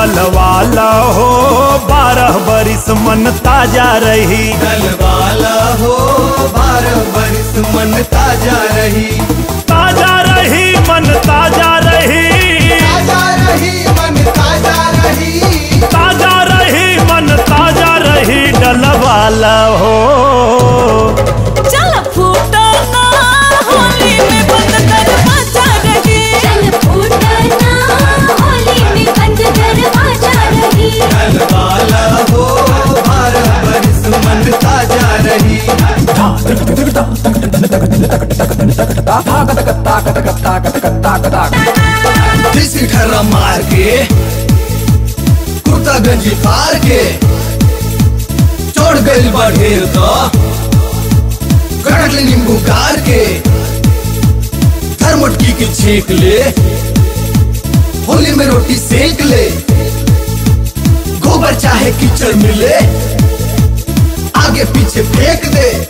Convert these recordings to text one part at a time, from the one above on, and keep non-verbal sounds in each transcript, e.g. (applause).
डलवाला हो बारह बरिस मन ताज़ा रही। वाला हो बारह बरिस मन ताज़ा रही। ताज़ा रही मन ताज़ा रही। ताज़ा रही मन ताज़ा रही। ताज़ा रही मन ताज़ा रही डलवाला हो। मार के, कुर्ता गंजी फाड़ के चढ़ गइल बा ढेर तो कड़क ले नींबू गार के थर्मोटकी के छेक ले, होली में रोटी सेक ले, गोबर चाहे कीचड़ मिले, आगे पीछे फेंक दे।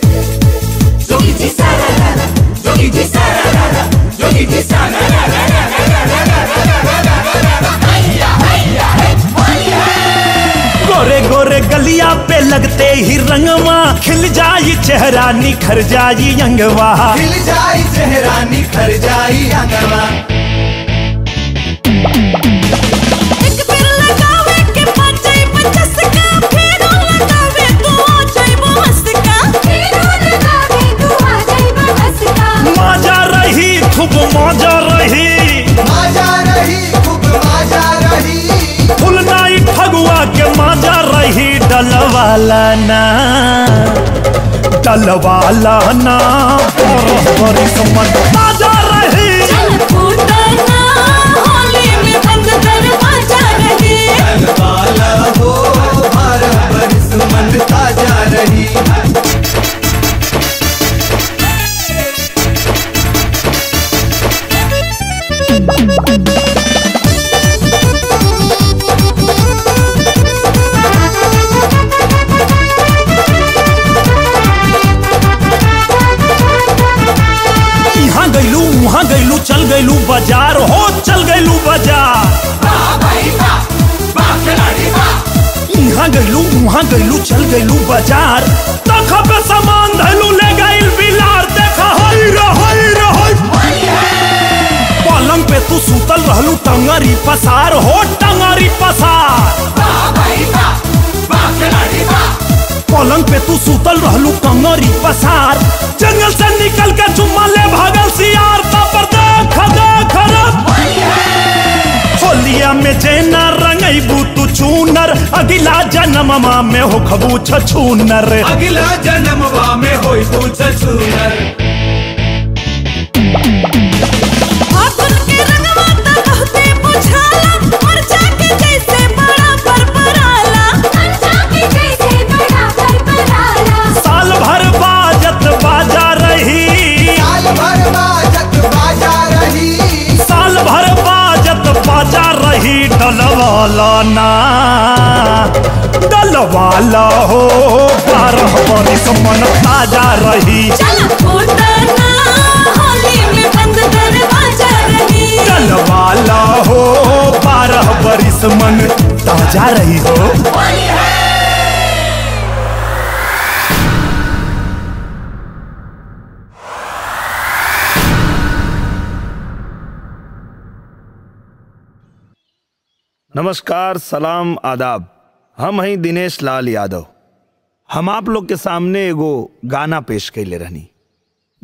गोरे गोरे गलिया पे लगते ही रंगवा खिल जाई चेहरा निखर जाई अंगवा। खिल जाई चेहरा निखर जाई अंगवा। खूब मज़ा रही। मज़ा रही खूब मज़ा रही। फुल नाइट फगुआ के मज़ा रही डलवाला ना। डलवाला ना और बरिस मन बाज़ार, हो चल गैलू बाज़ार। यहाँ गैलू वहाँ गैलू चल गैलू बाज़ार। देखा सामान धैलू ले पलंग पे तू सूतल रहलू, टंगरी पसार, हो टंगरी पसार। पलंग पे तू सूतल रहलू, टंगरी पसार। जंगल से निकल के चुम्मा ले भागल सियार पर देख खराब होलिया में जेना रंगैबू तू चूनर। अगिला जन्ममा में हो खबू छूनर। अगला जन्मवा में हो छूनर। डलवाला ना। डलवाला हो बारह बरिस मन ताज़ा रही। चल फूटना होली में बंद दरवाज़ा रही। डलवाला हो बारह बरिस मन ताज़ा रही हो। नमस्कार सलाम आदाब। हम हैं दिनेश लाल यादव। हम आप लोग के सामने एगो गाना पेश कैले रहनी।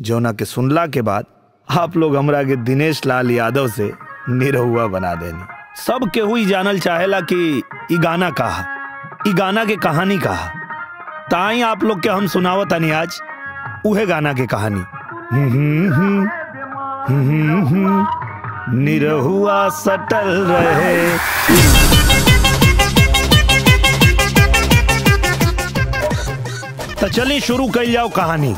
जौना के सुनला के बाद आप लोग हमरा के दिनेश लाल यादव से निरहुआ बना देनी। सब केहू जानल चाहेला कि ई गाना कहा? ई गाना के कहानी कहा? ताई आप लोग के हम सुनावत तानी आज उहे गाना के कहानी। हम्म, हम्म, हम्म, हम्म, हम्म, निरहुआ सटल रहे। तो चलिए शुरू कर जाओ कहानी।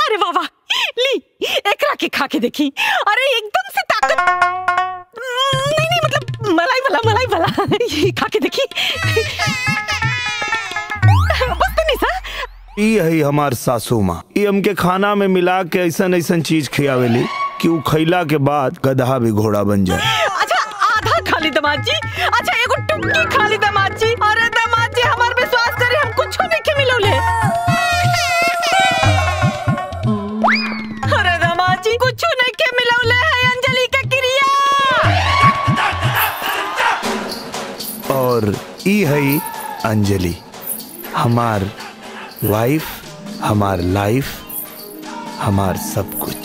अरे बाबा ली, एकरा के खा के देखी। अरे, एकदम से ताकत नहीं नहीं मतलब मलाई वाला मलाई वाला खा के देखी। ई है हमार सासू माँ। ई हमके खाना में मिला के ऐसा ऐसा चीज़ खियावेली कि उ खैला के बाद गधा भी घोड़ा बन जाए। अच्छा दामाद जी अच्छा एगो टुक्की खा ली दामाद जी अरे दामाद जी हमार विश्वास करे हम कुछ नहीं के मिलोले। अरे दामाद जी कुछ नहीं के मिलोले है अंजलि का क्रिया। और ई है अंजलि हमार वाइफ हमार लाइफ हमार सब कुछ।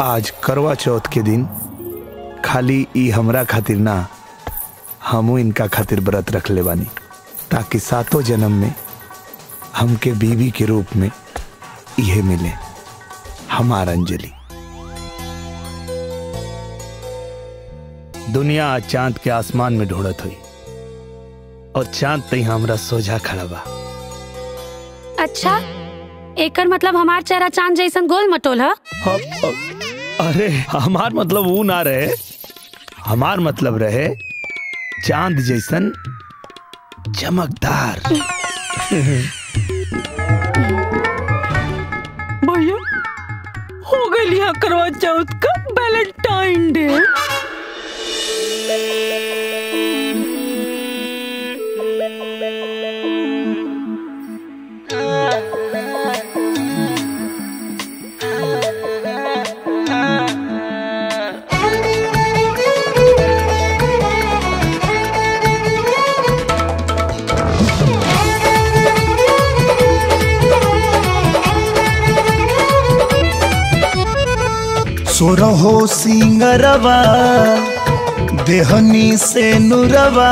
आज करवा चौथ के दिन, खाली ई हमरा खातिर ना, हमू इनका खातिर व्रत रख ले बानी, ताकि सातों जन्म में, हमके बीवी के रूप में यह मिले, हमार अंजलि। दुनिया आज चाँद के आसमान में ढोड़त हुई, और चाँद तई हमरा सोझा खड़ा बा। अच्छा? एकर मतलब हमार चेहरा चाँद जैसन गोल मटोल है? अरे हमार मतलब वो ना रहे। हमार मतलब रहे चाँद जैसन चमकदार। भैया हो गई करवा चौथ का वैलेंटाइन डे। सोरहो सिंगरवा, देहनी से नुरवा।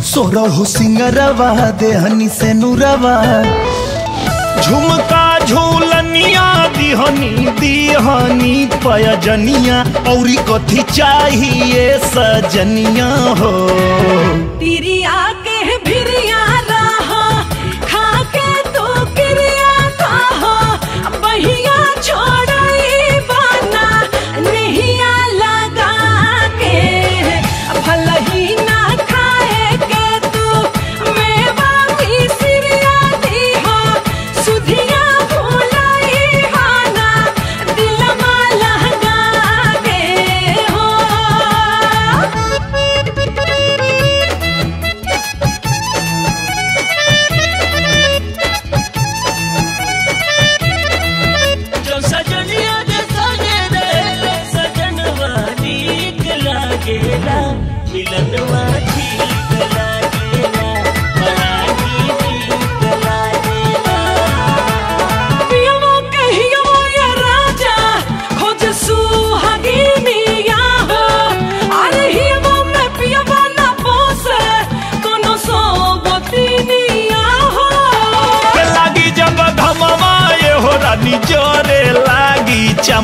सोरहो सिंगरवा, देहनी से नुरवा। झुमका झूलनिया, दिहनी दिहनी पयजनिया, और कथी चाहिए सजनिया हो। तिरिया के भिरिया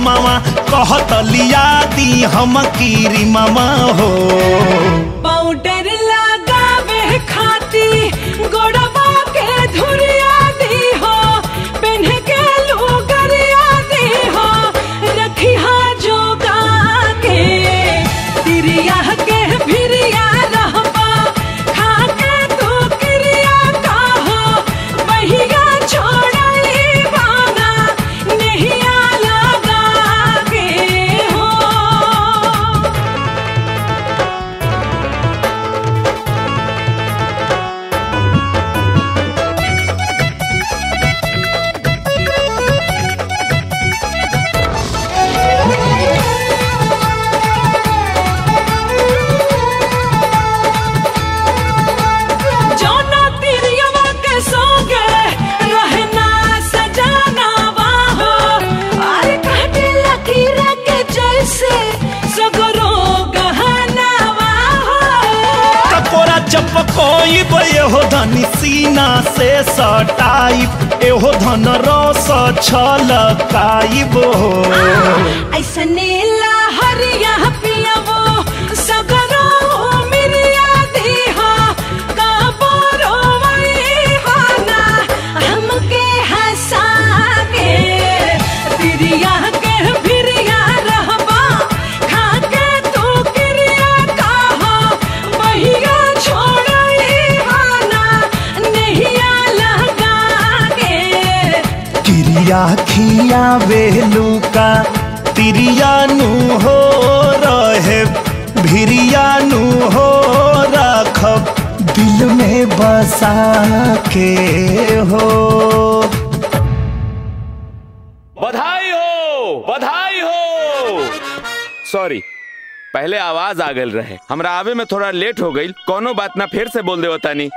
चमवा कहत लिया दी हम कीरी मामा हो। पाउडर लगावे खाती गोड़वा के धुरिया आवाज़ आ गल रहे। हमरा आवे में थोड़ा लेट हो गई कोनो बात ना फिर से बोल दे तानी।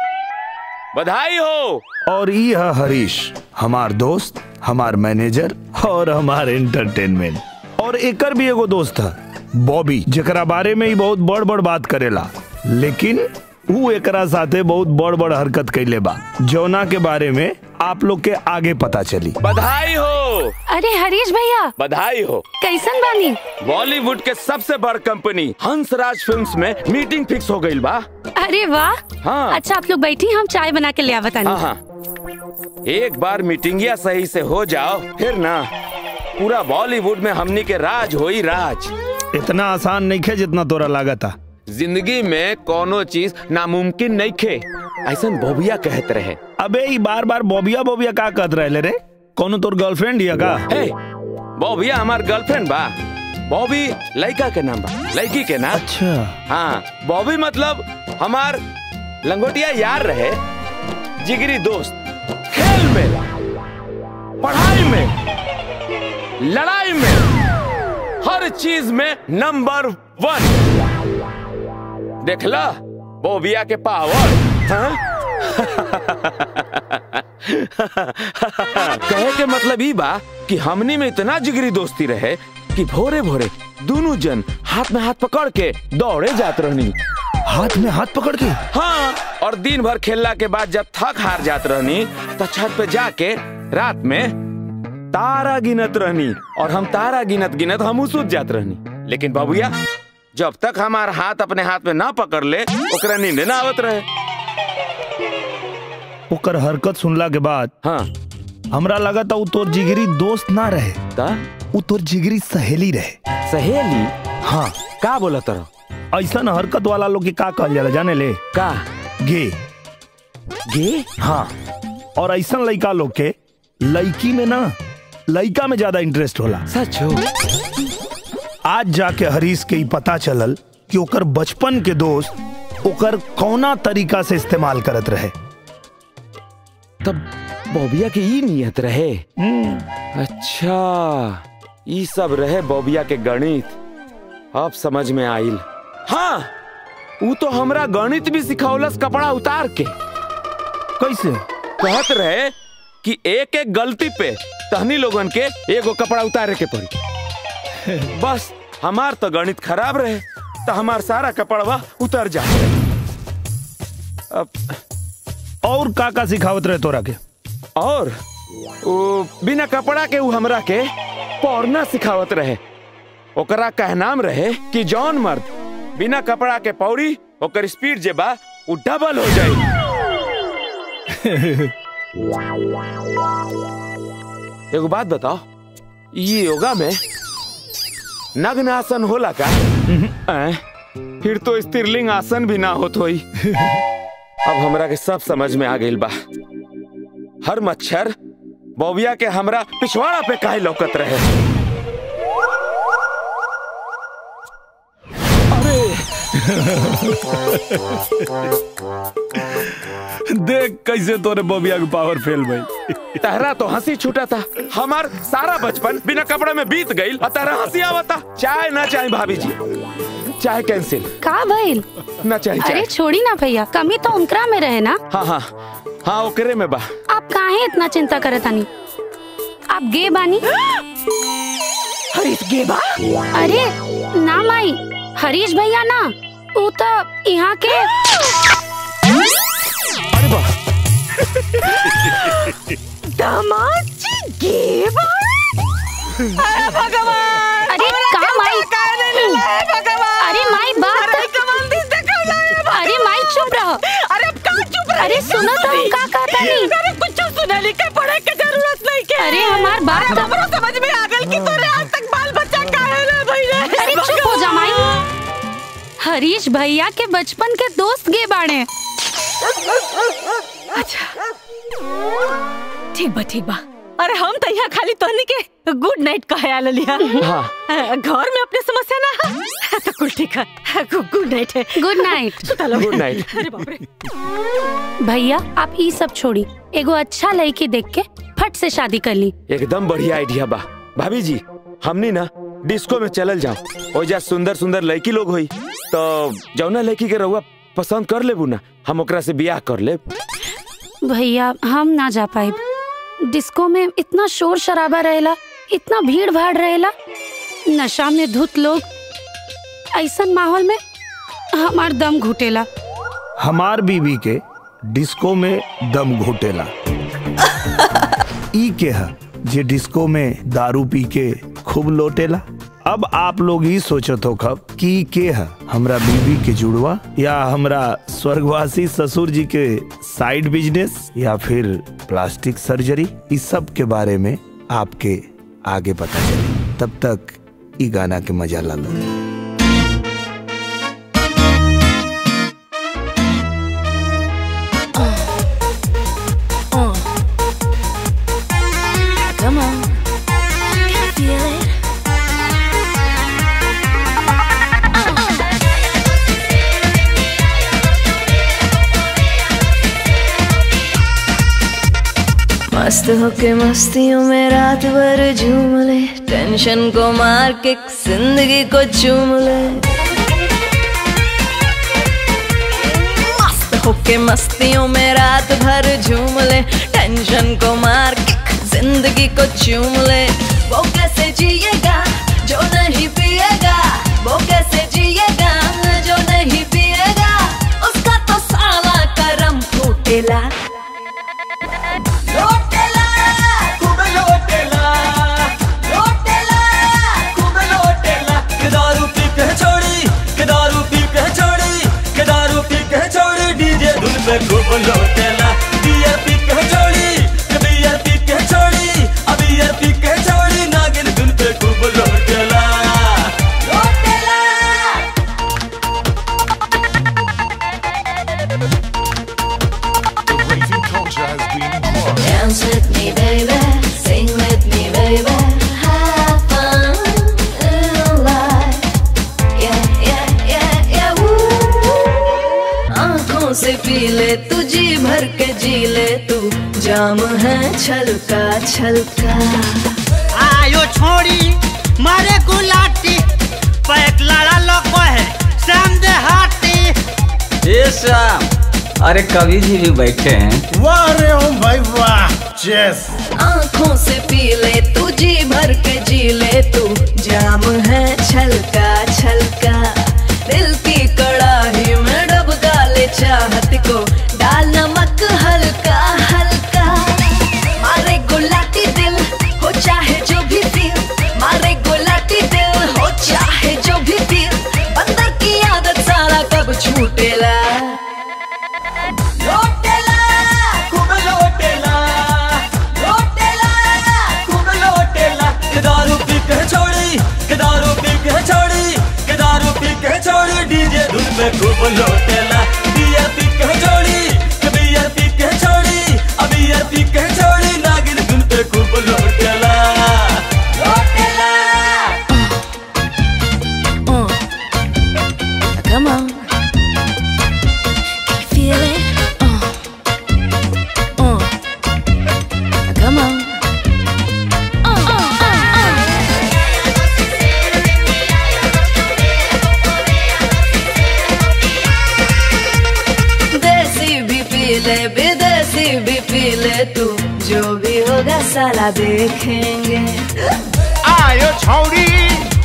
बधाई हो। और ये है हरीश हमार दोस्त हमार मैनेजर और हमार एंटरटेनमेंट और एकर भी एगो दोस्त है बॉबी जेकरा बारे में ही बहुत बड़ बड़ बात करेला। लेकिन वो एकरा साथे बहुत बड़ बड़ हरकत कैले बा जौना के बारे में आप लोग के आगे पता चली। बधाई हो। अरे हरीश भैया। बधाई हो। कैसन बानी? बॉलीवुड के सबसे बड़ कंपनी हंसराज फिल्म्स में मीटिंग फिक्स हो गई बा। अरे वाह। हाँ। अच्छा आप लोग बैठी हम चाय बना के ले आवत हाँ हाँ। एक बार मीटिंगिया सही से हो जाओ फिर ना। पूरा बॉलीवुड में हमनी के राज होई राज। इतना आसान नहीं खे जितना तोरा लागत। था ज़िंदगी में कोनो चीज़ नामुमकिन नहीं खे। ऐसा बोबिया कहते रहे। अबे ई बार बार बोबिया बोबिया का कहत रहे रे? कोनो तोर गर्लफ्रेंड हिया का? हे बॉबिया हमार गर्लफ्रेंड बा। बॉबी लड़का के नाम बा। लड़की के नाम अच्छा। हाँ बॉबी मतलब हमार लंगोटिया यार रहे जिगरी दोस्त। खेल में पढ़ाई में लड़ाई में हर चीज़ में नंबर वन देखला बोबिया के पावर हाँ? कहे के मतलब ई बा कि हमनी में इतना जिगरी दोस्ती रहे कि भोरे भोरे दोनों जन हाथ में हाथ पकड़ के दौड़े जात रहनी। हाथ में हाथ पकड़ के? हाँ और दिन भर खेलला के बाद जब थक हार जात रहनी तो छत पे जाके रात में तारा गिनत रहनी और हम तारा गिनत गिनत हम सूत जात रहनी। लेकिन बाबूया जब तक हमार हाथ अपने हाथ में ना पकड़ ले ओकरा नींद ना आवत रहे। ओकर हरकत सुनला के बाद हाँ। हमरा लगा था तोर जिगरी दोस्त ना रहे। ता? उ तोर जिगरी सहेली रहे। सहेली? हाँ। का बोला तरह ऐसा हरकत वाला लोग का कहल जाला जाने ले? का? गे। गे? हाँ। और ऐसा लड़का लोग के लड़की में ना लड़का में ज़्यादा इंटरेस्ट होला। सच हो? आज जाके हरीश के ही पता चलल कि ओकर बचपन के दोस्त ओकर कौना तरीका से इस्तेमाल करत रहे। तब बॉबिया के ई नियत रहे। अच्छा ई सब रहे बॉबिया के गणित। अब समझ में आइल हाँ वो तो हमरा गणित भी सिखौलस कपड़ा उतार के। कैसे? कहत रहे कि एक एक गलती पे तहनी लोगन के एगो कपड़ा उतारे के पड़ी। (laughs) बस हमार तो गणित खराब रहे तो हमार सारा कपड़वा उतर जा। अब और का का सिखावत रहे तोरा के। और? वो बिना कपड़ा के हमरा के पौरना सिखावत रहे। ओकरा कहनाम रहे कि जौन मर्द बिना कपड़ा के पौड़ी ओकर स्पीड जे बा उ डबल हो जाई (laughs) एगो बात बताओ ये योगा में नग्न आसन होला का? ऐं? फिर तो स्त्रीलिंग आसन भी ना होत होई। (laughs) अब हमरा के सब समझ में आ गई बा। हर मच्छर बौबिया के हमरा पिछवाड़ा पे काहे लौकत रहे? देख कैसे तोरे बबिया के पावर फेल भाई। तहरा तो हँसी छूटा था। हमार सारा बचपन बिना कपड़े में बीत गई और तहरा हँसी आवता चाय ना चाहे भाभी जी। चाय कैंसिल। का भइल? ना चाहे अरे छोड़ी ना भैया कमी तो उनकरा में रहे ना। हाँ हाँ। हाँ ओकरे में बा। आप काहे इतना चिंता करत आनी आप गे बानी? हरीश गे बा? अरे ना माई हरीश भैया ना। ऊ तो यहाँ के? अरे वाह। दामाद जी गे अरे भगवान! अरे का माई भगवान? अरे माई बात अरे कमल दी देखौला है अरे माई चुप रहो। अरे अब का चुप रही? अरे सुनो तो हम का कहता नहीं। अरे कुछ सुने लिखे पढ़े के ज़रूरत नहीं के अरे हमार बात अरे तो समझ में आ गल कि तोरे आज तक बाल बच्चा काहे ना भइले अरे चुप हो जा माई। हरीश भैया के बचपन के दोस्त गे बाड़े अच्छा। ठीक बा ठीक बा। अरे हम तो यहाँ खाली तोहनी के गुड नाइट कहे आल लिया हाँ घर में अपने समस्या ना तो कुल ठीक है। गुड नाइट है। गुड नाइट सुता लो। गुड नाइट अरे बाप रे। भैया आप ई सब छोड़ी। एगो अच्छा लड़की देख के फट से शादी कर ली। एकदम बढ़िया आइडिया बा। भाभी जी हमनी ना डिस्को में चलल जाओ। और जा सुंदर सुंदर लड़की लोग होई तो जौना लड़की के रहुआ पसंद कर लेबू ना हम ओकरा से बियाह कर लेब। भैया हम ना जा पाए डिस्को में इतना शोर शराबा रहेला इतना भीड़ भाड़ रहेला नशा में धुत लोग ऐसा माहौल में हमार दम घुटेला। हमार बीवी के डिस्को में दम घुटेला। (laughs) ई के है जे डिस्को में दारू पी के खूब लोटेला। अब आप लोग ही सोचत हो कब कि के है? हमरा बीबी के जुड़वा, या हमरा स्वर्गवासी ससुर जी के साइड बिज़नेस या फिर प्लास्टिक सर्जरी इस सब के बारे में आपके आगे पता चले। तब तक ई गाना के मज़ा ला लो। मस्त होके मस्तियों में रात भर झूम ले। टेंशन को मार के ज़िंदगी को चूम ले। मस्त होके मस्तियों में रात भर झूम ले। टेंशन को मार के ज़िंदगी को चूम ले। वो कैसे जिएगा जो नहीं पिएगा? वो कैसे जिएगा जो नहीं पिएगा? उसका तो साला करम फूटेला। डीजे धुन पे खूब जी भर के जी ले तू। जाम है छलका छलका। आयो छोड़ी मारे गुलाटी। पैक लड़ा लोग है शाम दे हाटी ये श्याम अरे कवि जी भी बैठे हैं। वाह रे ओम भाई वाह चेस आँखों से पी ले तू जी भर के जी ले तू। जाम है छलका छलका। दिल की कड़ाही में डबका ले चाहत को। धुन साला देखेंगे? आयो छौरी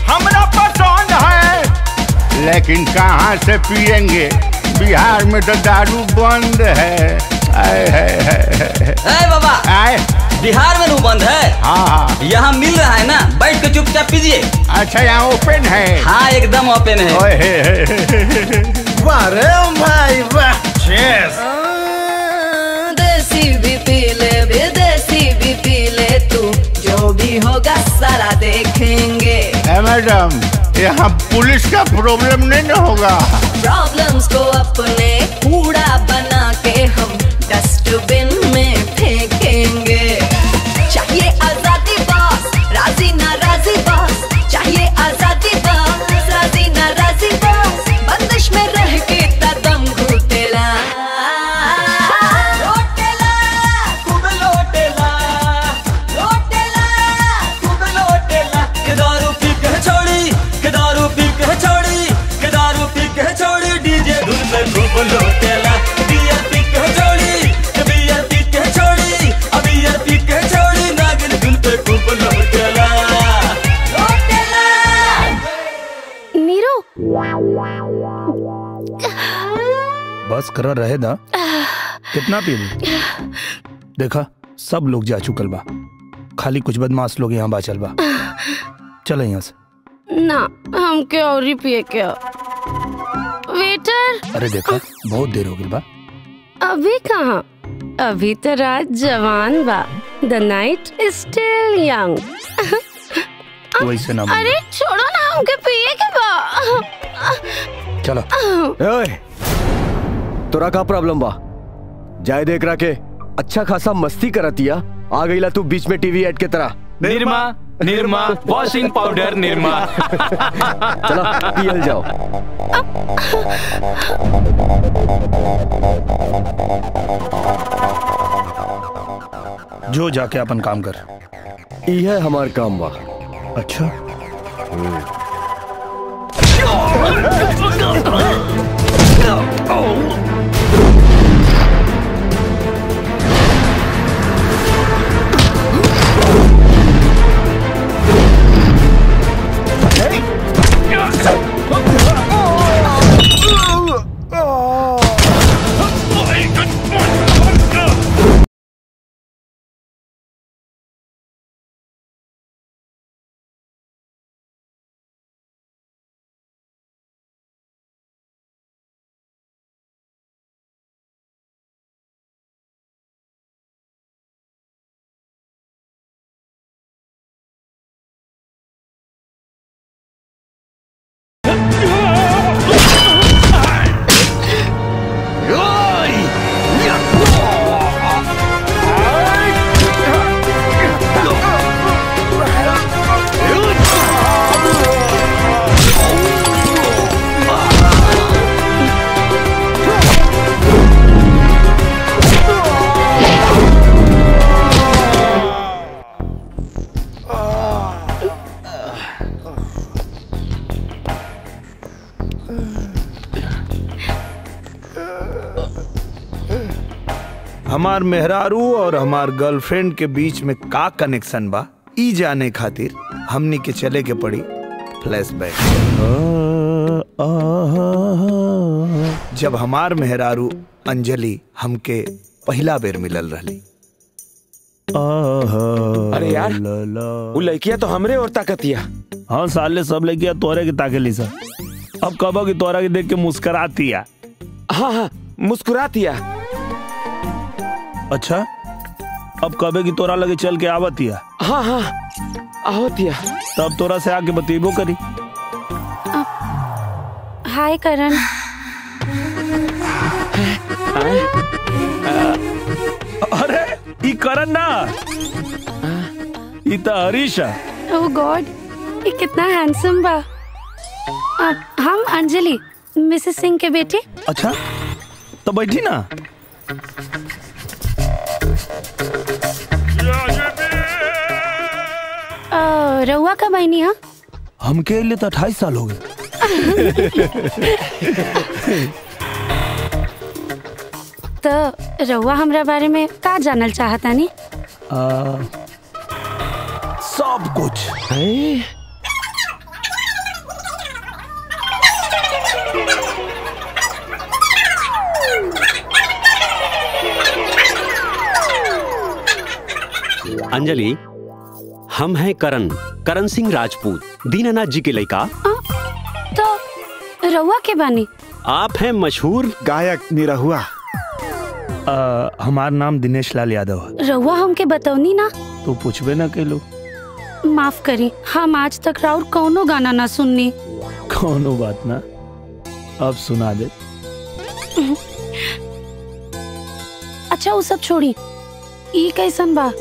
हमरा पसंद है। लेकिन कहाँ से पियेंगे? बिहार में तो दारू बंद है। आए, है, है, है, है। बाबा आए बिहार में रू बंद है? हाँ हाँ। यहाँ मिल रहा है ना? बैठ के चुपचाप पीजिए। अच्छा यहाँ ओपन है। हाँ एकदम ओपन है। ओए, हे, हे, हे, हे, हे। वाह रे भाई वाह। सारा देखेंगे मैडम यहाँ पुलिस का प्रॉब्लम नहीं ना होगा। प्रॉब्लम्स को अपने कूड़ा बना के हम डस्टबिन मस्करा रहे दा (sighs) कितना पी लूँ? देखा सब लोग जा चुकल बा खाली कुछ बदमाश लोग यहाँ बाचल बा चल यहाँ से। ना हमके और ही पिए के वेटर? अरे देखा बहुत देर हो गई बा। अभी कहाँ? अभी तो रात जवान बा। द नाइट स्टिल यंग ना अरे छोड़ो ना हमके पिए के बा। चलो। (laughs) ओए! तोरा का प्रॉब्लम बा? जाय देख रहा के अच्छा खासा मस्ती करतिया आ गईला तू बीच में टीवी एड के तरह निर्मा निर्मा वॉशिंग पाउडर निर्मा। चलो पियल जाओ। जो जाके अपन काम कर। यह हमार काम बा। अच्छा। (laughs) (laughs) हमार मेहरारू और हमार गर्लफ्रेंड के बीच में का कनेक्शन बा? ई जाने खातिर हमनी के चले के पड़ी फ्लैशबैक जब हमार मेहरारू अंजलि हमके पहला बेर मिलल रहली। अरे यार वो लड़किया तो हमरे और ताकतिया। हाँ साले सब लड़किया तोरे के ताके ली सा। अब कबो की तोरा के देख के मुस्कुराती है हाँ हाँ मुस्कुरातिया। अच्छा? अब कबे की तोरा लगे चल के आवतिया हाँ हाँ आवतिया तब तोरा से आके बतेबो करी। हाय करण। अरे ई करण ना। ई तो हरीश है ओह गॉड ये कितना हैंडसम बा। हम अंजलि मिसेस सिंह के बेटे। अच्छा? तो बैठी ना। रउआ कब आईनी हा हमके लिए तो अट्ठाईस साल हो गए। (laughs) तो रउआ हमरा बारे में का जानल चाहता नी आ, सब कुछ। है अंजलि हम हैं करण करण सिंह राजपूत दीनानाथ जी के लड़का। तो रउआ के बानी? आप हैं मशहूर गायक निरहुआ। हमार नाम दिनेश लाल यादव है। रउआ हमके बतौनी ना? तू पूछबे ना कैलो। माफ़ करी हम आज तक राउर कौनो गाना ना सुननी। कौनो बात ना अब सुना दे। (laughs) अच्छा वो सब छोड़ी। ई कैसन बा?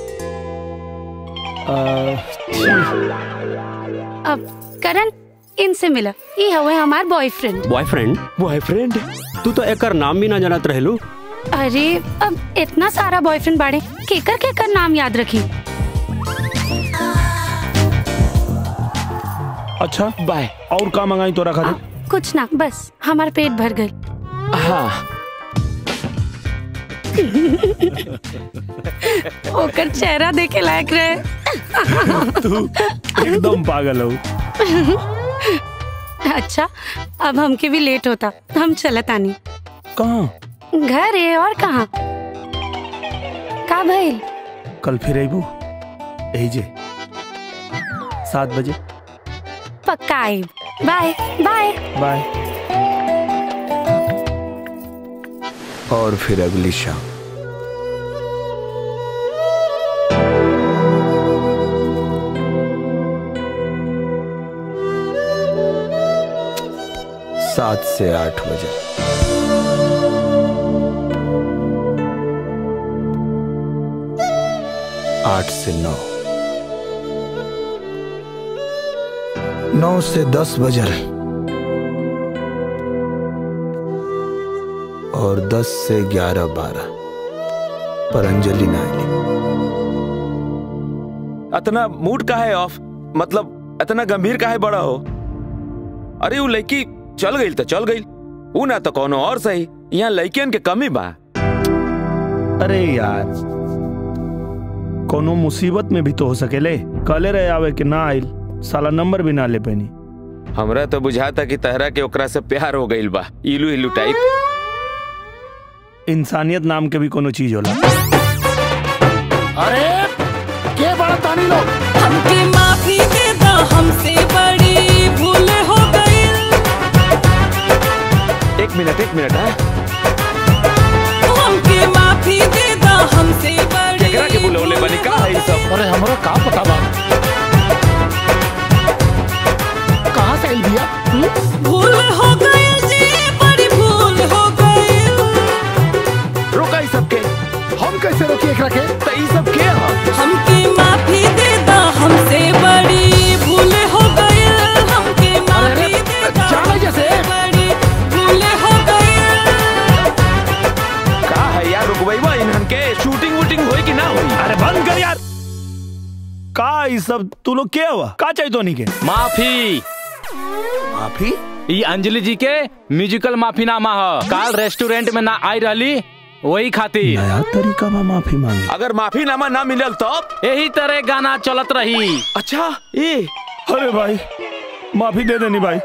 अब करण इनसे मिला। ई हवे हमार बॉयफ्रेंड बॉयफ्रेंड बॉयफ्रेंड तू तो एकर नाम भी ना जानत रहलू। अरे अब इतना सारा बॉयफ्रेंड बाड़े केकर केकर नाम याद रखी? अच्छा बाय। और का मंगाई तोरा खातिर? कुछ ना बस हमार पेट भर गई। हाँ। ओकर चेहरा देखे लायक रहे। तू एकदम पागल हो। अच्छा अब हमके भी लेट होता। हम चलत आनी। कहाँ? घर है और कहाँ? का भइल? कल फिर अबू जे। सात बजे। पक्का आइब बाय बाय। बाय। और फिर अगली शाम। सात से आठ बजे। आठ से नौ। नौ से दस बजल और दस से ग्यारह बारह। पर अंजलि ना आईली इतना मूड का है ऑफ़ मतलब इतना गंभीर का है बड़ा हो? अरे वो लड़की चल गई तो चल गई। ऊ ना तो कोनो और सही। यहाँ लड़कियन के कमी बा। अरे यार कोनो मुसीबत में भी तो हो सकेले। कले रहे आवे कि ना आइल साला नंबर भी ना ले पैनी। हमरा तो बुझाता कि तहरा के ओकरा से प्यार हो गई बा। इलू इलू टाइप इंसानियत नाम के भी कोनो चीज़ होला। अरे के बड़ा तानी लोग हमके माफ़ी दे दो हमसे बड़ी भूल हो गई। एक मिनट एक मिनट है। हमके माफ़ी दे दो हमसे बड़ी केकरा के बुलौले बनी? का है सब? अरे हमरो का पता बा? कहाँ से आई भैया? भूल हो गई कैसे रोकी एकरा के तो ई सब के हमके माफ़ी दे दो हमसे बड़ी भूल हो गई। हमके माफ़ी दे दो जाने जैसे। बड़ी भूल हो गई। का है यार इन्हन के? शूटिंग वूटिंग होई कि ना होई? अरे बंद कर यार। का ई सब? तू लोग के हुआ? का चाहिए तो नहीं के? माफ़ी। माफ़ी? ई अंजलि जी के म्यूजिकल माफीनामा है। काल रेस्टोरेंट में ना आई रहली। वही खातिर। नया तरीका में माफ़ी मांगी अगर माफीनामा ना मिलल तो? यही तरह गाना चलत रही। अच्छा ए। अरे भाई माफ़ी दे देनी भाई।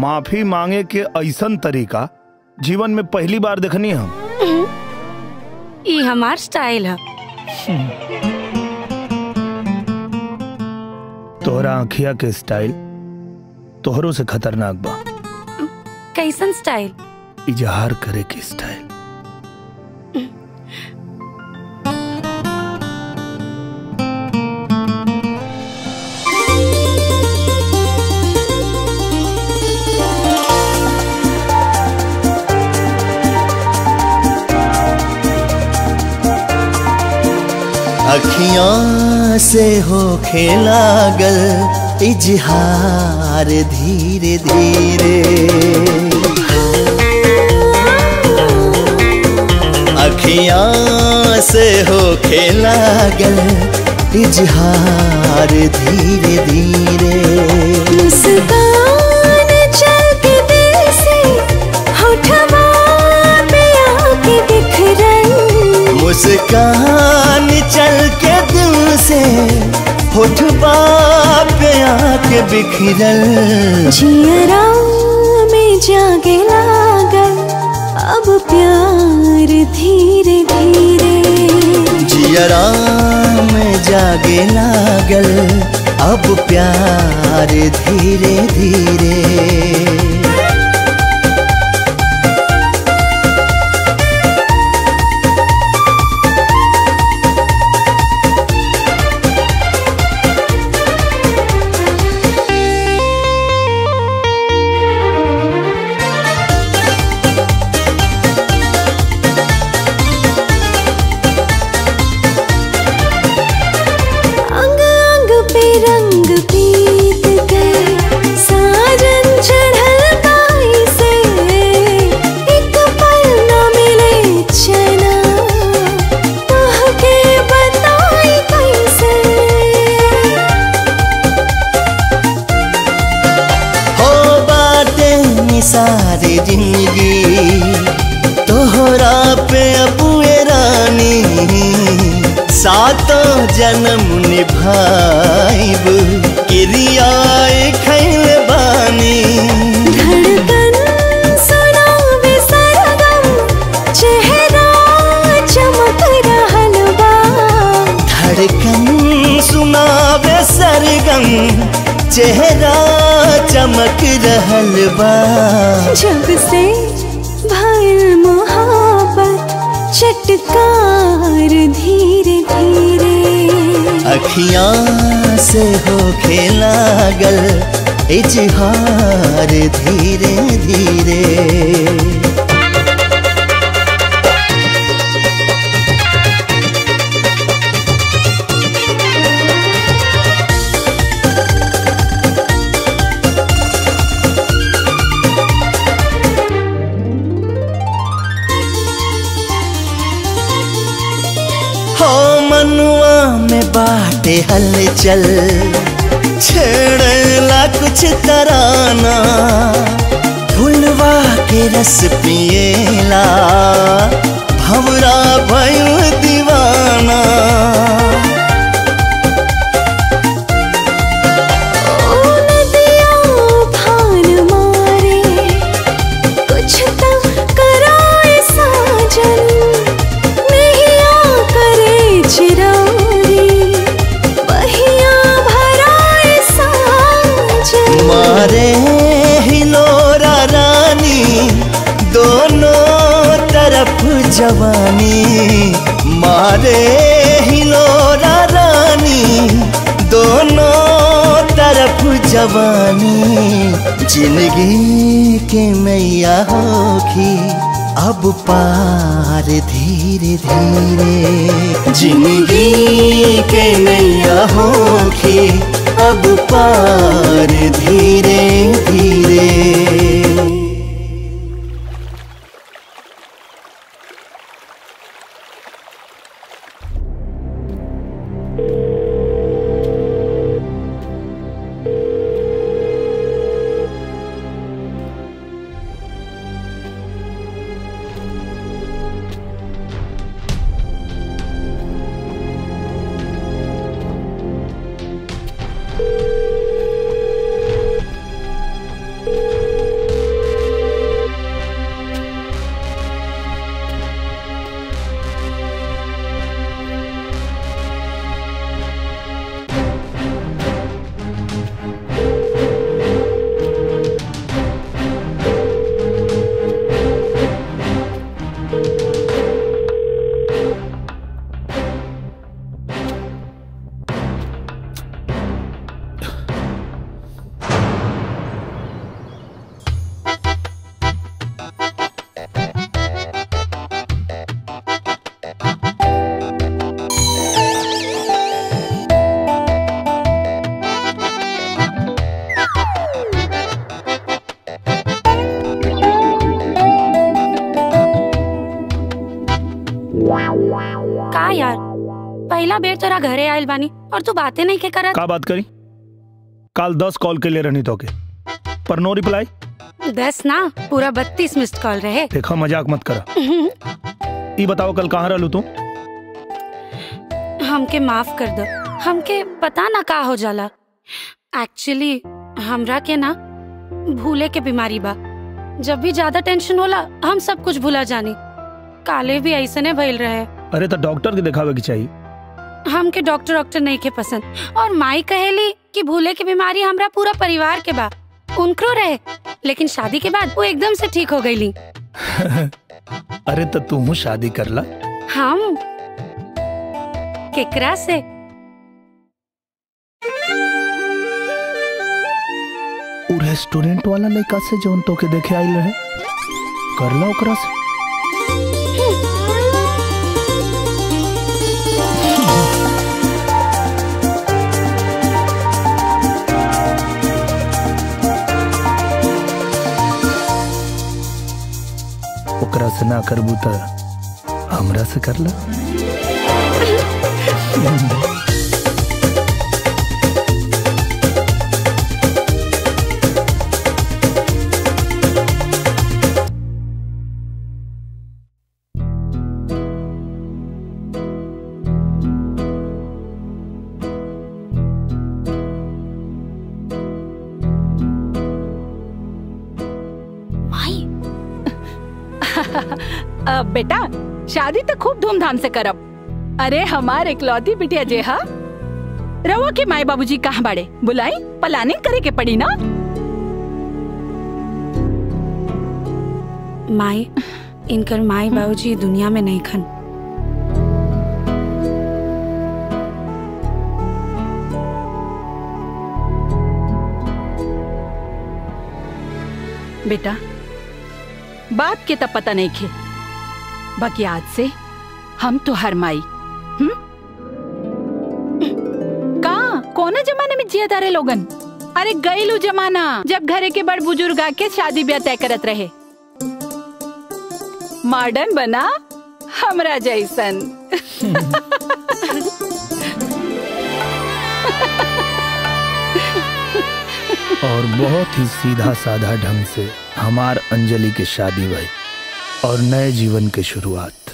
माफ़ी मांगे के ऐसा तरीका जीवन में पहली बार देखनी हम। ई हमार स्टाइल है। तोहरा आँखिया के स्टाइल तोहरों से खतरनाक बा। कैसन स्टाइल? इजहार करे के स्टाइल? से हो खेला गल इजहार धीरे धीरे अखियाँ से हो खेला गल इजहार धीरे धीरे। मुस्कान चल के दिल से होठवा पे आके बिखरन मुस्कान चल के दिल से होठबा पे आके बिखरल। जियरा में जागे लागल अब प्यार धीरे धीरे। जियरा जागे लागल अब प्यार धीरे धीरे। जन्म निभाइब क्रियाए खैल बानी चेहरा चमक रहल बा सुनावे सरगम चेहरा चमक जब से भइल मोहब्बत चटकार अखियाँ से हो खेलागल इजहार धीरे धीरे हो मनुआ में बाटे हलचल। छेड़ला कुछ तराना। भूलवा के रस पिएला। भवरा भयु दीवाना। जवानी, मारे हिलोरा रानी, दोनों तरफ़ जवानी। ज़िंदगी के मैया होखी अब पार धीरे धीरे। ज़िंदगी के नैया होखी अब पार धीरे धीरे। बात करी? काल दस कॉल के लिए रहनी तो के पर नो रिप्लाई? दस ना पूरा बत्तीस मिस्ड कॉल रहे। देखा मज़ाक मत करा। ई बताओ कल कहाँ रहलू तू? हमके माफ़ कर दो। हमके पता ना का हो जाला। एक्चुअली हमरा के ना भूले के बीमारी बा। जब भी ज़्यादा टेंशन होला हम सब कुछ भूला जानी। काले भी ऐसने भइल रहे। अरे तो डॉक्टर के दिखावे की चाहिए हमके डॉक्टर डॉक्टर नहीं के पसंद। और माई कहेली कि भूले की बीमारी हमरा पूरा परिवार के बा। उनकरो रहे लेकिन शादी के बाद वो एकदम से ठीक हो गईली (laughs) अरे तो तू शादी कर ला हम? केकरा से? रेस्टोरेंट वाला लड़का से जौन तो के देखे आइल रहे। कर ला ओकरा से? ओकरा से ना करबू तो हमरा से कर ला। (laughs) शादी तो खूब धूमधाम से करब। अरे हमार इकलौती बिटिया जे हा? रवा के माए बाबूजी कहाँ बाड़े? बुलाई? प्लानिंग करे के पड़ी ना? माई इनकर माई बाबूजी दुनिया में नहीं खन। बेटा बाप के तब पता नहीं खे। बाकी आज से हम तो हर माई हम्म? का कोने जमाने में जिया तारे लोगन? अरे गईलू जमाना, जब घरे के बड़ बुज़ुर्ग आके शादी ब्याह तय करत रहे। मॉडर्न बना हमरा जैसन। और बहुत ही सीधा साधा ढंग से हमार अंजलि की शादी हुई और नए जीवन की शुरुआत।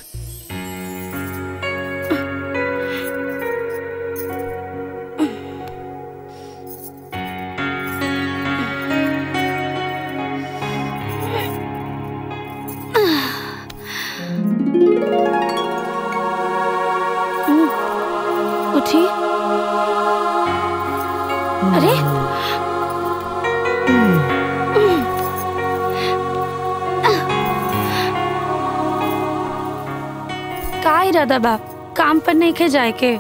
नहीं खे जाए के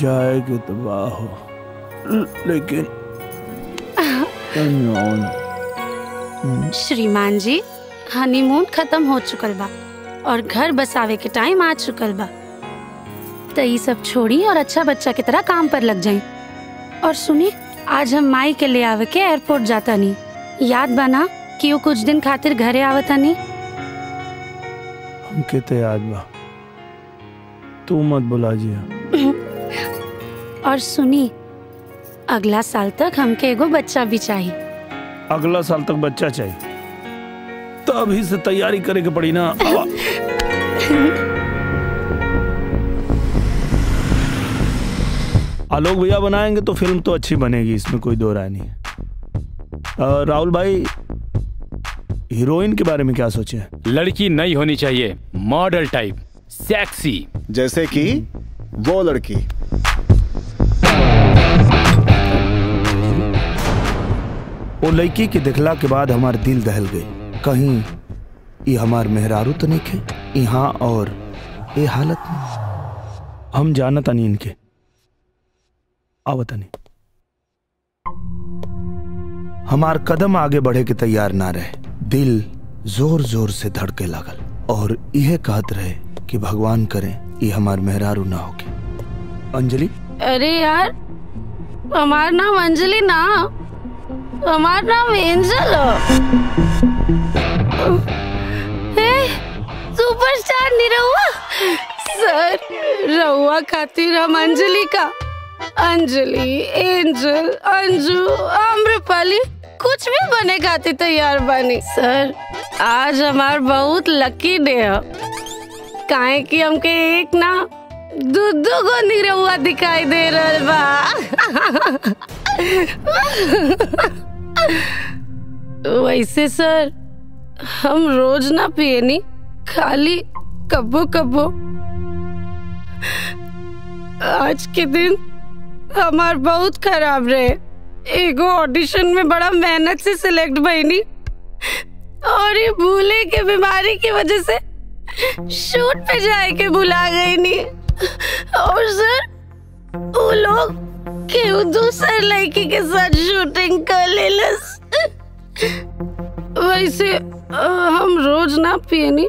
जाएगी तो वाह हो लेकिन श्रीमान जी हनीमून खत्म हो चुकल बा और घर बसावे के टाइम आ चुकल बा। तो ये सब छोड़ी और अच्छा बच्चा की तरह काम पर लग जाए और सुनी आज हम माई के ले आवे के एयरपोर्ट जाता नहीं। याद बना कि वो कुछ दिन खातिर घरे आवता नहीं हमके तो याद बा? तू मत बुला जिया। (laughs) और सुनी अगला साल तक हमके एगो बच्चा भी चाहिए अगला साल तक बच्चा चाहिए तो अभी से तैयारी करे के पड़ी ना। आलोक भैया बनाएँगे तो फ़िल्म तो अच्छी बनेगी इसमें कोई दो राय नहीं है। राहुल भाई हीरोइन के बारे में क्या सोचे लड़की नहीं होनी चाहिए मॉडल टाइप। सेक्सी जैसे कि वो लड़की। वो लड़की के दिखला के बाद हमार दिल दहल गई। कहीं ये हमार मेहरारू तो नहीं खे यहाँ और ये हालत में। हम जानता नहीं इनके। आवता नहीं। हमार कदम आगे बढ़े के तैयार ना रहे। दिल ज़ोर ज़ोर से धड़के लागल और यह कहत रहे कि भगवान करे, ये हमार मेहरारू ना होके। अंजलि? अरे यार, हमार नाम अंजलि ना। हमार नाम एंजल। सुपरस्टार निरहुआ। सर, रहुआ खातिर हम अंजलि का। अंजलि, एंजल, अंजू, आम्रपाली, कुछ भी बने खातिर तैयार बनी। सर, आज हमार बहुत लकी डे है। काहे कि हमके एक ना दू दू गो निरहुआ दिखाई दे रहल बा। वैसे सर, हम रोज ना पिए पियनी, खाली कबो कबो। आज के दिन हमार बहुत खराब रहे। एगो ऑडिशन में बड़ा मेहनत से सिलेक्ट भईनी। और ये भूले के बीमारी की वजह से शूट पे जाए के भुला गई नी। और सर, वो लोग केहू दूसर लड़की के साथ शूटिंग कर लेलस वैसे हम रोज ना पियनी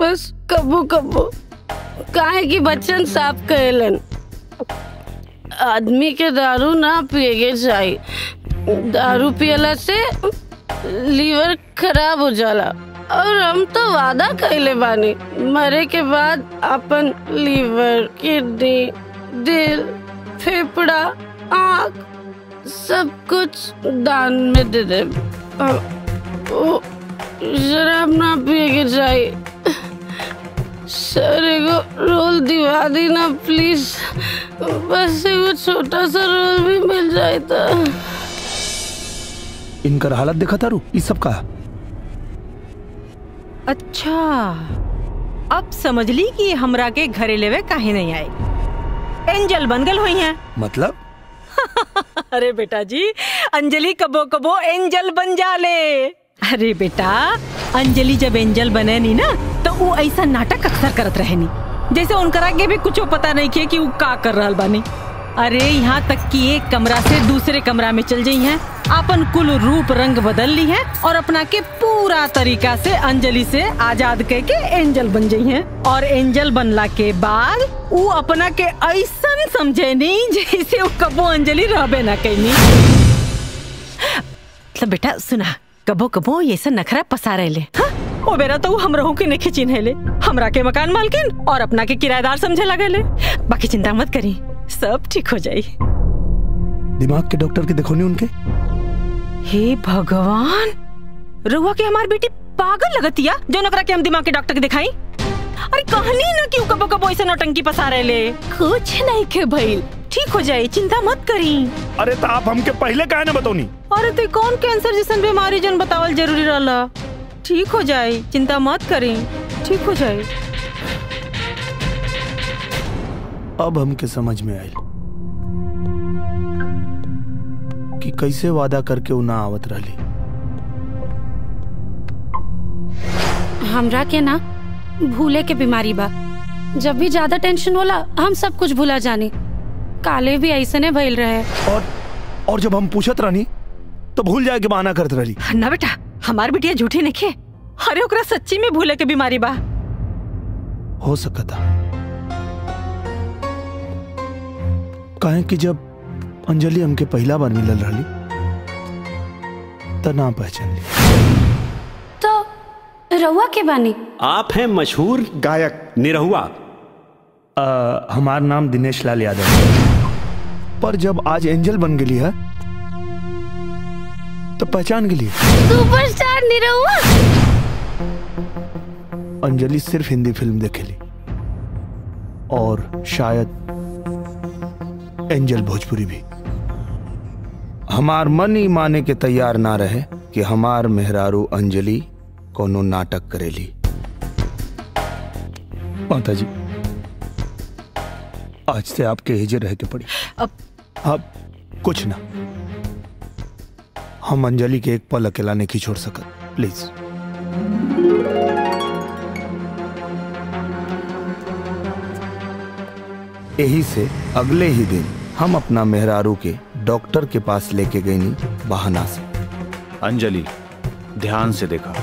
बस कबो कबो काहे कि बच्चन साफ़ कहेलन आदमी के दारू ना पिएगे चाहिए दारू पियला से लीवर खराब हो जाला। और हम तो वादा कैले बानी। मरे के बाद अपन लीवर, किडनी, दिल, फेफड़ा, आँख, सब कुछ दान में दे दे शराब ना पिए के चाहिए सर एगो रोल दिवा दी ना प्लीज़। बस एगो छोटा सा रोल भी मिल जाए तो। इनकर हालत देखा तारू ये सब का? अच्छा। अब समझ ली कि हमरा के घरे लेवे काहे नहीं आए। एंजल बन गल हुई हैं। मतलब? (laughs) अरे बेटा जी अंजलि कबो कबो एंजल बन जाले अरे बेटा अंजलि जब एंजल बने नी ना तो वो ऐसा नाटक अक्सर करत रहे नी। जैसे उनकरा के भी कुछ पता नहीं किए कि वो का कर रहा बानी। अरे, यहाँ तक कि एक कमरा से दूसरे कमरा में चल जाई हैं। अपन कुल रूप रंग बदल ली है और अपना के पूरा तरीका से अंजलि से आज़ाद कह के एंजल बन जाई हैं। और एंजल बनला के बाद वो अपना के ऐसन समझे नहीं जैसे वो कबो अंजलि रहबे ना कहनी मतलब बेटा, सुना, कबो कबो ये सब नखरा पसा रहे ले। हाँ? ओ बेरा तो हम रहू के नहीं चिन्हे ले। हमरा के मकान मालकिन और अपना के किराएदार समझे लगे ले बाकी चिंता मत करी। सब ठीक हो जाई दिमाग के डॉक्टर के देखो नहीं उनके। हे भगवान रुआ के हमार बेटी पागल लगतिया जो नकरा के हम दिमाग के डॉक्टर के दिखाई। अरे कहानी ना क्यों कबो कबो ऐसे नौटंकी पसा रहे ले। कुछ नहीं के भइल। ठीक हो जाए चिंता मत करी। अरे तो आप हमके पहले काहे ना बतौनी अरे ते कौन कैंसर जैसन बीमारी जन बतावल ज़रूरी रहला? ठीक हो जाए चिंता मत करी। ठीक हो जाए। अब हमके समझ में आयल कि कैसे वादा करके उ ना आवत रहली। हमरा के ना भूले के बीमारी बा। जब भी ज़्यादा टेंशन होला हम सब कुछ भूला जानी। काले भी ऐसने भइल रहे। और और जब हम पूछत रहनी तो भूल जाए के बहाना करत रहली। ना बेटा हमार बिटिया झूठी नहीं अरे ओकरा सच्ची में भूले के बीमारी बा। हो सकता। काहे कि जब अंजलि हमके पहला बार मिलल रहली त ना पहचान ली। तो रउआ के बानी? आप हैं मशहूर गायक निरहुआ। आ, हमार नाम दिनेश लाल यादव। पर जब आज एंजल बन गई है तो पहचान गेली सुपरस्टार निरहुआ! अंजलि सिर्फ़ हिंदी फ़िल्म देखेली। और शायद एंजल भोजपुरी भी। हमार मन ही माने के तैयार ना रहे कि हमार मेहरारू अंजलि कोनो नाटक करेली। माता जी आज से आपके हिजर रह के पड़ी। अब अब कुछ ना। हम अंजलि के एक पल अकेला नहीं छोड़ सकत। प्लीज़। यही से अगले ही दिन हम अपना मेहरारू के डॉक्टर के पास लेके गई नी बहाना से। अंजलि ध्यान से देखा।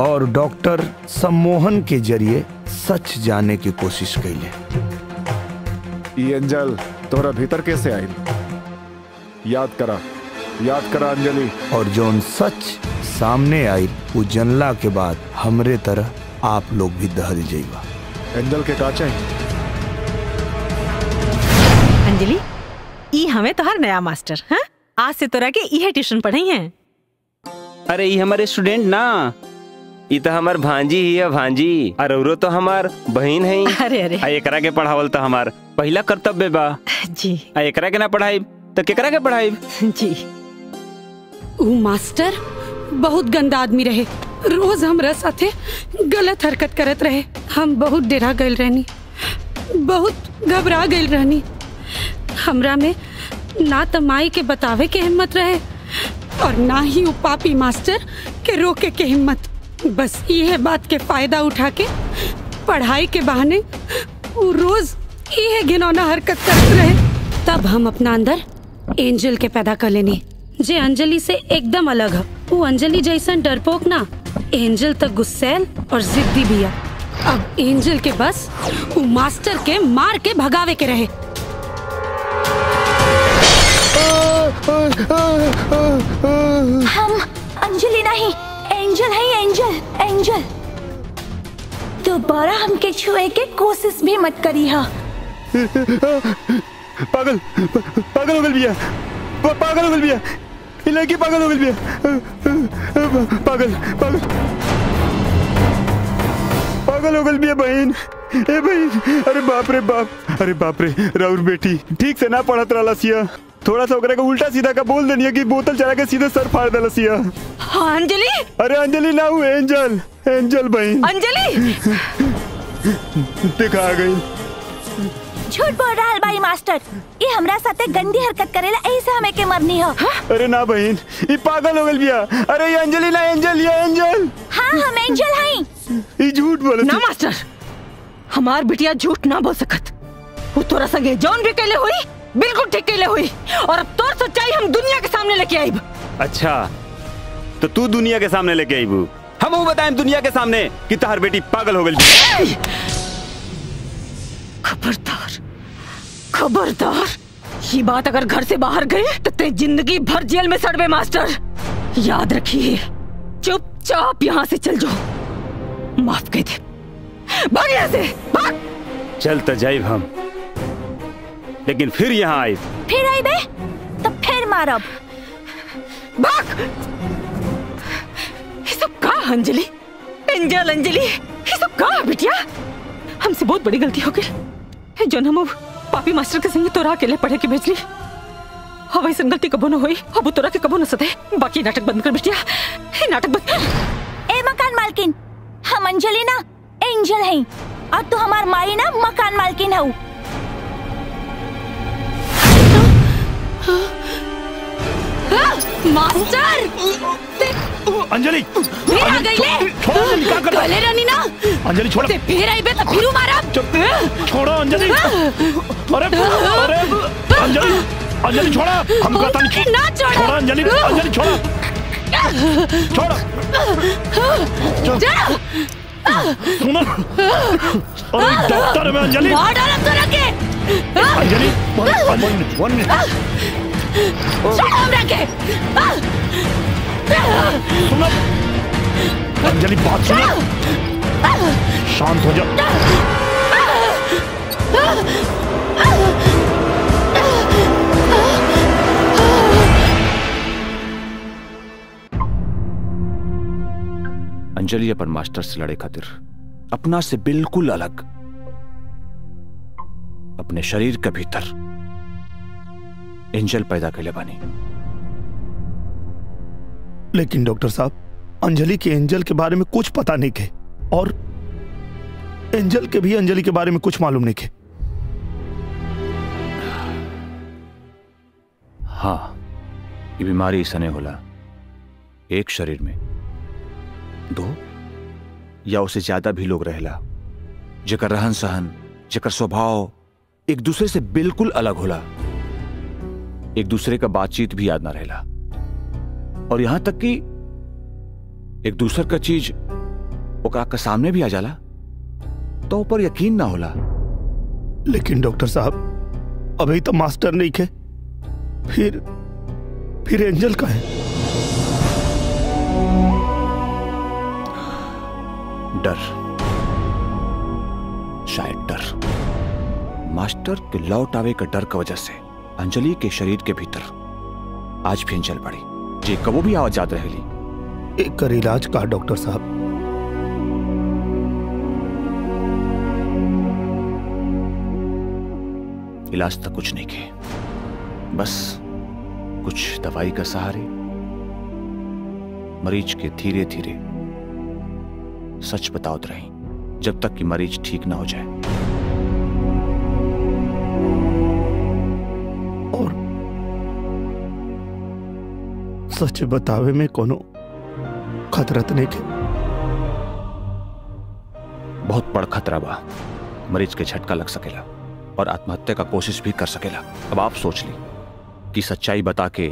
और डॉक्टर सम्मोहन के ज़रिए सच जाने की कोशिश कैले अंजल तोरा भीतर कैसे आई याद करा याद करा अंजलि। और जोन सच सामने आई वो जनला के बाद हमरे तरह आप लोग भी दहल जाइबा। एंजल के काचे? अंजलि हमें तोहर नया मास्टर हाँ? आज से तोरा के इहे ट्यूशन पढ़ाई हैं। अरे ये हमारे स्टूडेंट ना। ये तो हमार भांजी ही है भांजी। और औरो तो हमार बहन है। अरे अरे। आ एकरा के पढ़ावल तो हमार पहला कर्तव्य बा। जी। आ एकरा के ना पढ़ाई तो केकरा के पढ़ाई जी। ऊ मास्टर बहुत गंदा आदमी रहे। रोज हमरा साथे गलत हरकत करत रहे। हम बहुत डेरा गइल रहनी। बहुत घबरा गइल रहनी। हमरा में ना त माई के बतावे के हिम्मत रहे और ना ही वो पापी मास्टर के रोके के हिम्मत। बस ये बात के फ़ायदा उठा के, पढ़ाई के बहाने ऊ रोज ये घिनौना हरकत करते रहे। तब हम अपना अंदर एंजल के पैदा कर लेनी जे अंजलि से एकदम अलग है। वो अंजलि जैसन डरपोक ना, एंजल तक गुस्सैल और जिद्दी भी है। अब एंजल के बस वो मास्टर के मार के भगावे के रहे। हम अंजलि नहीं, एंजल है, एंजल एंजल। दोबारा हमके छुए के कोशिश भी मत करी, हा। पागल पागल हो बिया प- पागल हो गल बिया ये लड़की पागल हो गल बिया पागल पागल। पागल हो गल बिया बहन। ए बहन, अरे बाप रे बाप। अरे बाप रे राउर बेटी। ठीक से ना पढ़त रहला सिया थोड़ा सा के उल्टा सीधा का बोल देनी कि बोतल चला के सीधे सर फाड़ देला सिया। हाँ अंजलि? अरे अंजलि ना हूँ एंजल एंजल बहन। अंजलि? दिखा गई। झूठ बोल रहा हलवाई मास्टर। ये हमरा साथे गंदी हरकत करेला यही से हमें के मरनी हो। अरे ना बहन ये पागल हो गल बिया। अरे ये अंजलि ना एंजल ये एंजल। हाँ हम एंजल हई ये झूठ बोले ना मास्टर। हमार बिटिया झूठ ना बोल सकत। वो तोरा संगे जौन भी कैले हुई बिल्कुल ठीक कैले हुई। और अब तोर सच्चाई हम दुनिया के सामने लेके आईब अच्छा तो तू दुनिया के सामने लेके आईबू हम वो बताएँ दुनिया के सामने कि तहार बेटी पागल हो गई। खबरदार खबरदार ये बात अगर घर से बाहर गई तो ते ज़िंदगी भर जेल में सड़वे मास्टर। याद रखिए चुपचाप यहाँ से चल जाओ। माफ़ कह दे। भाग यहाँ से भाग। चल तो जाइब हम। लेकिन फिर यहाँ आई फिर आई बे? तो फिर मारब भाग! ये सब का अंजलि? एंजल अंजलि। ये सब का बिटिया? हमसे बहुत बड़ी गलती हो गई। जो हम पापी मास्टर के संगे तोरा अकेले पढ़े के भेजली। अब ऐसा गलती कबो न हुई अब तोरा के कबो न सदे। बाकी नाटक बंद कर बिटिया। ये नाटक बंद ए मकान मालकिन! हम अंजलि ना एंजल हई और तू हमार माई ना मकान मालकिन हऊ। मास्टर! अंजलि! फिर आ गई ले छोड़ो अंजलि क्या कर गले रानी ना। अंजलि छोड़ो। ते फिर आई बे तो फिर मारा छोड़ो अंजलि। अरे अरे अंजलि अंजलि छोड़ा। हम कहता नहीं। ना छोड़ो। छोड़ो अंजलि अंजलि छोड़ो। छोड़ो। जा। सुनो अरे डॉक्टर में अंजलि तोरा के Anjali one minute one minute सुनो अंजलि बात सुनो शांत हो जा अंजलि अपन मास्टर से लड़े खातिर अपना से बिल्कुल अलग। अपने शरीर के भीतर एंजल पैदा कैले बानी। लेकिन डॉक्टर साहब अंजलि के एंजल के बारे में कुछ पता नहीं के और एंजल के भी अंजलि के बारे में कुछ मालूम नहीं के हाँ ये बीमारी सने होला एक शरीर में। दो? या उसे ज़्यादा भी लोग रहेला? जेकर रहन सहन, जेकर स्वभाव एक दूसरे से बिल्कुल अलग होला, एक दूसरे का बातचीत भी याद ना रहेला। और यहाँ तक कि एक दूसर का चीज़ ओकरा के सामने भी आ जाला तो ऊपर यकीन ना होला। लेकिन डॉक्टर साहब, अभी तो मास्टर नहीं खे, फिर फिर एंजल का है। डर। शायद डर। मास्टर के लौट आवे का डर की वजह से अंजलि के शरीर के भीतर आज भी अंजल पड़ी। जे कबो भी आवाज़ याद रहेली। एक कर इलाज का डॉक्टर साहब। इलाज तक कुछ नहीं के बस कुछ दवाई का सहारे। मरीज़ के धीरे धीरे सच बताओत रही जब तक कि मरीज़ ठीक ना हो जाए। और सच बतावे में कोनो खतरा नहीं के बहुत बड़ खतरा बा, मरीज़ के झटका लग सकेला और आत्महत्या का कोशिश भी कर सकेला। अब आप सोच ली कि सच्चाई बता के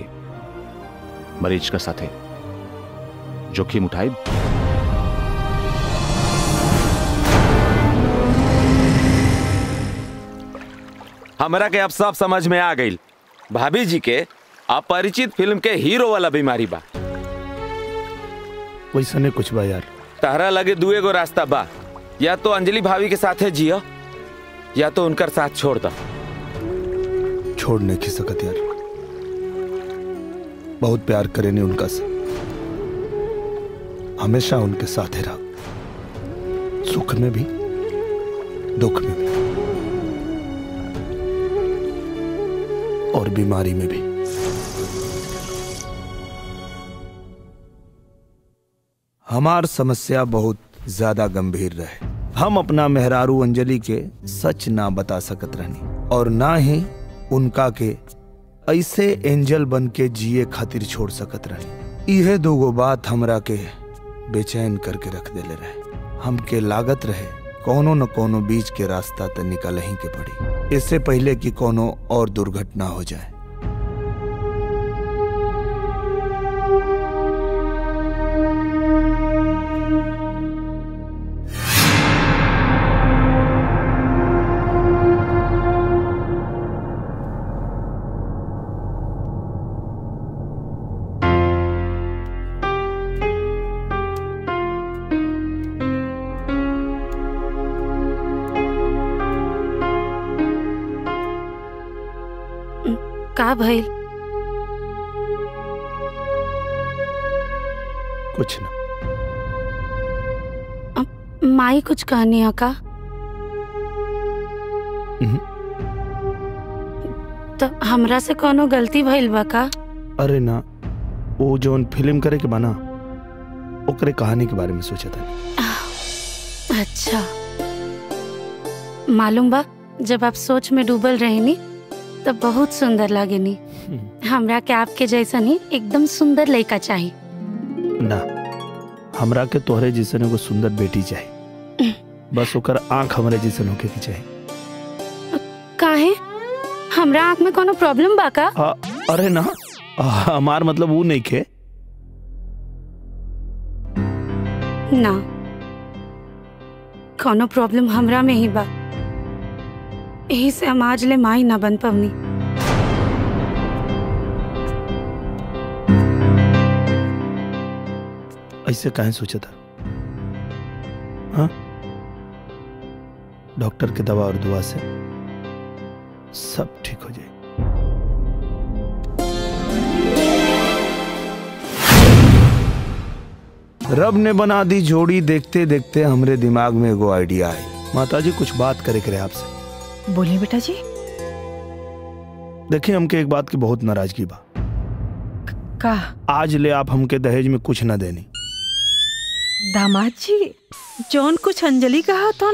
मरीज़ का साथे जोखिम उठाए हमरा के अब सब समझ में आ गई भाभी जी के अपरिचित फ़िल्म के हीरो वाला बीमारी बा। वैसा नहीं कुछ बा यार। तहरा लगे दुए गो रास्ता बा। या तो अंजलि भाभी के साथे जियो या तो उनकर साथ छोड़ दो। छोड़ नहीं की सकत यार। बहुत प्यार करे ने उनका से। हमेशा उनके साथ रहा। सुख में भी दुख में भी। और बीमारी में भी। हमार समस्या बहुत ज़्यादा गंभीर रहे। हम अपना मेहरारू अंजलि के सच ना बता सकत रहनी और ना ही उनका के ऐसे एंजल बन के जिए खातिर छोड़ सकत रहनी। इहे दोगो बात हमरा के बेचैन करके रख देले रहे। हमके लागत रहे कोनो न कोनो बीच के रास्ता तो निकल ही के पड़ी। इससे पहले कि कोनो और दुर्घटना हो जाए। भइल कुछ ना। माई कुछ कहनी है का? तो हमरा से कोनो गलती भइल बा का? अरे ना वो जोन फ़िल्म करे के बना ओकरे कहानी के बारे में सोचा था। अच्छा। मालूम बा जब आप सोच में डूबल रहेनी तब बहुत सुंदर लागेनी हमरा के आपके जैसा ही एकदम सुंदर लड़का चाहिए ना हमरा के तोहरे जैसन एगो सुंदर बेटी चाहिए बस ओकर आँख हमरे जैसन होके के चाहिए काहे? हमरा आँख में कोनो प्रॉब्लम बा का? आ, अरे ना हमार मतलब वो नहीं खे ना कोनो प्रॉब्लम हमरा में ही बा। यही से हम आज ले माई ना बन पवनी। ऐसे काहे सोचा था? हाँ? डॉक्टर के दवा और दुआ से सब ठीक हो जाए। रब ने बना दी जोड़ी देखते देखते हमरे दिमाग में एगो आइडिया आई। माता जी कुछ बात करे करे आपसे। बोलिए बेटा जी देखिए हमके एक बात की बहुत नाराज़गी बा। का आज ले आप हमके दहेज में कुछ ना देनी। दामाद जी जौन कुछ अंजलि कहा तो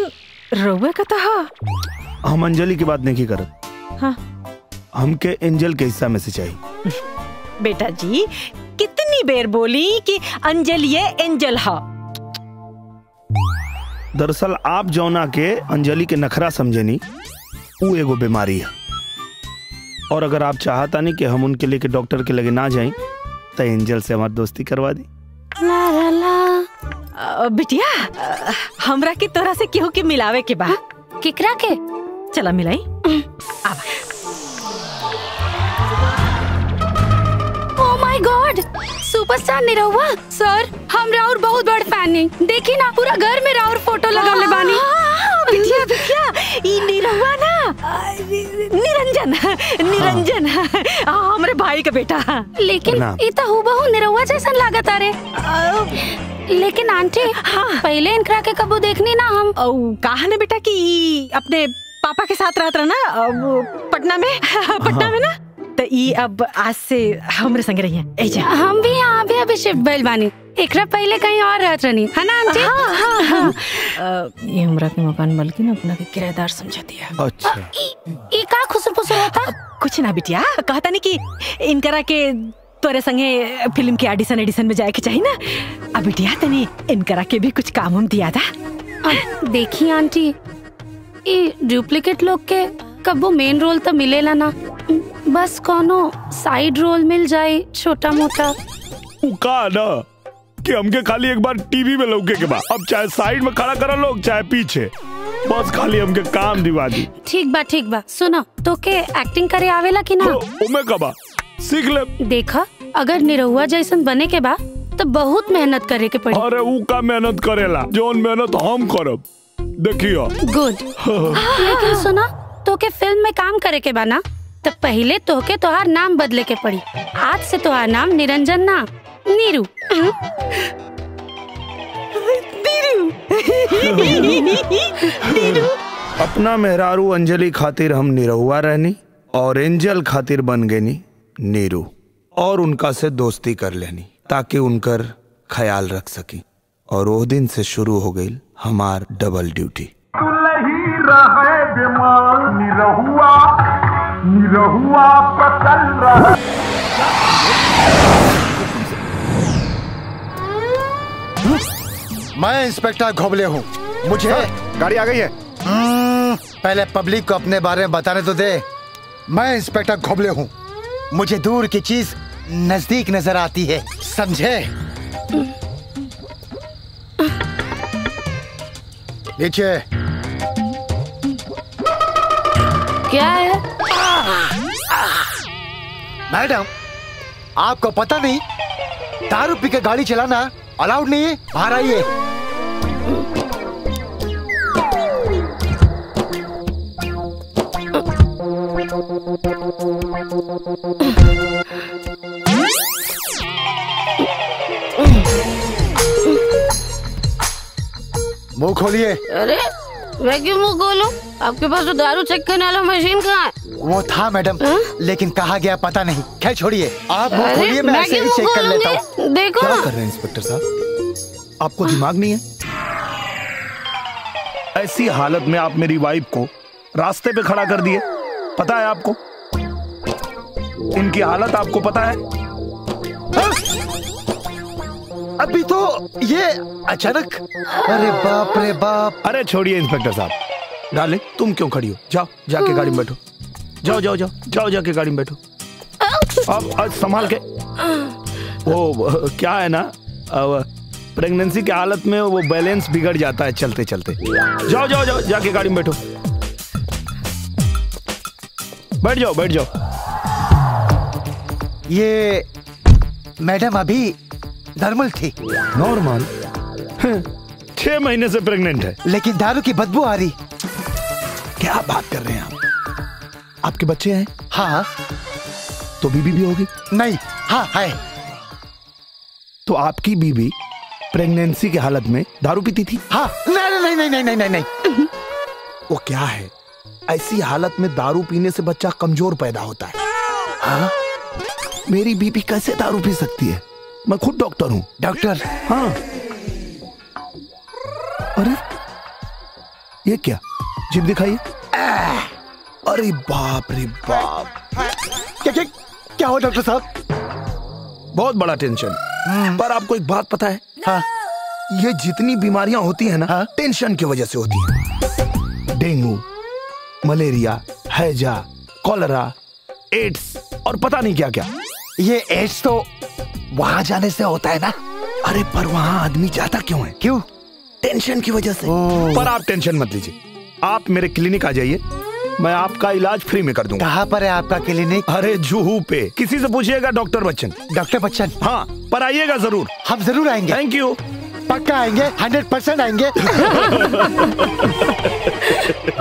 रउए का तहा हम अंजलि की बात नहीं करत। हाँ। हमके एंजल के हिस्सा में से चाहिए। बेटा जी कितनी बेर बोली कि अंजलि ये एंजल हा? दरअसल आप जौना के अंजलि के नखरा समझेनी। वो एगो बीमारी है। और अगर आप चाहता नहीं कि हम उनके लेके डॉक्टर के लगे ना जाएँ तो एंजल से हमारी दोस्ती करवा दी। ला ला ला। बिटिया हमरा के तोरा से केहू के मिलावे के बा। केकरा के? चला मिलाई। ओ my god superstar Nirahua. Sir हम राउर बहुत बड़ फ़ैन हैं। देखी ना पूरा घर में राउर फ़ोटो लगावले बानी हाँ, बिटिया बिटिया ई निरहुआ ना निरंजन निरंजन। हमरे भाई का बेटा। लेकिन। ई तो हूबहू निरहुआ जैसन लागत अरे लेकिन आंटी हाँ। पहले इनकरा के कबू देखनी ना हम। कहा ना बेटा कि अपने पापा के साथ रहत रहा ना पटना में। पटना में ना? तो ई अब आज से हमरे संग रही है एजा हम भी यहाँ भी अभी शिफ्ट भइल बानी। एकरा पहले कहीं और रहत रहनी। है ना आंटी? हाँ, हाँ, हाँ। ये हमरा के मकान मालकिन अपना के किराएदार समझा दिया अच्छा। ई का खुसर फुसर होता कुछ ना बिटिया कहता नहीं कि इनकरा के तोरे संगे फ़िल्म के ऑडिशन एडिशन में जाए के चाहिए ना। अब बिटिया तनी इनकरा के भी कुछ काम हम दिया था अब देखी आंटी ई डुप्लीकेट लोग के कबो मेन रोल तो मिलेला ना। बस कोनो साइड रोल मिल जाए छोटा मोटा का ना? कि हमके खाली एक बार टीवी में लौके के बाद अब चाहे साइड में खड़ा करा लोग चाहे पीछे। बस खाली हमके काम दिवा दी ठीक बा ठीक बा। सुनो तो के एक्टिंग करे आवेला कि ना? उमे कबा सीख ले। देखा अगर निरहुआ जैसन बने के बा तो बहुत मेहनत करे के पड़ी। अरे ऊ का मेहनत करेला? जोन मेहनत हम करब। देखियो। गुड (laughs) लेकिन सुना तो के फ़िल्म में काम करे के बा ना तो पहले तो के तोहार नाम बदले के पड़ी। आज से तोहार नाम निरंजन ना, नीरू। अपना मेहरारू अंजलि खातिर हम निरहुआ रहनी, और एंजल खातिर बन गनी नीरू, और उनका से दोस्ती कर लेनी, ताकि उनकर ख्याल रख सकी। और वो दिन से शुरू हो गई हमार डबल ड्यूटी रहे बीमार निरहुआ निरहुआ पकड़ रहा। मैं इंस्पेक्टर घोबले हूँ। मुझे गाड़ी आ गई है। हम्म, पहले पब्लिक को अपने बारे में बताने तो दे। मैं इंस्पेक्टर घोबले हूँ। मुझे दूर की चीज़ नज़दीक नज़र आती है समझे? नीचे क्या है? मैडम आपको पता नहीं दारू पी के गाड़ी चलाना अलाउड नहीं है बाहर आइए। मुँह खोलिए। अरे मैं क्यों मुँह खोलूं? आपके पास तो दारू चेक करने वाला मशीन कहाँ है? वो था मैडम लेकिन कहा गया पता नहीं। खैर छोड़िए। आप अरे, खोलिए मैं ऐसे ही चेक कर लेता हूँ। देखो क्या कर रहे हैं इंस्पेक्टर साहब? आपको दिमाग नहीं है? ऐसी हालत में आप मेरी वाइफ को रास्ते पे खड़ा कर दिए। पता है आपको? इनकी हालत आपको पता है? अभी तो ये अचानक अरे बाप रे बाप। अरे छोड़िए इंस्पेक्टर साहब। डाले तुम क्यों खड़ी हो? जाओ जाके गाड़ी में बैठो। जाओ जाओ जाओ जाओ जाके गाड़ी में बैठो। अब आज संभाल के वो क्या है ना? प्रेगनेंसी की हालत में वो बैलेंस बिगड़ जाता है चलते चलते। जाओ जाओ जाओ जाके गाड़ी में बैठो। बैठ जाओ बैठ जाओ। ये मैडम अभी नॉर्मल थी नॉर्मल छह महीने से प्रेग्नेंट है। लेकिन दारू की बदबू आ रही। क्या बात कर रहे हैं आप? आपके बच्चे हैं? हाँ। तो बीबी भी होगी? नहीं हाँ है। तो आपकी बीबी प्रेगनेंसी की हालत में दारू पीती थी? हाँ। नहीं नहीं नहीं नहीं नहीं नहीं नहीं। वो क्या है? ऐसी हालत में दारू पीने से बच्चा कमज़ोर पैदा होता है। हाँ? मेरी बीबी कैसे दारू पी सकती है? मैं खुद डॉक्टर हूँ। डॉक्टर? हाँ। अरे ये क्या? जिप दिखाइए। अरे बाप रे बाप। क्या क्या क्या हो डॉक्टर साहब? बहुत बड़ा टेंशन। पर आपको एक बात पता है? हाँ। ये जितनी बीमारियाँ होती है ना हाँ? टेंशन की वजह से होती है। डेंगू मलेरिया हैजा कॉलरा एड्स और पता नहीं क्या क्या ये एड्स तो वहाँ जाने से होता है ना? अरे पर वहाँ आदमी जाता क्यों है? क्यों? टेंशन की वजह से। पर आप टेंशन मत लीजिए। आप मेरे क्लिनिक आ जाइए। मैं आपका इलाज फ्री में कर दूँगा। कहाँ पर है आपका क्लिनिक अरे जूहू पे। किसी से पूछिएगा डॉक्टर बच्चन। डॉक्टर बच्चन? हाँ पर आइएगा ज़रूर। हम ज़रूर आएँगे। थैंक यू पक्का आएँगे? हंड्रेड परसेंट आएँगे।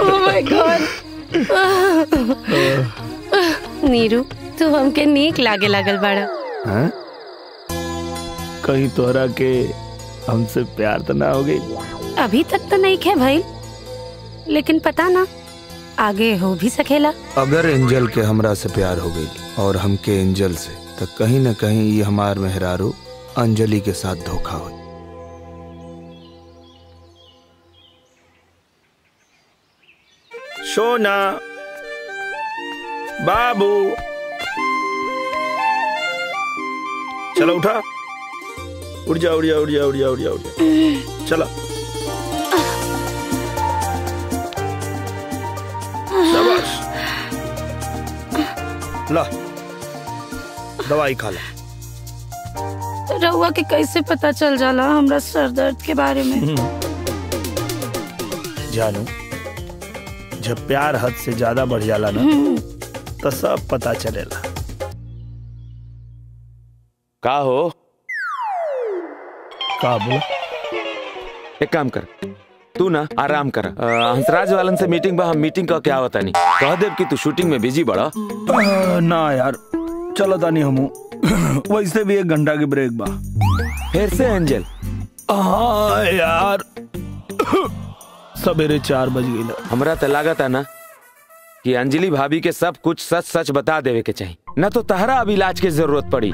ओह माय गॉड नीरू तू हमके नीक लागे लागल बाड़ा। हाँ? कहीं तोहरा के हमसे प्यार तो ना हो गई? अभी तक तो नहीं खे भाई लेकिन पता ना आगे हो भी सकेला। अगर एंजल के हमरा से प्यार हो गई और हमके एंजल से तो कहीं न कहीं ये हमार मेहरारू अंजलि के साथ धोखा हो सोना बाबू। चलो उठा। उठ जा उठ जा उठ जा उठ जा उठ जा उठ जा। चला। शाबाश। ला। दवाई खा ला। रहुआ के कैसे पता चल जाला हमरा सर दर्द के बारे में? जानू जब प्यार हद से ज़्यादा बढ़ जाला ना तो सब पता चलेला. का हो? का बोला? एक काम कर. तू ना आराम कर. हंसराज वालन से मीटिंग बा हम मीटिंग का क्या होता नहीं कह देव कि तू शूटिंग में बिज़ी बड़ा. ना यार चलो तानी हमू. (coughs) वैसे भी एक घंटा की ब्रेक बा. फिर से एंजल. हाँ यार (coughs) सवेरे चार बज गई हमरा तो लागत है ना कि अंजलि भाभी के सब कुछ सच सच बता देवे के चाहिए न तो तहरा अब इलाज की ज़रूरत पड़ी।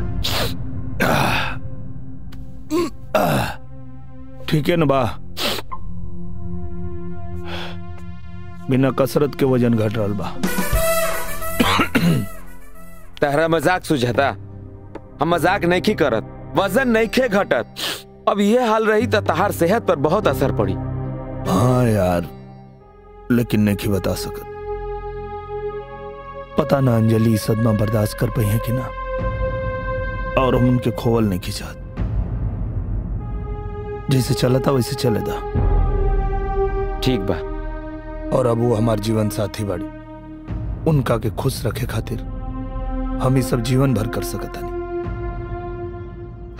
ठीक है ना बा। बिना कसरत के वज़न घट रहा बा। तहरा मज़ाक सुझाता। हम मज़ाक नहीं की करत वज़न नहीं खे घटत। अब ये हाल रही तो तहार सेहत पर बहुत असर पड़ी। हाँ यार लेकिन नहीं बता सकत। पता ना अंजलि सदमा बर्दाश्त कर पाई है कि ना। और हम उनके खोवल नहीं खिंचात जैसे चला था वैसे चले था। ठीक बा। और अब वो हमार जीवन साथी बाड़ी। उनका के खुश रखे खातिर हम ये सब जीवन भर कर सकता नहीं।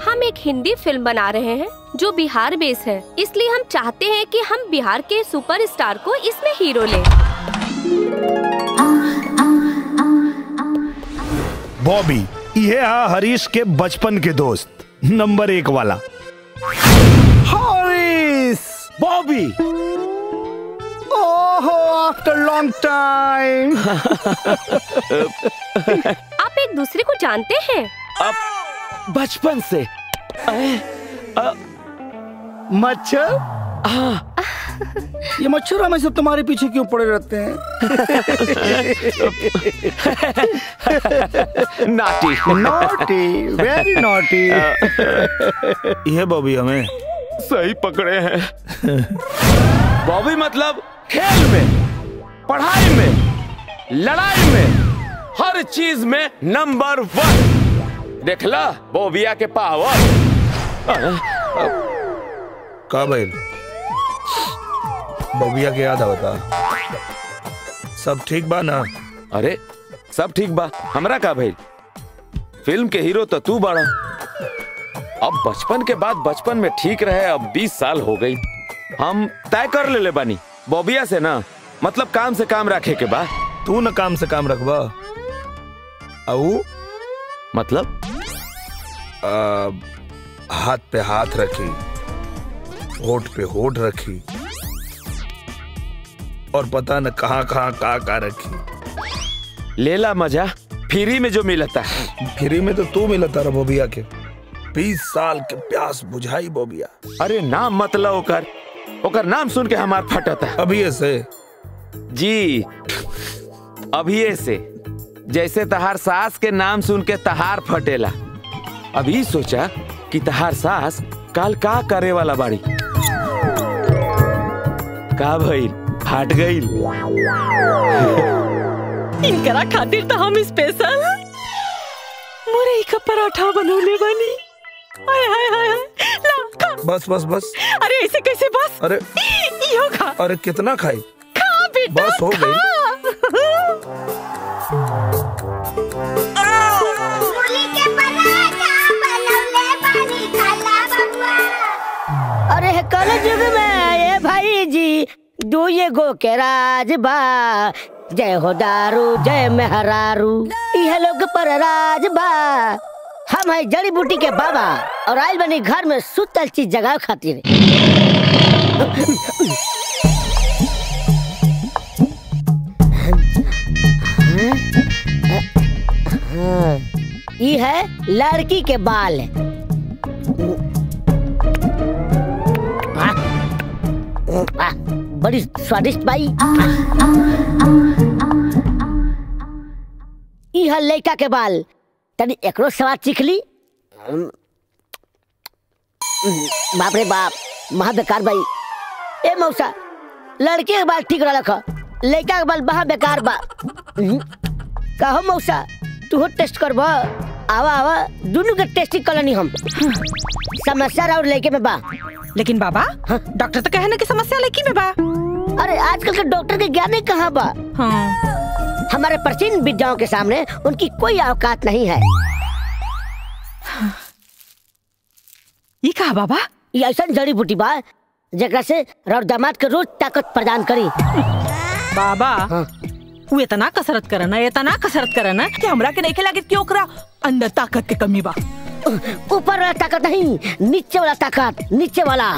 हम एक हिंदी फ़िल्म बना रहे हैं जो बिहार बेस है। इसलिए हम चाहते हैं कि हम बिहार के सुपरस्टार को इसमें हीरो लें। बॉबी ये है हरीश के बचपन के दोस्त नंबर एक वाला। हरीश बॉबी। ओहो आफ्टर लॉन्ग टाइम आप एक दूसरे को जानते हैं? अब बचपन से मच्छर? हाँ (laughs) ये मच्छर हमेशा तुम्हारे पीछे क्यों पड़े रहते हैं? नाटी नॉटी वेरी नॉटी ये बॉबी हमें सही पकड़े हैं। (laughs) बॉबी मतलब खेल में पढ़ाई में लड़ाई में हर चीज़ में नंबर वन। देख देखला बोबिया के पावर। का भाई बॉबिया के याद आवता सब ठीक बा ना? अरे सब ठीक बा। हमरा का भाई फ़िल्म के हीरो तो तू बड़ा। अब बचपन के बाद बचपन में ठीक रहे अब 20 साल हो गई। हम तय कर ले ले बानी। बॉबिया से ना? मतलब काम से काम रखे के बा। तू ना काम से काम रखबा। अऊ मतलब? आ, हाथ पे हाथ रखी होठ पे होठ रखी। और पता न कहाँ कहाँ का का रखी। लेला मज़ा फ्री में जो मिलता है। फ्री में तो तू मिलता रहा बोबिया के। बीस साल के प्यास बुझाई बोबिया। अरे नाम मतलब ओकर। ओकर नाम सुन के हमार फटता है। अभी ऐसे। जी अभी से जैसे तहार सास के नाम सुन के तहार फटेला। अभी सोचा कि तहार सास काल का करे वाला बाड़ी। का भइल? फाट गई। इनकरा खातिर तो हम स्पेशल मुरई का पराठा बनौले बनी। हाय हाय हाय बस बस बस। अरे ऐसे कैसे बस? अरे। यो खा। अरे कितना खाई? खा बेटा बस हो गई। अरे कल युग में ये भाई जी दू गो के राज बा। जय हो दारू जय मेहरारू। यह लोग पर राज बा। हम है जड़ी बूटी के बाबा और आयल बनी घर में सुतल चीज़ जगह खातिर। ये है लड़की के बाल। हाँ, आ, बड़ी स्वादिष्ट बाई। ई है लड़का के बाल। तनी एकरो स्वाद चीख ली बाप रे बाप महा बेकार बाई। ए मौसा, लड़के के बाल ठीक रख लड़का के बाल महा बेकार बा कहो मौसा तू टेस्ट करब। आवा आवा दोनों के टेस्टिंग कलनी हम। समस्या और लड़के में बा लेकिन बाबा डॉक्टर तो कहे ना कि समस्या लड़की में बा अरे आजकल के डॉक्टर के ज्ञान ही कहाँ बा? हाँ। हमारे प्राचीन विद्याओं के सामने उनकी कोई औकात नहीं है। ये कहा बाबा? ये ऐसा जड़ी बूटी बा जरा से रौर दामाद के रोज ताकत प्रदान करी। बाबा वो इतना कसरत करना इतना कसरत करना कि हमरा के नहीं लागे कि ओकरा अंदर ताकत के कमी बा। ऊपर वाला ताकत नहीं नीचे वाला ताकत नीचे वाला।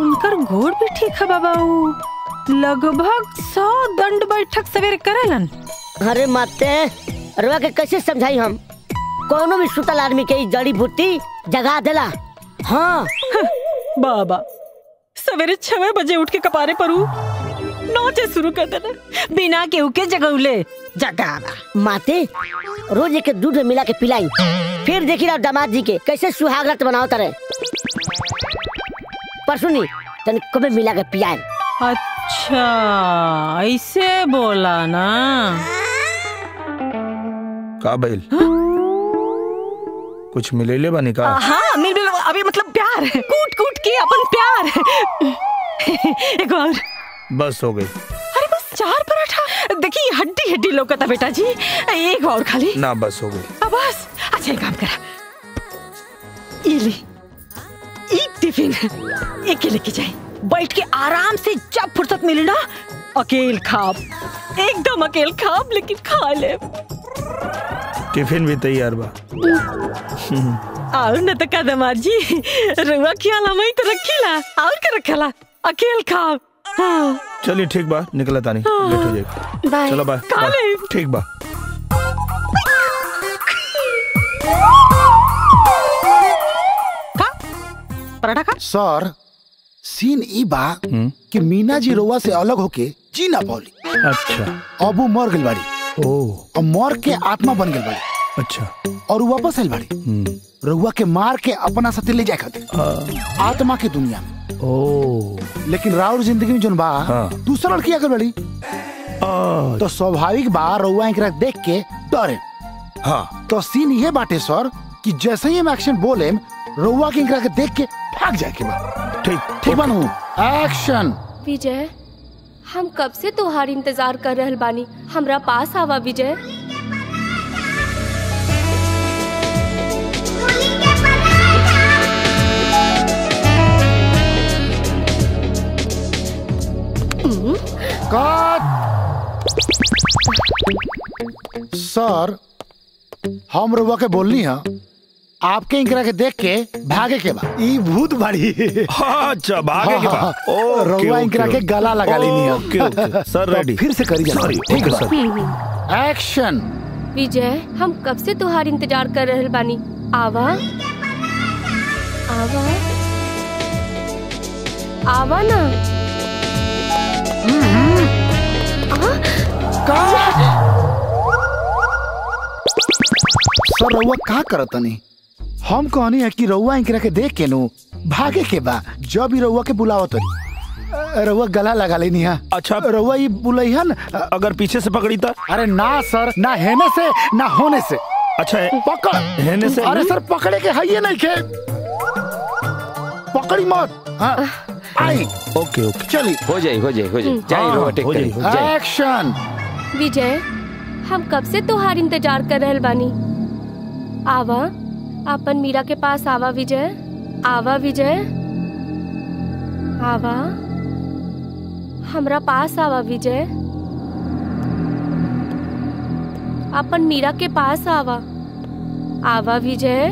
उनकर घोड़ भी ठीक है बाबा उ लगभग सौ दंड बैठक सवेरे करेलन। अरे माते रुआ के कैसे समझाई हम? कोनो भी सुतल आदमी के जड़ी बूटी जगा देला। हाँ। (laughs) बाबा सवेरे छह बजे उठ के कपारे परू नोचे शुरू कर देना। बिना केहू के जगौले जगावा माते रोज एक दूध में मिला के पिलाई। फिर देखी रहा दामाद जी के कैसे सुहागरत बनाओ तारे पर सुनी तन कबे मिला के पियाए अच्छा ऐसे बोला ना। का बैल कुछ मिलेले बानी का हाँ मिल मिल अभी मतलब प्यार कूट कूट के अपन प्यार (laughs) एक और। बस हो गई। अरे बस चार पराठा। देखिए हड्डी हड्डी लौकता बेटा जी। एक और खाली ना बस हो गई। अब बस। अच्छा एक काम करा। ये ले। टिफ़िन। एक लेके जाए। बैठ के आराम से जब फुर्सत मिले ना अकेल खाब एकदम अकेल खाब लेकिन खा ले। टिफ़िन भी तैयार बा। और न तो कदमार जी रुआ खियाला मैं तो रखीला और का रखला अकेल खाब चलिए ठीक बा निकला तानी। हाँ। लेट हो जाए बाय। चलो बाय? ठीक बा। पराठा खा? सर सीन ई बा कि मीना जी रोवा से अलग होके जी ना पौली अच्छा। अब वो मर गई बाड़ी। ओ। और मर के आत्मा बन गई बाड़ी। अच्छा। और वो वापस आइल बाड़ी। रउआ के मार के अपना साथे ले जाए खातिर। आत्मा के दुनिया में। ओ। लेकिन राउर ज़िंदगी में जोन बा हाँ। दूसरा लड़की आकर बड़ी तो स्वाभाविक बा रउआ एकरा देख के डरे। हाँ। तो सीन ये बाटे सर कि जैसे ही हम एक्शन बोले रउआ के एकरा के देख के भाग जाए के बा। ठीक ठीक बनू एक्शन विजय हम कब से तोहार इंतज़ार कर रहल बानी? हमरा पास आवा विजय। कट सर हम रउआ के बोलनी है। आपके इंकरा के देख के भागे के बा ई भूत बाड़ी अच्छा भागे के बा ओके, रउआ इंकरा के गला लगा लेनी है। ओके, ओके, सर, तो रेडी। फिर से करी सॉरी, ठीक है एक्शन विजय हम कब से तोहार इंतज़ार कर रहल बानी? आवा। आवा। आवा ना। सर रउआ का? करत हम कहनी है कि रउआ इंकरा के देख के नु भागे के बा जब भी रउआ के बुलावत रही रउआ गला लगा लेनी है। अच्छा। रउआ ये बुलैहन अगर पीछे से पकड़ी तो? अरे ना सर ना हेने से ना होने से। अच्छा है पकड़। हेने से अरे सर पकड़े के है ये नहीं के पकड़ी मत। हाँ, आई। Okay okay. चली। हो जाए हो जाए हो जाए जाए जाए एक्शन विजय हम कब से तोहार इंतज़ार कर रहल बानी? आवा अपन मीरा के पास आवा विजय। आवा विजय। आवा हमरा पास आवा विजय। अपन मीरा के पास आवा। आवा विजय।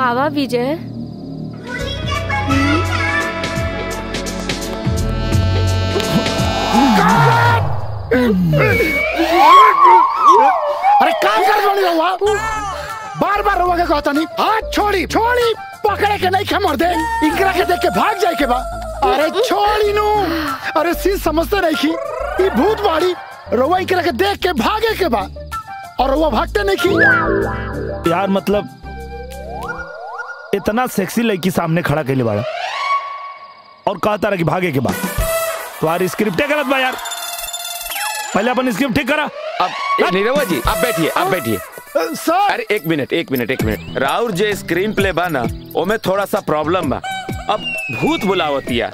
आवा विजय। अरे काम कर जोड़ी रहुआ बार बार रहुआ के कहता नहीं। हाथ छोड़ी छोड़ी, पकड़े के नहीं के दे? इंकरा के देख के भाग जाए के बा। अरे छोड़ी नु। अरे सी समझते नहीं की ये भूत बाड़ी रहुआ इंकरा के देख के भागे के बा। और रहुआ भागते नहीं की। यार मतलब इतना सेक्सी लड़की सामने खड़ा कैले बाड़ा। और कहता रहा कि भागे के बाद। तुम्हारी स्क्रिप्टे गलत बा यार। पहले अपन स्क्रिप्ट ठीक करा। अब नीरवा जी आप बैठिए आप बैठिए। सर। अरे एक मिनट एक मिनट एक मिनट। राउर जो स्क्रीन प्ले बा ना ओमे थोड़ा सा प्रॉब्लम बा। अब भूत बुलावतिया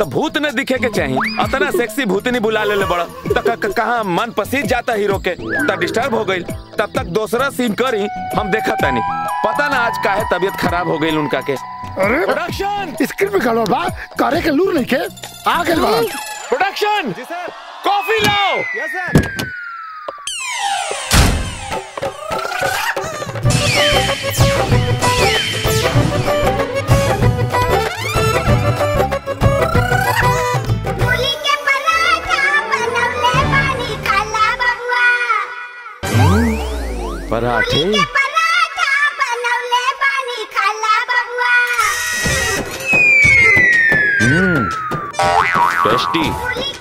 तो भूत न दिखे के चाहिए अतना सेक्सी भूतनी बुला ले बड़ा। तो क- क- मन पसीज जाता हीरो के? तो डिस्टर्ब हो गई तब तक दूसरा सीन करी हम देखा तानी पता ना आज काहे तबीयत खराब हो गई उनका के। अरे प्रोडक्शन स्क्रिप्ट में गड़बड़ बा। करे के लूर नहीं के? आ गइल बा। प्रोडक्शन कॉफ़ी लाओ! यस सर पराठे। Hmm tasty.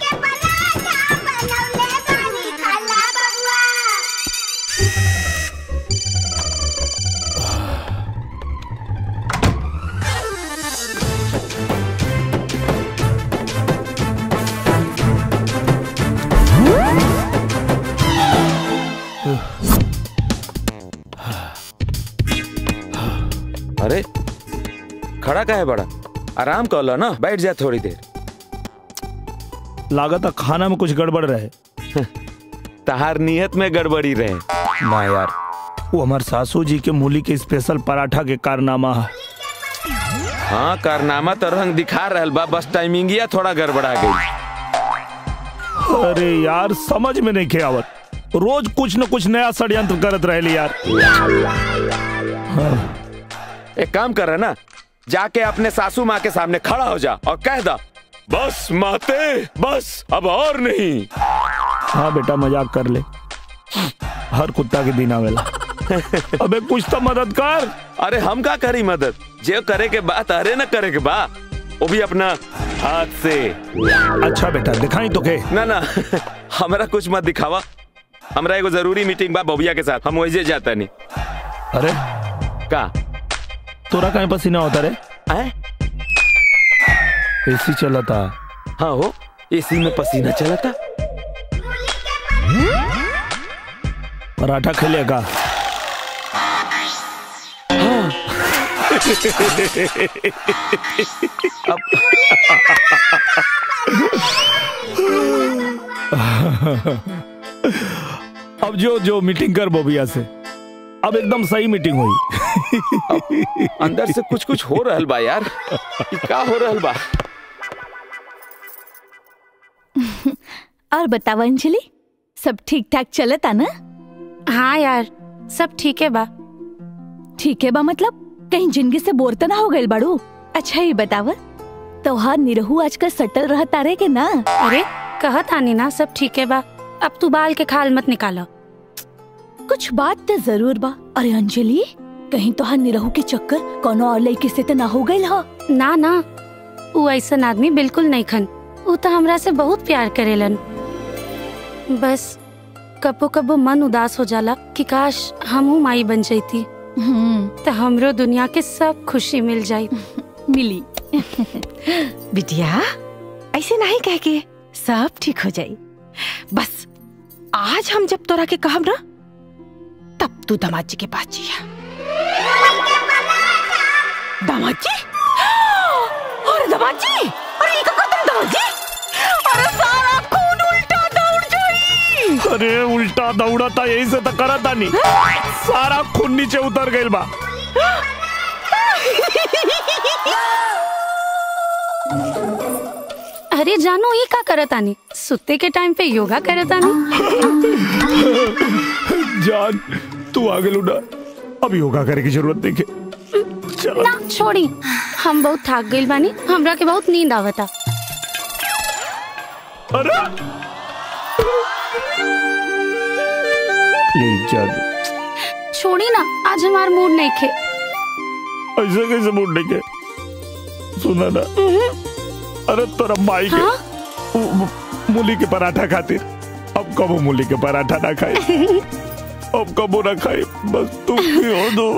खड़ा का है बड़ा? आराम कर लो ना बैठ जा थोड़ी देर। लागत है खाना में कुछ गड़बड़ रहे। (laughs) तहार नियत में गड़बड़ी रहे। ना यार वो हमार सासू जी के मूली के स्पेशल पराठा के कारनामा है। हाँ कारनामा तो रंग दिखा रहल बा बस टाइमिंग या थोड़ा गड़बड़ा गई। अरे यार समझ में नहीं के आवत। रोज कुछ न कुछ नया षड्यंत्र करत रहे यार। हाँ। एक काम कर रहा ना जाके अपने सासू माँ के सामने खड़ा हो जा और कह दा बस माते बस अब और नहीं। हाँ बेटा मज़ाक कर ले। हर कुत्ता के दिन आवेला अबे कुछ तो मदद कर। अरे हम का करी मदद? जे करे के बात अरे न करे के बा वो भी अपना हाथ से। अच्छा बेटा दिखाई तो के। ना ना (laughs) हमरा कुछ मत दिखावा। हमारा एगो ज़रूरी मीटिंग बा बबुआ के साथ। हम वही जाता नहीं अरे। का? तोरा कहीं पसीना होता रे? एसी चला था हाँ हो। एसी में पसीना चला था पराठा खेलेगा। अब जो जो मीटिंग कर बोबिया से। अब एकदम सही मीटिंग हुई। अंदर से कुछ कुछ हो रहल बा यार। ई का हो रहल बा? और बताओ अंजलि सब ठीक ठाक चलता ना? हाँ यार सब ठीक है बा। ठीक है बा मतलब? कहीं ज़िंदगी से बोर तो ना हो गए बाड़ू? अच्छा ये बताव तोहार निरहू आजकल सटल रहता रे के ना? अरे कहत आनी ना सब ठीक है बा। अब तू बाल के खाल मत निकालो। कुछ बात तो ज़रूर बा। अरे अंजलि कहीं तोहार निरहू के चक्कर कोनो और लड़के से तो ना हो गई हो। ना ना वो ऐसा आदमी बिल्कुल नहीं खन वो तो हमरा से बहुत प्यार करेलन। बस कबो कबो मन उदास हो जाला कि काश हमहू माई बन जाती तो हमरो दुनिया के सब खुशी मिल जाई (laughs) मिली। (laughs) बिटिया ऐसे नहीं कह के सब ठीक हो जाई। बस आज हम जब तोरा के कहब ना तब तू दामाद जी के पास जिया दामाद जी? अरे दामाद जी! अरे ये तुम दामाद जी? अरे सारा खून उल्टा दौड़ जाई। अरे उल्टा दौड़ा था यही से तो करा था नहीं। सारा खून नीचे उतर गई बा। अरे जानो ये का करत आनी सुते के टाइम पे योगा करत आनी (laughs) जान तू आगे लुटा। अब योगा करे की ज़रूरत देखे। ना छोड़ी। हम बहुत थक गइल बानी। हमरा के बहुत नींद आवता। अरे! प्लीज़ जान। छोड़ी ना आज हमार मूड नहीं खे। ऐसे कैसे मूड नहीं के सुना ना। अरे तोरा माई के उ- मूली के पराठा खातिर। अब कबो मूली के पराठा ना खाए? (laughs) अब बुरा खाए बस तुम भी हो दो।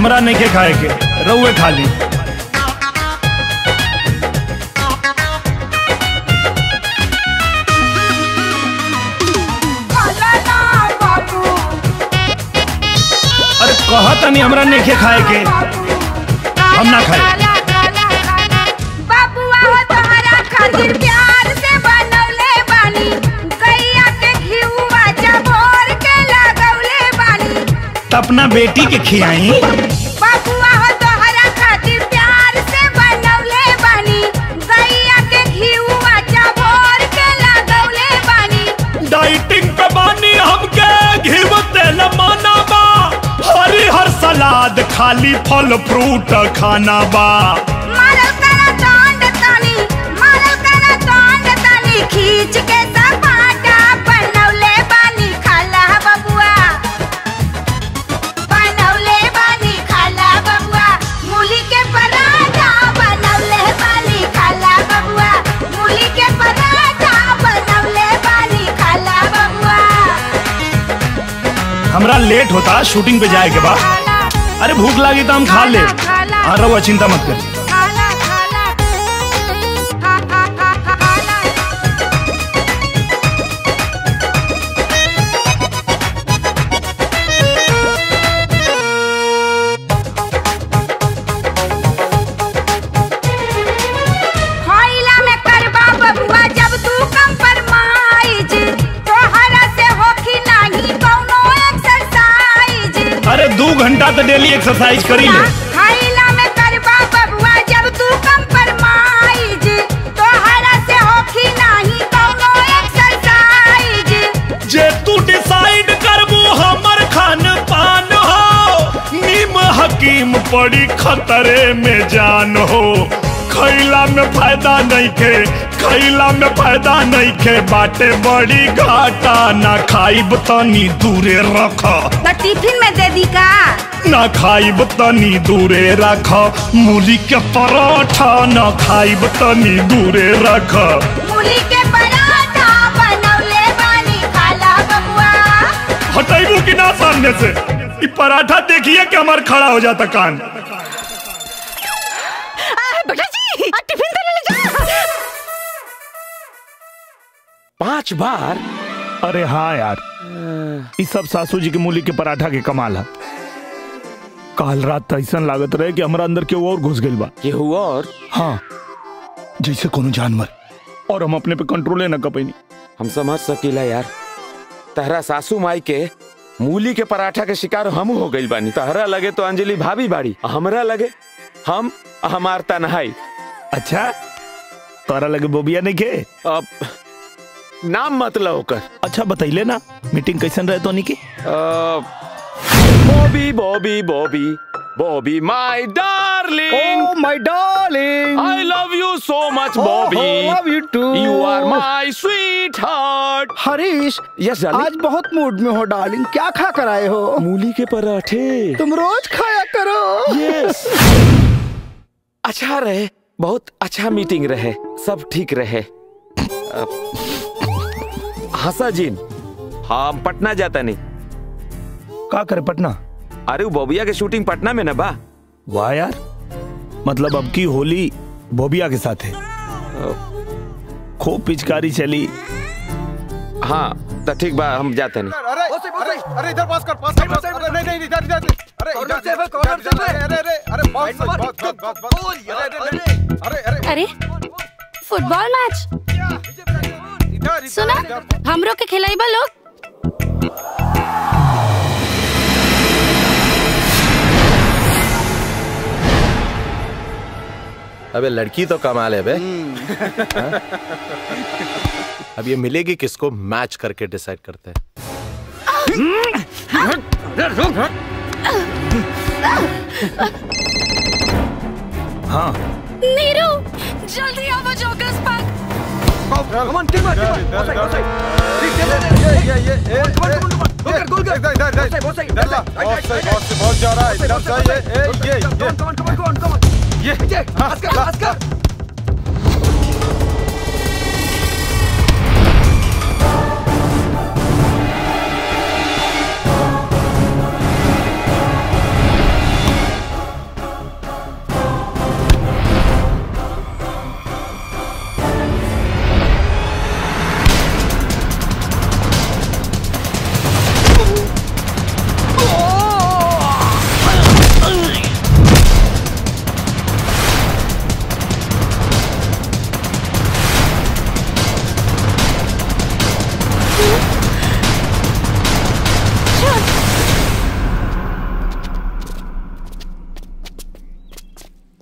हमरा नहीं के खाए के रउए खा ली। अरे तनी हमरा नहीं के खाए के हम ना खाए बाबुआ हो तोहरा खातिर प्यार त अपना बेटी के खियाई बाबुआ तोहरा खातिर प्यार से बनौले बानी। गैया के घिउवा चबोर के लगौले बानी। डाइटिंग पे बानी हमके घिव तेल माना बा हरी हर सलाद खाली फल फ्रूट खाना बा मारल करा डांड तानी मारल करा डांड तानी खींच के हमरा लेट होता शूटिंग पे जाए के बाद अरे भूख लगी तो हम खा ले। हाँ रहुआ चिंता मत कर घंटा तो डेली एक्सरसाइज करी ले। जब तू कम फरमाइज तोहरा से होखी नाही कौनो एक्सरसाइज जे तू डिसाइड करबू हमर खान पान हो। नीम हकीम पड़ी खतरे में जान हो। खैला में फ़ायदा नहीं खे खैला में फ़ायदा नहीं खे। बाटे बड़ी घाटा ना खाइब तनी दूरे रख। टिफ़िन में का ना खाइब तनी दूरे रख। मूली के पराठा ना खाइब तनी दूरे रख। मूली के पराठा बनौले बानी खाला बबुआ। हटाइबू कि ना सामने से? ई पराठा देखिए कि हमार खड़ा हो जाता कान। बेटा जी टिफ़िन तो ले ले जा पाँच बार? अरे हाँ यार इस सब सासू जी के मूली के पराठा के कमाल है। काल रात तो ऐसा लागत रहे कि हमारा अंदर केहू और घुस गइल बा। केहू और? हाँ जैसे कोनो जानवर। और हम अपने पे कंट्रोले न कर पैनी हम समझ सकीला यार। तहरा सासू माई के मूली के पराठा के शिकार हम हो गइल बानी। तहरा लगे तो अंजलि भाभी बाड़ी हमरा लगे हम हमार तनहाई। अच्छा तोरा लगे बोबिया नहीं के? अब नाम मतलब ओकर अच्छा बतैले ना मीटिंग कैसन रहे तो की Bobby Bobby Bobby Bobby my darling my darling. I love you so much, Oh, Bobby. love you too. You are my sweetheart. Harish yes आज बहुत मूड में हो डार्लिंग क्या खा कर आए हो? मूली के पराठे। तुम रोज खाया करो। यस अच्छा रहे बहुत अच्छा मीटिंग रहे। सब ठीक रहे। हंसा जीन। हम पटना जाता नहीं। का करे पटना? अरे वो बोबिया के शूटिंग पटना में ना बा। वाह यार। मतलब अब की होली बोबिया के साथ है। खूब पिचकारी चली। हाँ तो ठीक बा हम जाते नहीं। अरे अरे अरे इधर पास कर पास कर पास कर। नहीं नहीं इधर इधर अरे इधर से कॉर्नर से अरे अरे अरे अरे बहुत सही बहुत बहुत बहुत बहुत अरे अरे अरे अरे फुटबॉल मैच सुना? हमरो के खिलाइबा लोग। अबे लड़की तो कमाल है बे। हाँ? अब ये मिलेगी किसको? मैच करके डिसाइड करते हैं। हाँ नीरू जल्दी आओ jokers park. Come on tick मार टिक ये ये ये ये goal गोल इधर इधर इधर बहुत सही बहुत सही बहुत सही बहुत जा रहा है इधर से ये ये ये come on come on come on ये ये पास कर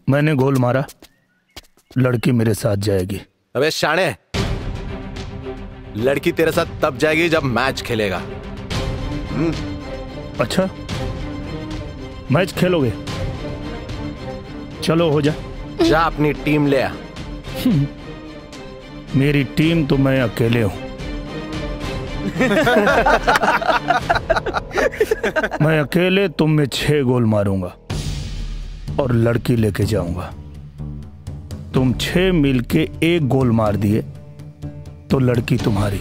मैंने गोल मारा। लड़की मेरे साथ जाएगी। अबे शाणे। लड़की तेरे साथ तब जाएगी जब मैच खेलेगा। अच्छा। मैच खेलोगे? चलो हो जा। जा अपनी टीम ले आ। (laughs) मेरी टीम तो मैं अकेले हूँ। (laughs) मैं अकेले तुम में छह गोल मारूँगा। और लड़की लेके जाऊँगा। तुम छह मिल के एक गोल मार दिए तो लड़की तुम्हारी।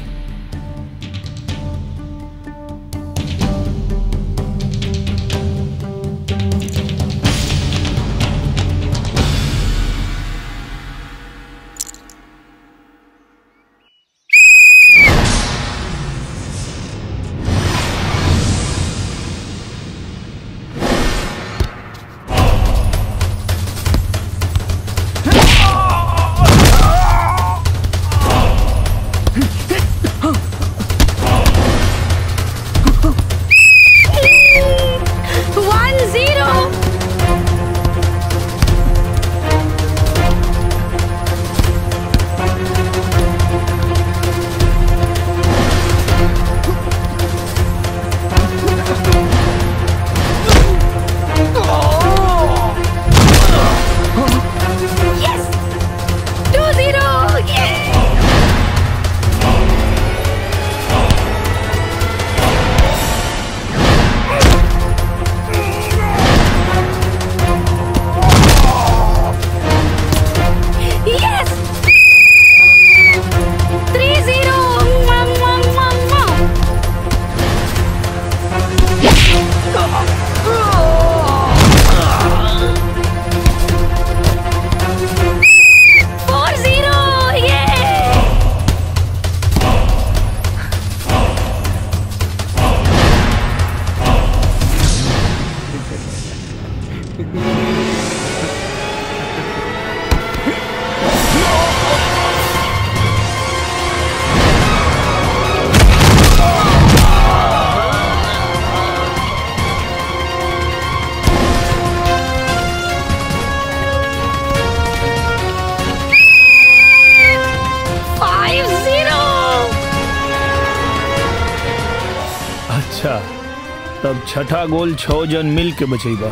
गोल छह जन मिल के बचेगा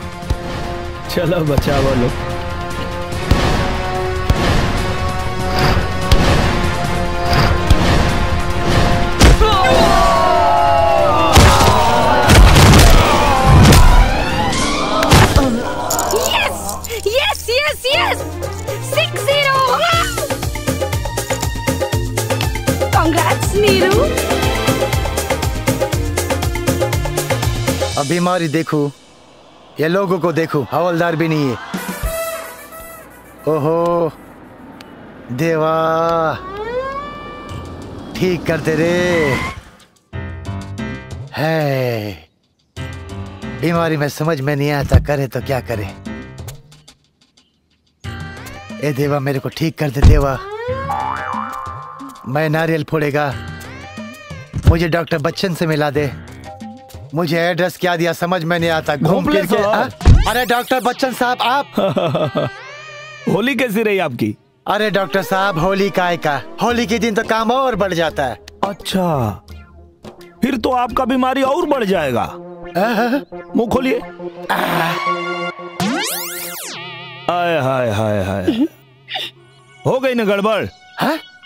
चलो बचाव लो बीमारी देखो, ये लोगों को देखो, हवलदार भी नहीं है। ओहो, देवा, ठीक करते रे। है, बीमारी में समझ में नहीं आता, करे तो क्या करे। ए देवा, मेरे को ठीक कर दे देवा। मैं नारियल फोड़ेगा, मुझे डॉक्टर बच्चन से मिला दे। मुझे एड्रेस क्या दिया समझ में नहीं आता। घूम फिर के। हाँ? अरे डॉक्टर बच्चन साहब आप (laughs) होली कैसी रही आपकी? अरे डॉक्टर साहब होली काय का होली के दिन तो काम और बढ़ जाता है। अच्छा। फिर तो आपका बीमारी और बढ़ जाएगा। मुँह खोलिए। आय हाय हाय हाय। हो गई ना गड़बड़?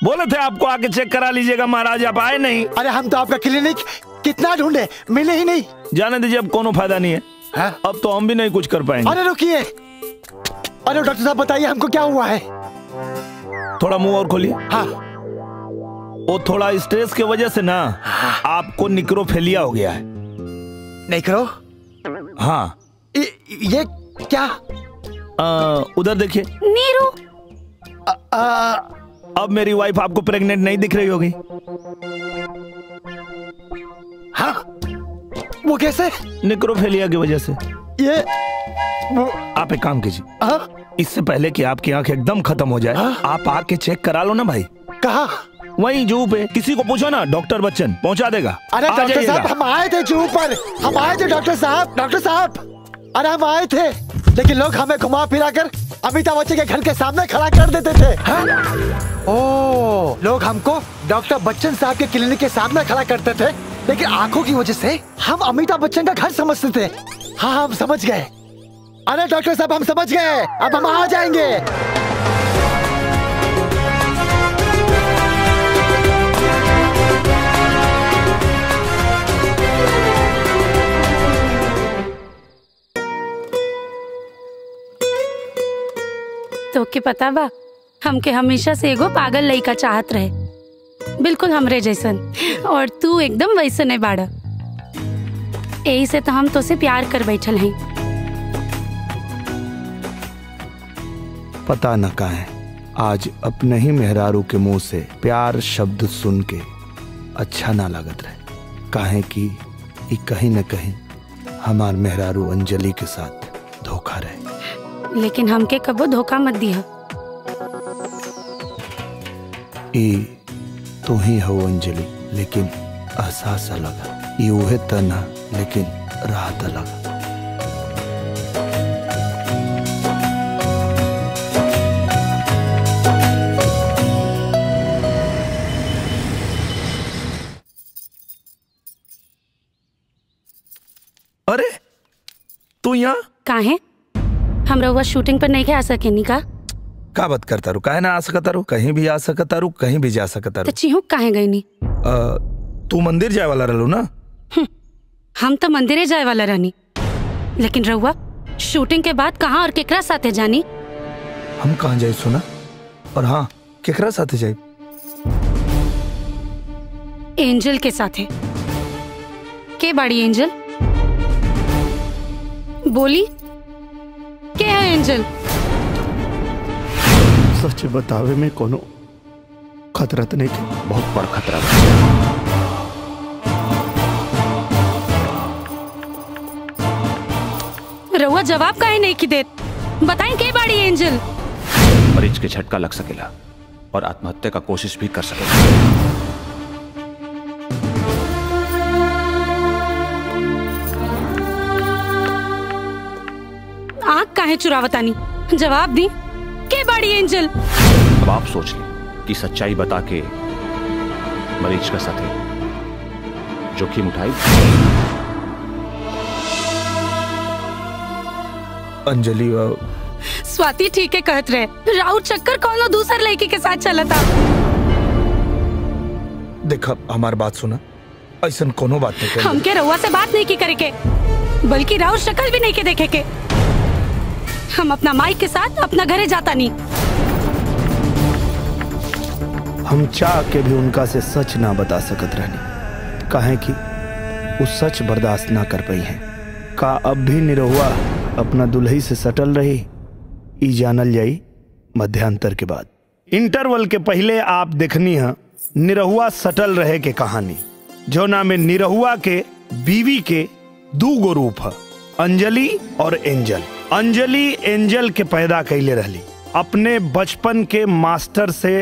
बोले थे आपको आके चेक करा लीजिएगा महाराज आप आए नहीं। अरे हम तो आपका क्लिनिक कितना ढूंढे? मिले ही नहीं। जाने दीजिए अब कोनो फ़ायदा नहीं है। हा? अब तो हम भी नहीं कुछ कर पाएँगे। अरे रुकिए। अरे डॉक्टर साहब बताइए हमको क्या हुआ है? थोड़ा मुँह और खोलिए। हाँ। वो थोड़ा स्ट्रेस की वजह से ना आपको निक्रोफेलिया हो गया है। निक्रो हाँ। ये क्या? आ, उधर देखिए। नीरू। अब मेरी वाइफ आपको प्रेग्नेंट नहीं दिख रही होगी। वो कैसे? निक्रोफेलिया की वजह से। ये वो आप एक काम कीजिए। इससे पहले कि आपकी आँख एकदम खत्म हो जाए आप आके चेक करा लो ना भाई। कहा? वहीं जू पे। किसी को पूछो ना डॉक्टर बच्चन पहुँचा देगा। अरे डॉक्टर साहब हम आए थे जू पर। हम आए थे डॉक्टर साहब डॉक्टर साहब। अरे हम आए थे। लेकिन लोग हमें घुमा फिरा कर अमिताभ बच्चन के घर के सामने खड़ा कर देते थे। हाँ? ओ लोग हमको डॉक्टर बच्चन साहब के क्लिनिक के सामने खड़ा करते थे। लेकिन आँखों की वजह से हम अमिताभ बच्चन का घर समझते थे। हाँ हम समझ गए। अरे डॉक्टर साहब, हम समझ गए। अब हम आ जाएँगे। तो के पता बा हमके हमेशा से एगो पागल लड़का चाहत रहे। बिल्कुल हमरे जैसन। और तू एकदम वैसन है बाड़ा। यही से तो हम तो से प्यार कर बैठल हैं। पता न का है आज अपने ही मेहरारू के मुँह से प्यार शब्द सुन के अच्छा ना लागत रहे। काहे कि कहीं न कहीं हमार मेहरारू अंजलि के साथ धोखा रहे। लेकिन हमके कबो धोखा मत दिया तू ही हो अंजलि। लेकिन एहसास अलग है। ई उहे तन है, लेकिन राहत अलग है। अरे, तू यहाँ? काहे हम रउआ शूटिंग पर नहीं आ सके नी का। का बात करता रू काहे ना आ सकता रू कहीं भी आ सकता रू कहीं भी जा सकता तो रू चिहुक काहे गई नी? तू मंदिर जाए वाला रहलू ना? हम तो मंदिरे जाए वाला रहनी। लेकिन रउआ शूटिंग के बाद कहाँ और केकरा साथे जानी? हम कहाँ जाए सुना? और हाँ केकरा साथे जाए एंजल के साथे। के बाड़ी एंजल? बोली के है एंजल? सच बतावे में कोनो खतरा तो नहीं के बहुत बड़ खतरा। बा। रउआ जवाब काहे नहीं की देत। बताई के बाड़ी एंजल? मरीज़ के झटका लग सकेला और आत्महत्या का कोशिश भी कर सकेला। आँख काहे चुरावतानी? जवाब दी। के बाड़ी एंजल। अब आप सोच लें कि सच्चाई बता के मरीज़ का साथे जोखिम उठाई। अंजलि स्वाति ठीक है कहत रहे। राउत चक्कर कोनो दूसर लड़की के साथ चला था देख हमार बात सुना। ऐसा कोनो बात नहीं हमके रउआ से बात नहीं की करे के बल्कि राहुल शक्ल भी नहीं के देखे के हम अपना माई के साथ अपना घरे जाता नहीं। हम चाह के भी उनका से सच ना बता सकत रहनी। काहे कि वो सच बर्दाश्त ना कर पाई है। का अब भी निरहुआ अपना दुल्ही से सटल रही, ई जानल जाई मध्यांतर के बाद। इंटरवल के पहले आप देखनी है निरहुआ सटल रहे के कहानी, जो ना में निरहुआ के, बीवी के दू गो रूप है, अंजलि और एंजल। अंजलि एंजल के पैदा कैले रहली। अपने बचपन के मास्टर से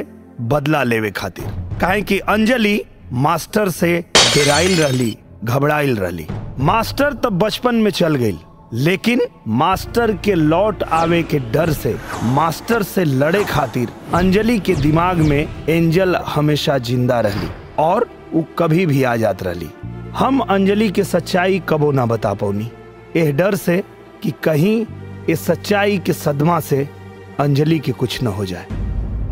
बदला लेवे खातिर। काहे कि अंजलि मास्टर से डेराइल रहली, घबराइल रहली। मास्टर तब बचपन में चल गई लेकिन मास्टर के लौट आवे के डर से, मास्टर से लड़े खातिर अंजलि के दिमाग में एंजल हमेशा ज़िंदा रहली और वो कभी भी आ जात रहली। हम अंजलि के सच्चाई कबो ना बता पौनी। यह डर से कि कहीं इस सच्चाई के सदमा से अंजलि के कुछ न हो जाए।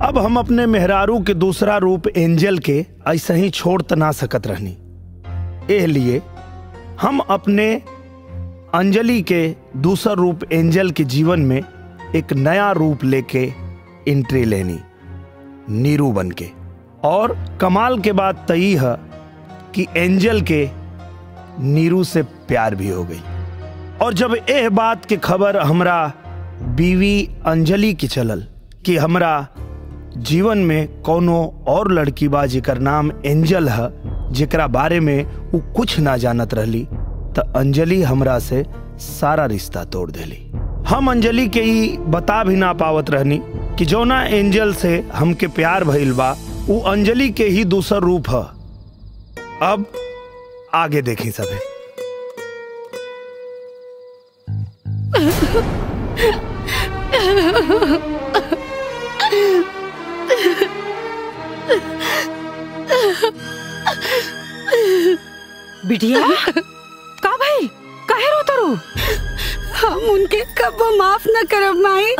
अब हम अपने मेहरारू के दूसरा रूप एंजल के ऐसे ही छोड़ त ना सकत रहनी। लिए हम अपने अंजलि के दूसरा रूप एंजल के जीवन में एक नया रूप लेके एंट्री लेनी, नीरू बन के और कमाल के बात तई है कि एंजल के नीरू से प्यार भी हो गई। और जब यह बात के खबर हमरा बीवी अंजलि की चलल कि हमरा जीवन में कोनो और लड़की बा जेकर नाम एंजल है, जेकरा बारे में वो कुछ ना जानत रहली, त अंजलि हमरा से सारा रिश्ता तोड़ देली। हम अंजलि के ही बता भी ना पावत रहनी कि जौना एंजल से हमके प्यार भइल बा वो अंजलि के ही दूसर रूप है। अब आगे देखी सभे। बिटिया? का भाई? काहे रो तरू हम उनके कब माफ़ न करब माई।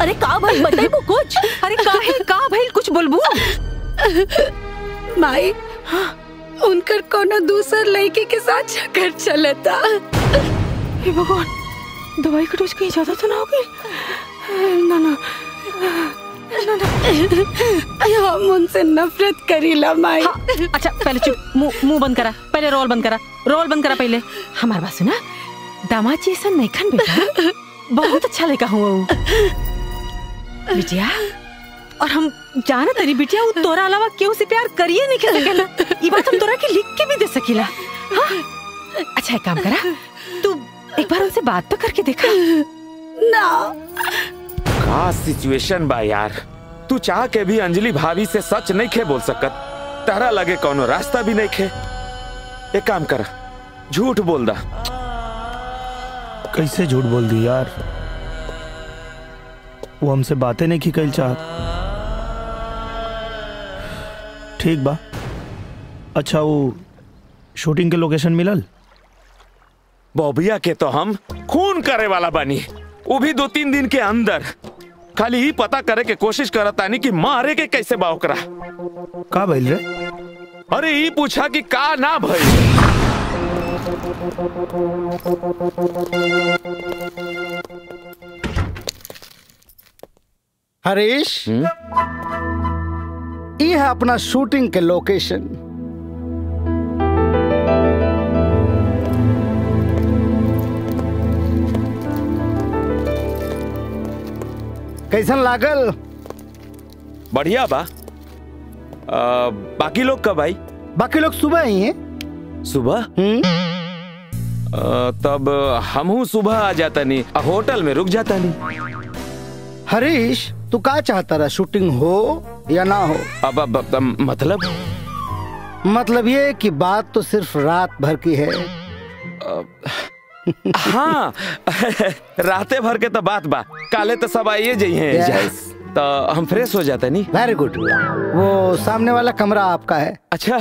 अरे का भाई? बताइबू कुछ। अरे काहे का भाई? कुछ बोलबू माई उनकर कोनो दूसर लड़की के साथ झगड़ चलता। हे भगवान। दवाई का डोज कहीं ज़्यादा तो ना हो गई? ना ना। उनसे नफरत करीला माई हाँ, अच्छा पहले चुप। मुँह बंद करा। पहले रोल बंद करा। रोल बंद करा पहले। हमारे बात सुना दामाद जी ऐसा नहीं खान बेटा बहुत अच्छा लड़का हुआ वो। बिटिया और हम जाना तरी। बिटिया वो तोरा अलावा केहू से प्यार करिए नहीं कर सकेला? ये बात हम तोरा के लिख के भी दे सकीला। हाँ? अच्छा एक काम करा। तू एक बार उनसे बात तो करके देखा। ना। का सिचुएशन बा यार। तू चाह के भी अंजलि भाभी से सच नहीं खे बोल सकत। तारा लगे कोनो रास्ता भी नहीं खे। एक काम कर झूठ बोल दा। कैसे झूठ बोल दी यार? वो हमसे बातें नहीं की कल चाहत ठीक बा। अच्छा वो शूटिंग के लोकेशन मिलल? बॉबिया के तो हम खून करे वाला बनी। वो भी दो तीन दिन के अंदर। खाली ही पता करे के कोशिश करतानी कि मारे के कैसे बाओकरा का भइल रे? अरे ई पूछा कि का ना भई हरीश? ये है अपना शूटिंग के लोकेशन। कैसन लागल? बढ़िया बा। आ, बाकी लोग कब आई? बाकी लोग सुबह ही हैं। सुबह? आ, तब हमहू सुबह आ जाता नहीं आ, होटल में रुक जाता नहीं हरीश तू का चाहता रहा शूटिंग हो या ना हो? अब, अब, अब, अब मतलब? मतलब ये कि बात तो सिर्फ़ रात भर की है। हाँ। राते भर के तो बात बा। काले तो सब आइए जाइए Yes. तो हम फ्रेश हो जाते नहीं वेरी गुड वो सामने वाला कमरा आपका है। अच्छा।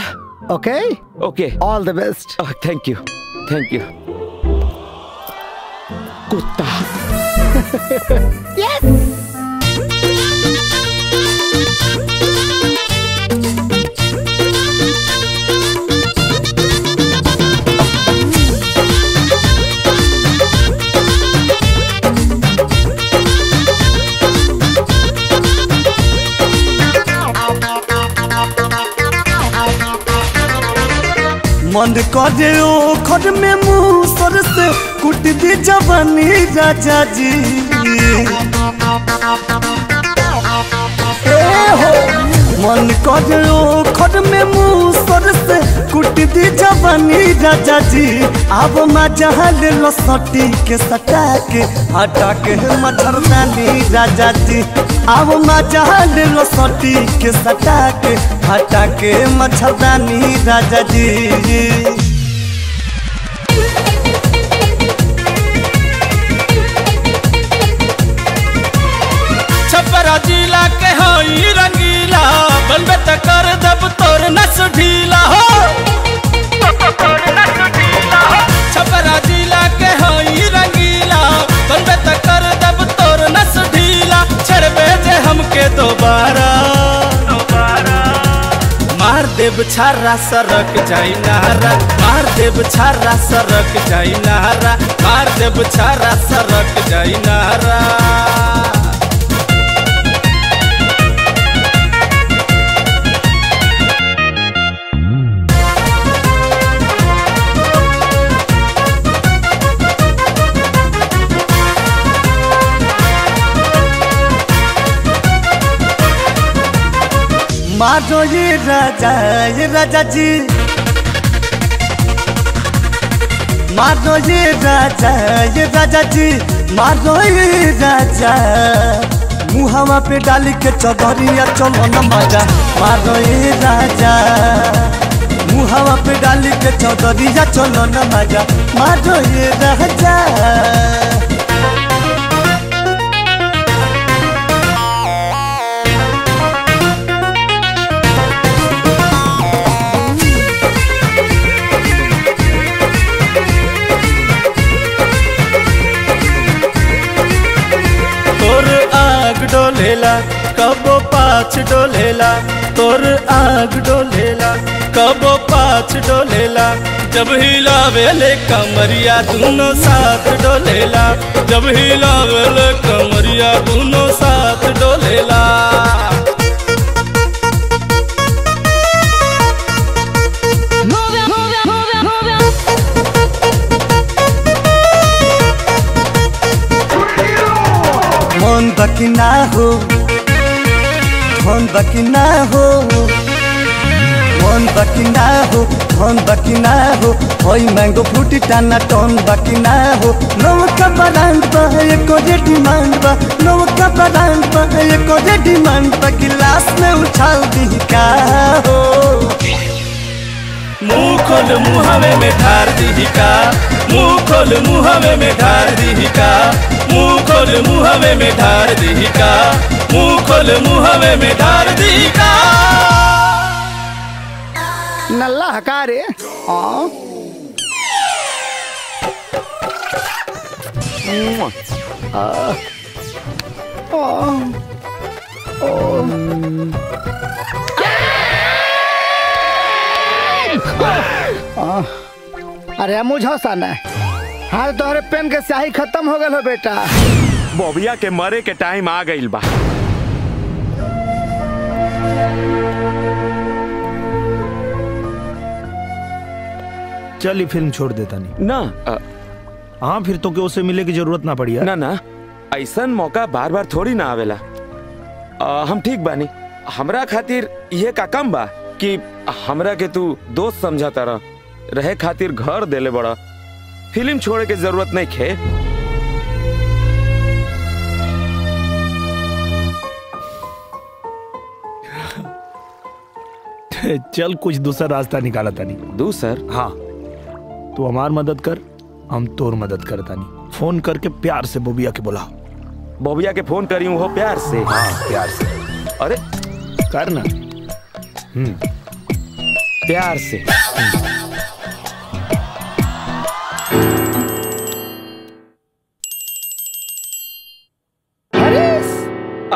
Okay? Okay. All the best thank you thank you कुत्ता। (laughs) मन करे ओ खट में मुँह सर से कुट दी जवानी राजा जी। ए हो, मन करे ओ खट में मुँह सर से कुट दी जवानी राजा जी। अब मज़ा ले सटी के सटा के हटा के मच्छरदानी राजा जी। अब मज़ा ले लो सटी के सटा के हटा के मच्छरदानी राजा जी। देव छारा सरक जाई नहरा, मार देव छारा सरक जाई नहरा, मार देव छारा सरक जाई नहरा। मारो ये राजा ये राजा जी। मारो ये राजा ये राजा जी। मारो ये राजा। मुहावा पे डाली के चौधरिया चलो न मज़ा मारो ये राजा। मुहावा पे डाली के चौधरिया चलो न मज़ा मारो ये राजा। डोलेला कबो पाछ डोलेला तोर आग डोलेला कबो पाछ डोलेला जब हिलावेले कमरिया दोनों साथ डोलेला जब हिलावेले कमरिया दोनों साथ डोलेला मन बाकी ना हो। मन बाकी ना हो। मन बाकी ना हो मन बाकी ना हो। होई मैंगो फ्रूटी टाना टन बाकी ना हो। नौका ब्रांड बा, एको जे डिमांड बा। नौका ब्रांड बा, एको जे डिमांड बा गिलास में उछाल दी का हो। मुँह खोल मुहवे में ढार दी का। मुँह खोल मुहवे में ढार दी का। मुँह खोल मुहवे में ढार दी का मुँह में ढार दी नल्ला हकारे हाँ। अरे मुझे हंसाना है हाँ तोहरे पेन के स्याही खत्म हो गल हो बेटा। बोबिया के मरे के टाइम आ गइल बा। चल फ़िल्म छोड़ देता नहीं ना हाँ फिर तो के उसे मिले की ज़रूरत ना पड़ी यार। ना ना ऐसन मौका बार बार थोड़ी ना आवेला। आ, हम ठीक बानी। हमरा खातिर ये का कम बा कि हमरा के तू दोस्त समझाता रह। रहे खातिर घर देले बड़ा। फ़िल्म छोड़े के ज़रूरत नहीं खे चल कुछ दूसरा रास्ता निकाला तानी। दूसर? हाँ। तू हमार मदद कर हम तोर मदद कर तानी। फ़ोन करके प्यार से बोबिया के बोला। बोबिया के फ़ोन करी हो प्यार से? हाँ प्यार से। अरे। कर ना। हम्म। प्यार से।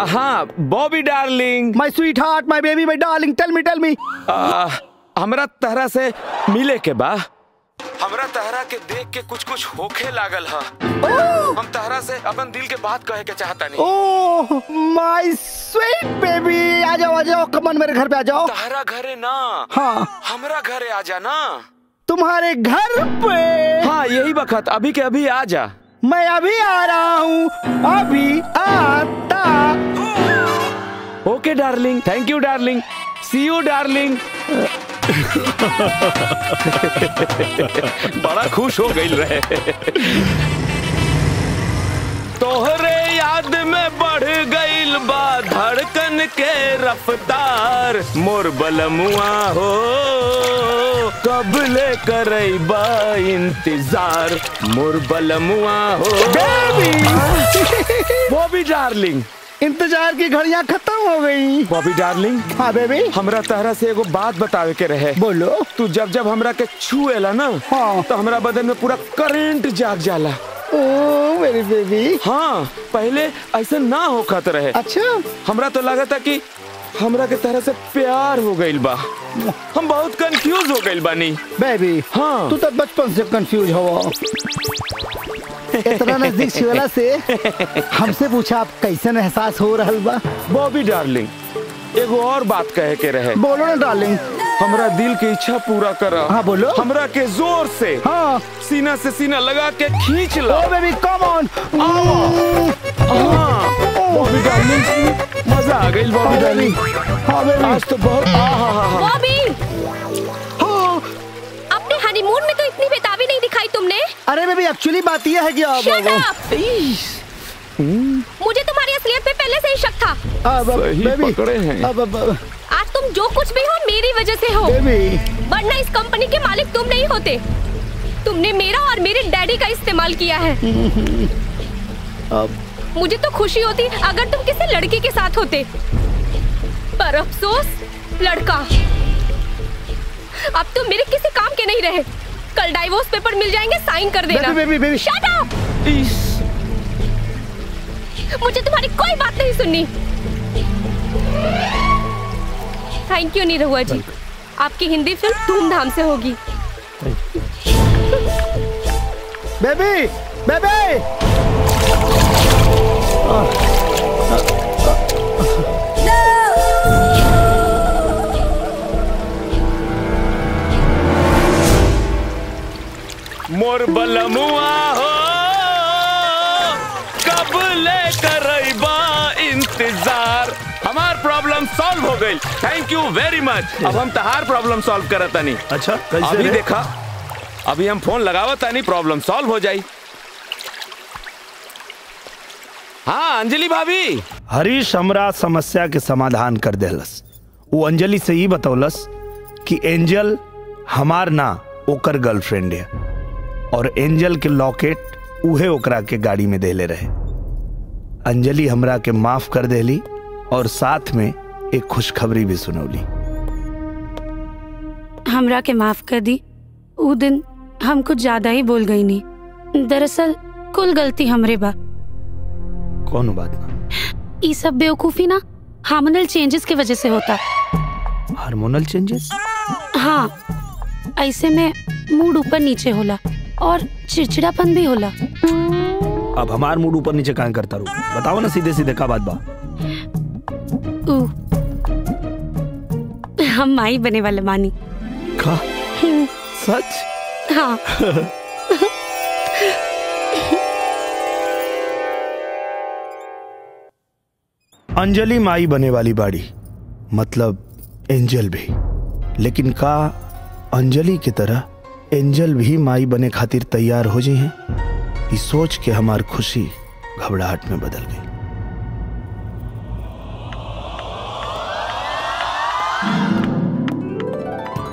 हाँ Bobby darling my sweetheart my baby my darling tell me tell me हमरा तरह से मिले के बा। हमरा तहरा के देख के कुछ कुछ होखे लागल ह। हम तहरा से अपन दिल के बात कहे के चाहता नहीं। ओह माय स्वीट बेबी आ जाओ आ जाओ कमन मेरे घर पे आ जाओ। तहरा घरे ना। हाँ। हमरा घरे आ जा ना। तुम्हारे घर पे। हाँ यही वक्त अभी के अभी आ जा। मैं अभी आ रहा हूँ अभी आता okay darling thank you darling see you darling बड़ा खुश हो गई रहे। तोहरे याद में बढ़ गई बा धड़कन के रफ्तार। मोर बलमुआ हो कब ले करैबा इंतज़ार? मोर बलमुआ हो। बेबी वो भी डार्लिंग इंतज़ार की घड़ियाँ खत्म हो गई। बॉबी डार्लिंग हाँ बेबी। हमरा तहरा से एगो बात बतावे के रहे। बोलो। तू जब जब हमरा के छुएला ना हाँ। तो हमरा बदन में पूरा करंट जाग जाला। ओ मेरी बेबी। हाँ पहले ऐसा ना होखत रहे। अच्छा। हमरा तो लगा था कि हमरा के तरह से प्यार हो गइल बा। हम बहुत कंफ्यूज हो गइल बानी। बेबी हाँ। तू तो बचपन से कंफ्यूज हो इतना नज़दीक छिवला से हमसे पूछा आप कैसन एहसास हो रहा बा? बॉबी डार्लिंग एगो और बात कहे के रहे। बोलो ना डार्लिंग। हमरा दिल की इच्छा पूरा करा हाँ बोलो। हमरा के ज़ोर से। हाँ। सीना से सीना लगा के खींच लो। ओ बेबी कम ऑन हाँ। बॉबी डार्लिंग मज़ा आ गई बॉबी डार्लिंग। हाँ बेबी आज तो बहुत आहा बॉबी! अपने हनीमून में तो इतनी बेताबी नहीं तुमने? अरे बेबी एक्चुअली बात यह है कि अब Shut मुझे तुम्हारी असलियत पे पहले से ही शक था। अब अब बेबी पकड़े हैं। अब अब अब। आज तुम जो कुछ भी हो मेरी वजह से हो। बेबी। वरना इस कंपनी के मालिक तुम नहीं होते। तुमने मेरा और मेरे डैडी का इस्तेमाल किया है। अब। मुझे तो खुशी होती अगर तुम किसी लड़के के साथ होते। पर अफसोस लड़का। अब तुम मेरे किसी काम के नहीं रहे। कल डाइवोर्स पेपर मिल जाएँगे साइन कर देना। Baby baby baby Shut up! मुझे तुम्हारी कोई बात नहीं सुननी। थैंक यू निरहुआ जी आपकी हिंदी फ़िल्म धूमधाम से होगी। बेबी बेबी मोर बलमुआ हो। कब ले करैबा इंतज़ार? हमार प्रॉब्लम सॉल्व हो गई थैंक यू वेरी मच अब हम तहार प्रॉब्लम सॉल्व करत तनी अच्छा कैसे अभी रे? देखा। अभी हम फ़ोन लगावत तनी प्रॉब्लम सॉल्व हो जाई। हाँ अंजलि भाभी। हरीश हमरा समस्या के समाधान कर देलस। वो अंजलि से ही बतौलस कि एंजल हमार ना ओकर गर्लफ्रेंड है। और एंजल के लॉकेट उहे ओकरा के गाड़ी में देले रहे। अंजलि हमरा के माफ़ कर देली और साथ में एक खुशखबरी भी सुनौली। हमरा के माफ़ कर दी। ऊ दिन हम कुछ ज़्यादा ही बोल गई नहीं दरअसल कुल गलती हमरे बा। कौन बात ना? ई सब बेवकूफ़ी ना? हार्मोनल चेंजेस के वजह से होता। Hormonal changes? हाँ ऐसे में मूड ऊपर नीचे होला। और चिड़चिड़ापन भी होला। अब हमार मूड ऊपर नीचे काहे करता रू? बताओ ना सीधे सीधे का बात बा। हम माई बने वाले मानी। का? सच? हाँ। अंजलि माई बने वाली बाड़ी मतलब एंजल भी। लेकिन का अंजलि की तरह एंजल भी माई बने खातिर तैयार हो जी हैं। ये सोच के हमार खुशी घबराहट में बदल गई।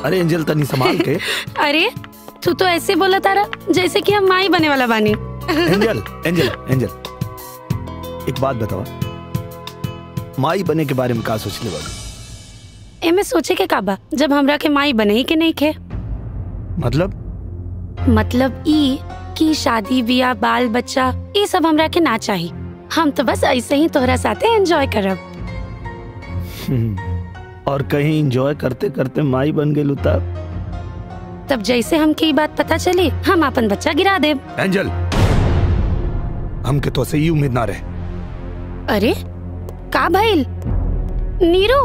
अरे एंजल तनी संभाल के। (laughs) अरे तू तो ऐसे बोला तारा जैसे कि हम माई बने वाला बानी। (laughs) Angel angel angel. एक बात बताओ। माई बने के बारे में का सोचले बाड़ू एमे सोचे के काबा जब हमरा के माई बने ही के नहीं खे? मतलब? मतलब ई कि शादी बियाह बाल बच्चा ये सब हमरा के ना चाही। हम तो बस ऐसे ही तोहरा साथे एंजॉय करब। और कहीं एंजॉय करते करते माई बन गई तब? तब जैसे हमके ई बात पता चली हम अपन बच्चा गिरा दे एंजल हमके तो से ही उम्मीद ना रहे। अरे का भइल? नीरू?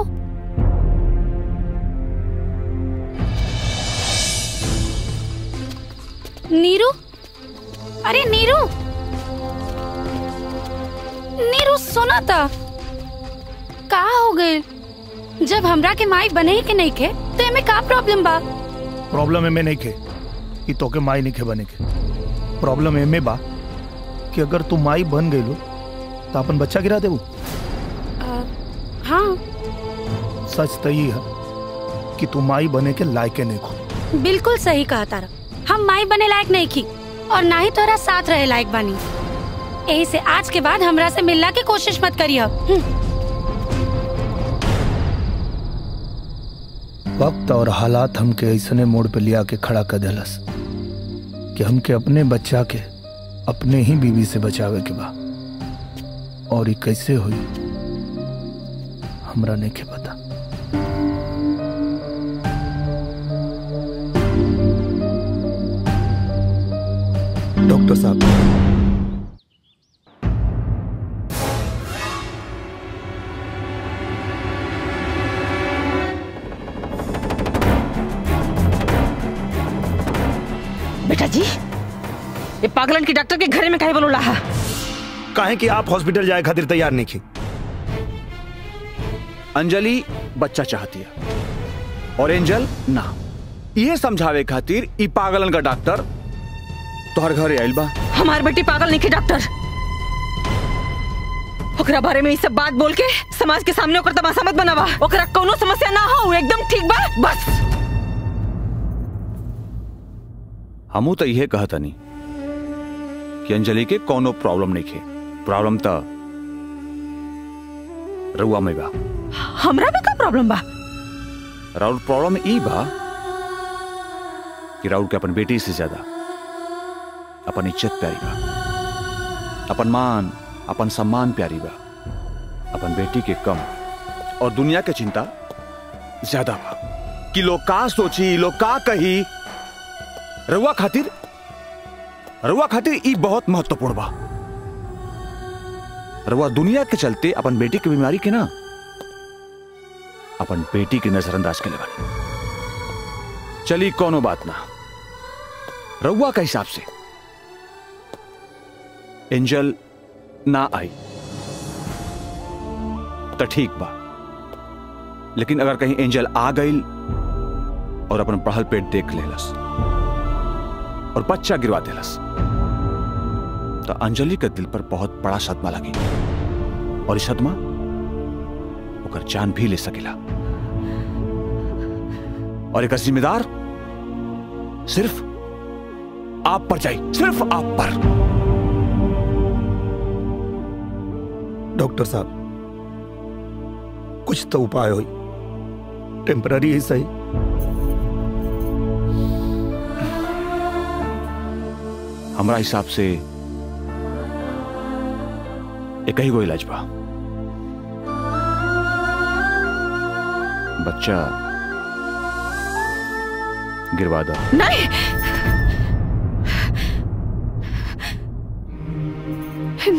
नीरू? अरे नीरू! नीरू सुना था। का हो गए? जब हमरा के माई बने ही के नहीं खे तो एमे का प्रॉब्लम बा? प्रॉब्लम एमे नहीं खे कि तोके माई नहीं खे बने के प्रॉब्लम एमे बा कि अगर तू माई बन गई लो तो अपन बच्चा गिरा देबू? हाँ। सच तो ये है कि तू माई बने के लायके नहीं खो। बिल्कुल सही कहा तारा। हम माई बने लायक नहीं की और ना ही तोरा साथ रहे लायक बानी। यही से आज के बाद हमरा से मिलना की कोशिश मत करिए वक्त और हालात हमके ऐसने मोड़ पे लिया के खड़ा कर देलस, कि हमके अपने बच्चा के अपने ही बीवी से बचावे के बा। और ये कैसे हुई, हमरा नहीं पता डॉक्टर साहब। बेटा जी ये पागलन की डॉक्टर के घरे में काहे बोलो है। काहे कि आप हॉस्पिटल जाए खातिर तैयार नहीं की अंजलि बच्चा चाहती है। और एंजल ना। ये समझावे खातिर ई पागलन का डॉक्टर तोहर घरे आइल बा। हमार बेटी पागल नहीं के डॉक्टर। ओकरा बारे में ये सब बात बोल के समाज के सामने ओकर तमाशा मत बनावा। ओकरा कोनो समस्या ना हो एकदम ठीक बा बस। हमू तो यह कहतनी कि अंजलि के कोनो प्रॉब्लम नहीं खे। प्रॉब्लम तो रउआ में बा। हमरा में का प्रॉब्लम बा? राउर प्रॉब्लम ई बा कि राउर के अपन बेटी से ज़्यादा। अपन इज़्ज़त प्यारी बा अपन मान, अपन सम्मान प्यारी बा अपन बेटी के कम और दुनिया के चिंता ज़्यादा बा। कि लोग का सोची, लोग का कही? रउआ खातिर? रउआ खातिर ई बहुत महत्वपूर्ण बा। रउआ दुनिया के चलते अपन बेटी की बीमारी के ना, अपन बेटी की नजरअंदाज के बानी चली कोनो बात ना। रउआ के हिसाब से एंजल ना आई। तो ठीक बा। लेकिन अगर कहीं एंजल आ गई और अपन पढ़ल पेट देख लेलस और बच्चा गिरवा देलस तो अंजलि के दिल पर बहुत बड़ा सदमा लगी और इस सदमा ओकर जान भी ले सकेला। और एक जिम्मेदार सिर्फ़ आप पर जाए सिर्फ़ आप पर। डॉक्टर साहब कुछ तो उपाय हो टेम्पररी ही सही। हमारा हिसाब से एक ही को इलाज बा। बच्चा गिरवा दो। नहीं!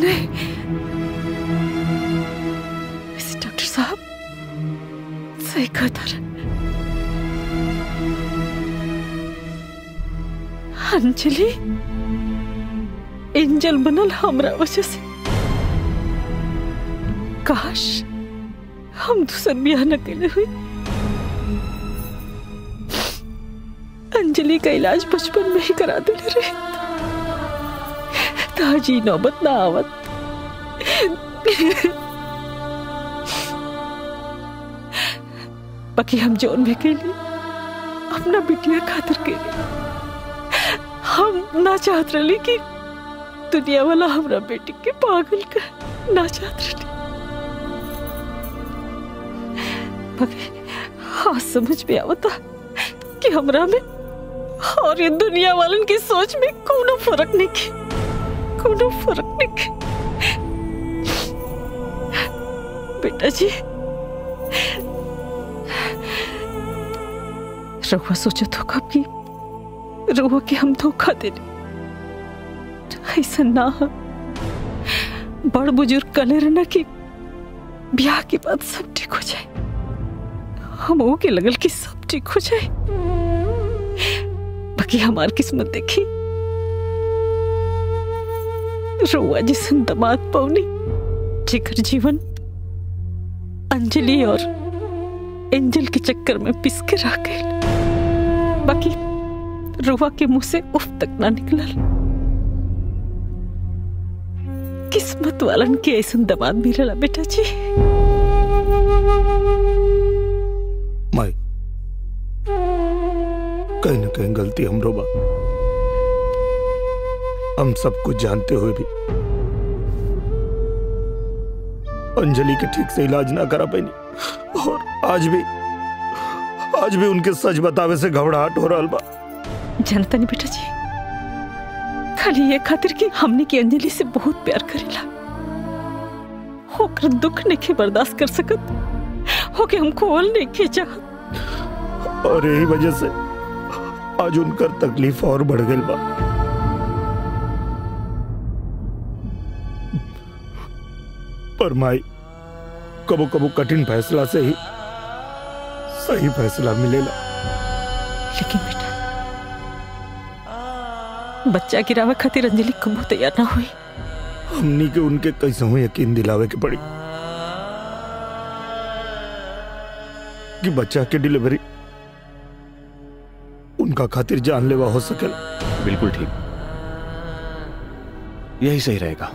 नहीं! कहता रहे अंजलि एंजल बनल हमरा वजह से काश हम दूसर ब्याह न कैले हुई अंजलि का इलाज बचपन में ही करा देले रहे ताजी नौबत ना आवत बाकी हम जोन भी के लिए, अपना बिटिया खातिर के लिए, हम ना चाहत रही कि दुनिया वाला हमरा बेटी के पागल कर, ना चाहत रही बाकी हाँ समझ में आवता कि हमरा में और ये दुनिया वालन की सोच में कोनो फ़र्क नहीं के, कोनो फ़र्क नहीं के। बेटा जी रघुआ सोचा तो कब की रघुआ के हम धोखा दे ऐसा ना बड़ बुज़ुर्ग कले रहना कि ब्याह के बाद सब ठीक हो जाए। हम वो के लगल कि सब ठीक हो जाए। बाकी हमार किस्मत देखी। रुआ जिसन दमाद पौनी जेकर जीवन अंजलि और एंजल के चक्कर में पिस के रह गए। बाकी रुआ के मुँह से उफ तक ना निकलल किस्मत वालन के ऐसा दमाद मिलला बेटा जी। माई, कहीं ना कहीं गलती हमरो बा हम सब कुछ जानते हुए भी। अंजलि के ठीक से इलाज ना करा पाई और आज भी आज भी उनके सच बतावे से घबराहट हो रहा बा। जानता नहीं बेटा जी खाली ये खातिर कि हमने की अंजलि से बहुत प्यार करेला। होकर दुख नहीं बर्दाश्त कर सकत होके हम खोल नहीं के चाहत और यही वजह से आज उनकर तकलीफ़ और बढ़ गई बा। पर माई कबो कबो कठिन फैसला से ही सही फैसला मिलेला। लेकिन बेटा बच्चा गिरावे खातिर अंजलि कबू तैयार ना हुई। हमनी के उनके कैसे हो यकीन दिलावे के पड़ी? कि बच्चा के डिलीवरी उनका खातिर जानलेवा हो सके बिल्कुल ठीक। यही सही रहेगा।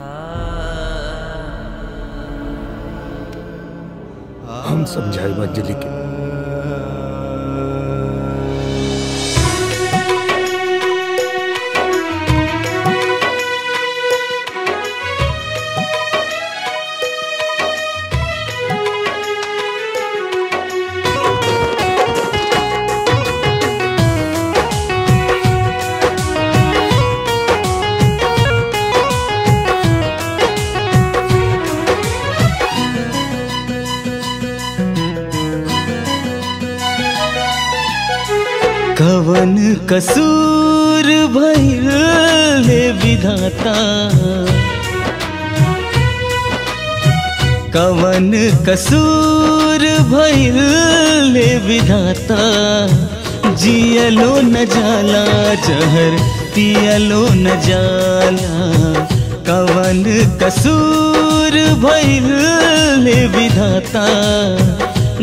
हम समझाए अंजलि के। कवन कसूर भइल हे विधाता। कवन कसूर भइल हे विधाता। जियलो न जाला, जहर पियलो न जाला। कवन कसूर भइल हे विधाता।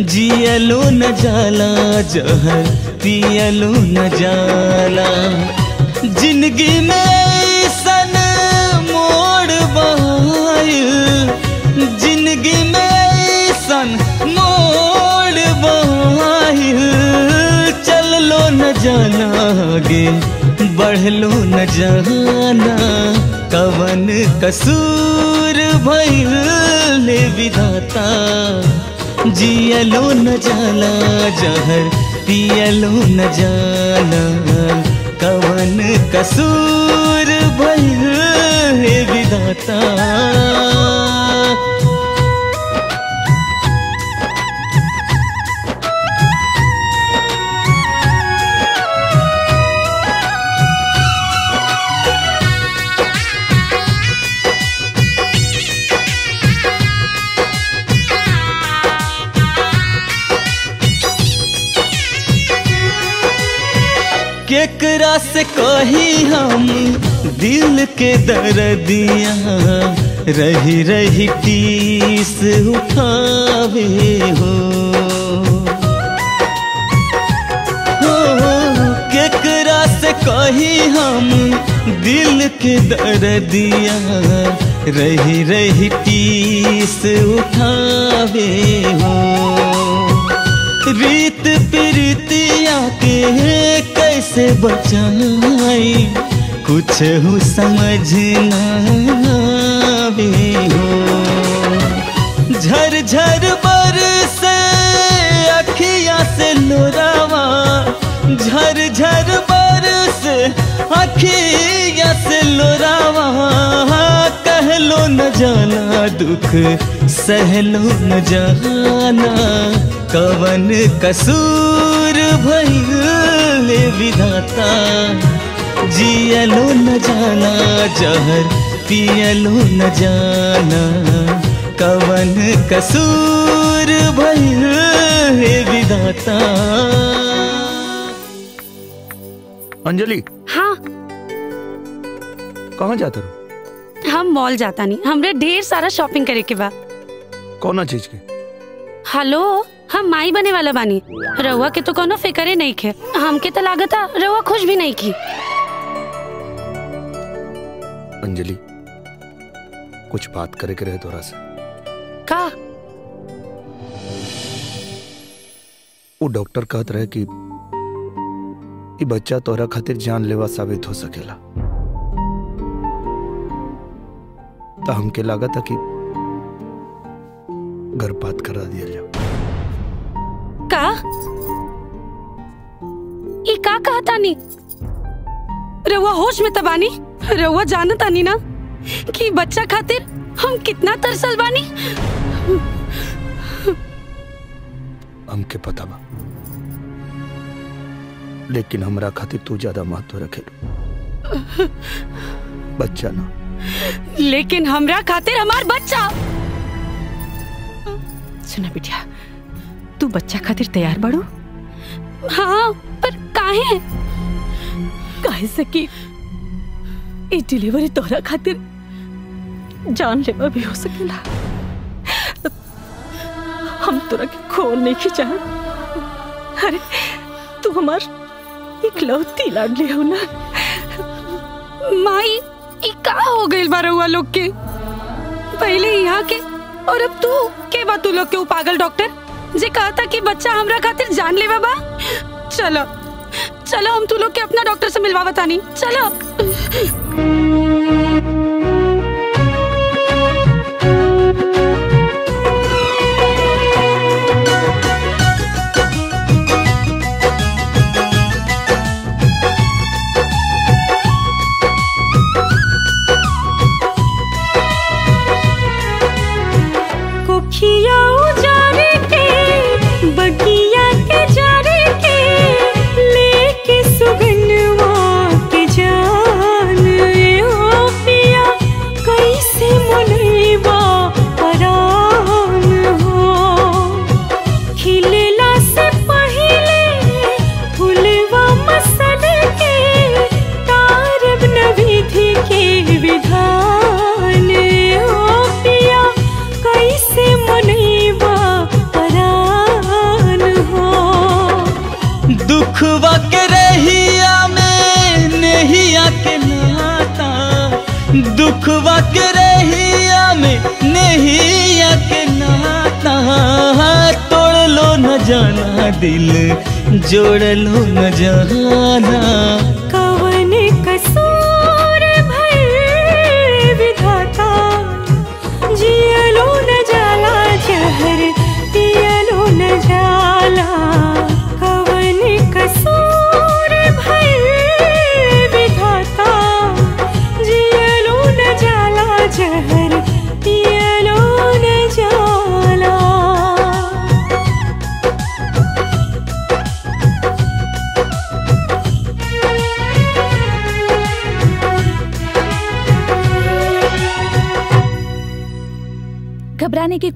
जियलो न जाला, जहर पियलो न जाला। ज़िंदगी में ऐसन मोड़ बहायल ज़िंदगी में सन मोड़ बहायल चल लो न जाना आगे, बढ़ लो न जाना। कवन कसूर भइल ले विधाता। जियलो न जाला, जहर पियलो न जान कवन कसूर भइल हे केकरा से कही हम, दिल के दर्दिया। रही रही टीस उठावे हो। केकरा से कही हम, दिल के दर्दिया। रही रही टीस उठावे हो। रीत प्रीतिया के कैसे बचाई कुछ हो समझ ना हो। झर झर बर से अखिया से लोरावा। झर झर बर से अखिया से लोरावा। कहलो न जाना दुख सहलो न जाना। कवन कसूर भइल विधाता जियलो न जाना जहर पियलो न जाना। कवन कसूर भइल विधाता। अंजलि? हाँ। कहाँ जाते रहो हम मॉल जाता नहीं हमरे ढेर सारा शॉपिंग करे के बा। कौन चीज़ के? हेलो? हम माई बने वाला बानी। रउआ के तो कोनो फिक्रे नहीं खे। हमके तो लागता रउआ खुश भी नहीं की। अंजलि कुछ बात करे के रहे तोरा से। का? वो डॉक्टर कहत रहे कि ई बच्चा तोरा खातिर जानलेवा साबित हो सकेला। तो हमके लागत कि गर्भपात करा दिया जाओ का? ई का कहता नी? रउआ होश में तबानी। रउआ जानता नी ना कि बच्चा खातिर हम कितना तरसल बानी हमके पता बा। लेकिन हमरा खातिर तू ज़्यादा महत्व रखे बच्चा ना। लेकिन हमरा खातिर हमार बच्चा। सुना बिटिया तू बच्चा खातिर तैयार बाड़ू हाँ पर काहे काहे से कि ई डिलीवरी तोहरा खातिर जानलेवा भी हो सकेला। हम तोरा के खोल नहीं खिंचा। अरे तू हमार इकलौती लाडली हो ना? माई ई का हो गइल बा रउआ लोग के? पहले यहाँ के और अब तू? के बा तू लोग के पागल डॉक्टर? जे कहा था कि बच्चा हमरा खातिर जान ले बाबा चलो चलो, हम तू लोग के अपना डॉक्टर से मिलवा बतानी। चलो। दुख वक्र में नहीं तोड़ लो न जाना दिल जोड़ लो न जाना।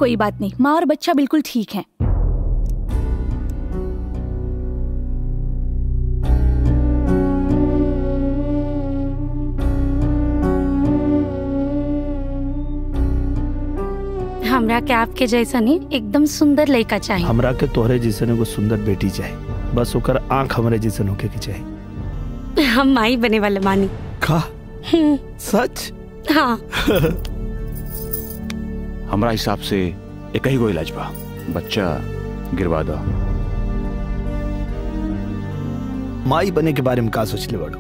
कोई बात नहीं। माँ और बच्चा बिल्कुल ठीक है। हमरा के आपके जैसा नहीं एकदम सुंदर लड़का चाहिए। हमरा के तोहरे जैसन एगो सुंदर बेटी चाहिए। बस ओकर आँख हमरे जैसन होके के चाहे हम माई बने वाले मानी। का? हम्म, सच? हाँ। (laughs) हमरा हिसाब से एक ही गो इलाज बा बच्चा गिरवा दो। माई बने के बारे में का सोचले बड़ो।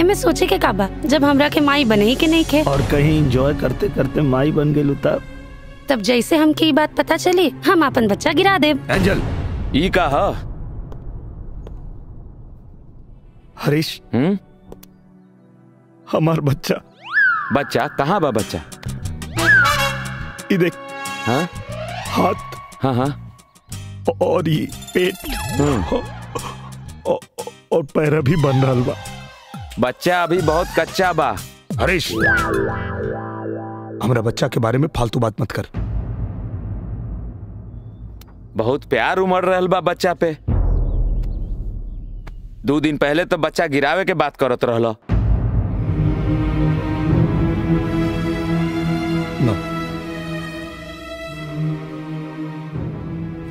एमे सोचे के काबा जब हमरा के माई बने ही के नहीं खे? और कहीं एंजॉय करते करते माई बन गेलू तब तब जैसे हमके ई बात पता चली हम अपन बच्चा गिरा देब। एंजल ई का ह? हरीश। हम्म? हमार बच्चा। बच्चा? कहाँ बा बच्चा? ये देख हाँ? हाथ हाँ हाँ। और ये पेट और, और पैर भी बन रहा बा। बच्चा अभी बहुत कच्चा बा। हरीश हमरा बच्चा के बारे में फालतू बात मत कर। बहुत प्यार उमड़ रहल बा बच्चा पे। दो दिन पहले तो बच्चा गिरावे के बात करत रहल।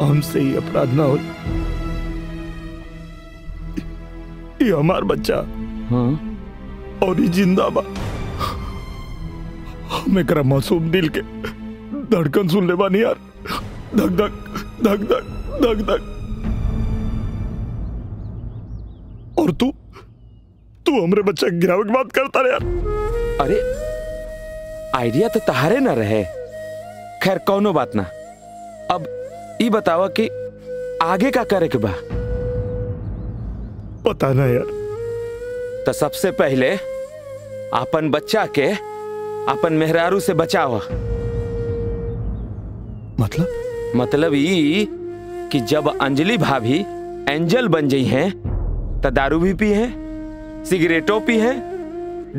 हमसे ही अपराध ना हो। ये हमार बच्चा। हाँ? और ये ज़िंदा बा। हम एकरा मासूम दिल के धड़कन सुन ले बानी यार। धक धक धक धक धक धक। और तू? तू हमरे बच्चा गिरावे की बात करता रे यार। अरे आइडिया तो तहारे ना रहे। खैर कौनो बात ना। अब ई बतावा कि आगे का करे के बा पता ना यार। तो सबसे पहले अपन बच्चा के अपन मेहरारू से बचावा मतलब? मतलब ई कि जब अंजलि भाभी एंजल बन गई हैं तो दारू भी पी है सिगरेटो पी है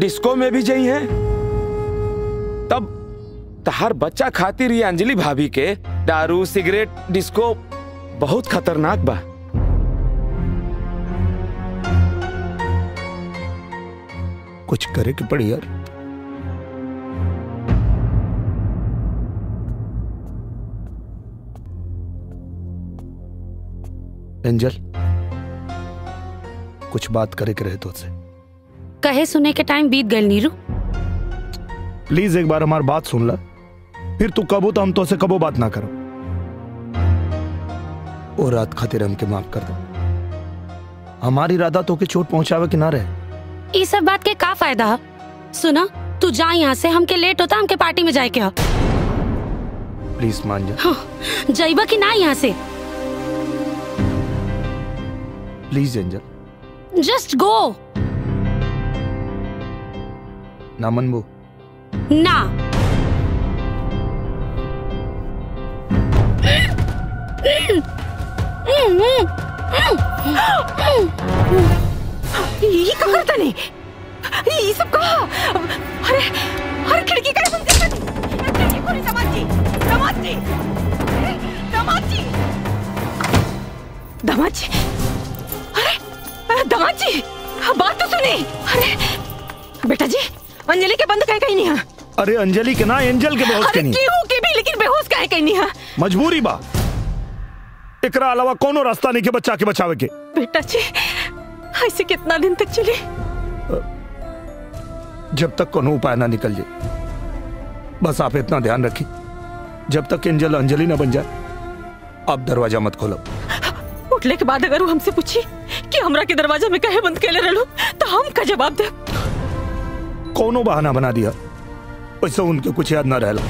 डिस्को में भी गई हैं तब तहार बच्चा खातिर ये अंजलि भाभी के दारू सिगरेट डिस्को बहुत खतरनाक बा। कुछ करे के पड़ी यार। एंजल कुछ बात करे के रहे तो से कहे सुने के टाइम बीत गए नीरू। प्लीज़ एक बार हमारी बात सुन ला। फिर तू कबो तो हम तो से कबो बात ना करो। और रात खातिर हमके माफ़ कर दो। हमारी इरादा तो के चोट पहुंचावे कि ना रहे। ई सब बात के का फ़ायदा? है सुना तू जा यहाँ से हमके लेट होता हमके पार्टी में जाए के प्लीज़ मान जा हाँ, जाइबा कि ना यहाँ से? Please angel. जस्ट गो ना मनबू। ना। ये का करता नहीं। ये सब कहा। अरे अरे खिड़की का जी अरे, जी बात तो सुनी। अरे बेटा जी अंजलि के बंद कहे कहीं नहीं है। अरे अंजलि के ना एंजल के बेहोश के अरे नहीं। केहू के भी लेकिन बेहोश कहे कहीं नहीं है। मजबूरी बा एकरा अलावा कोनो रास्ता नहीं के बच्चा के बचावे के। बेटा जी ऐसे कितना दिन तक चले? जब तक कोनो उपाय ना निकल जाए बस आप इतना ध्यान रखिए। जब तक एंजल अंजलि ना बन जाए अब दरवाज़ा मत खोलो। उठले के बाद अगर वो हमसे पूछी कि हमरा के दरवाज़ा में कहे बंद कैले रहलू तो हम का जवाब दे कोनो बहाना बना दिया वैसे उनके कुछ याद ना रहला।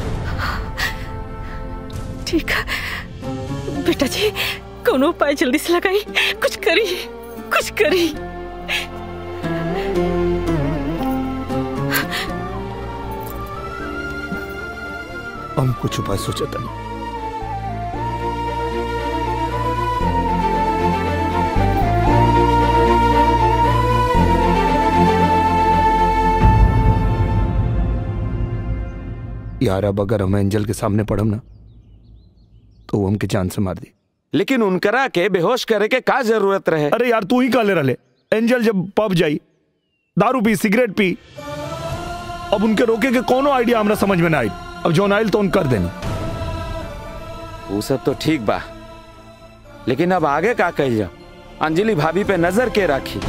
ठीक है। बेटा जी, कोनो उपाय जल्दी से लगाई। कुछ करी कुछ करी। हम कुछ उपाय सोचा था। यार, अब अगर हम एंजल के सामने पड़म ना तो वो हमके जान से मार दी। लेकिन उनकरा के बेहोश करे के का ज़रूरत रहे? अरे यार तू ही काले रले एंजल जब पब जाई दारू पी सिगरेट पी अब उनके रोके के कोनो आइडिया हमरा समझ में ना आई। अब जो आइल तो उन कर देनी। वो सब तो ठीक बा लेकिन अब आगे का कही जा? अंजलि भाभी पे नज़र के राखी।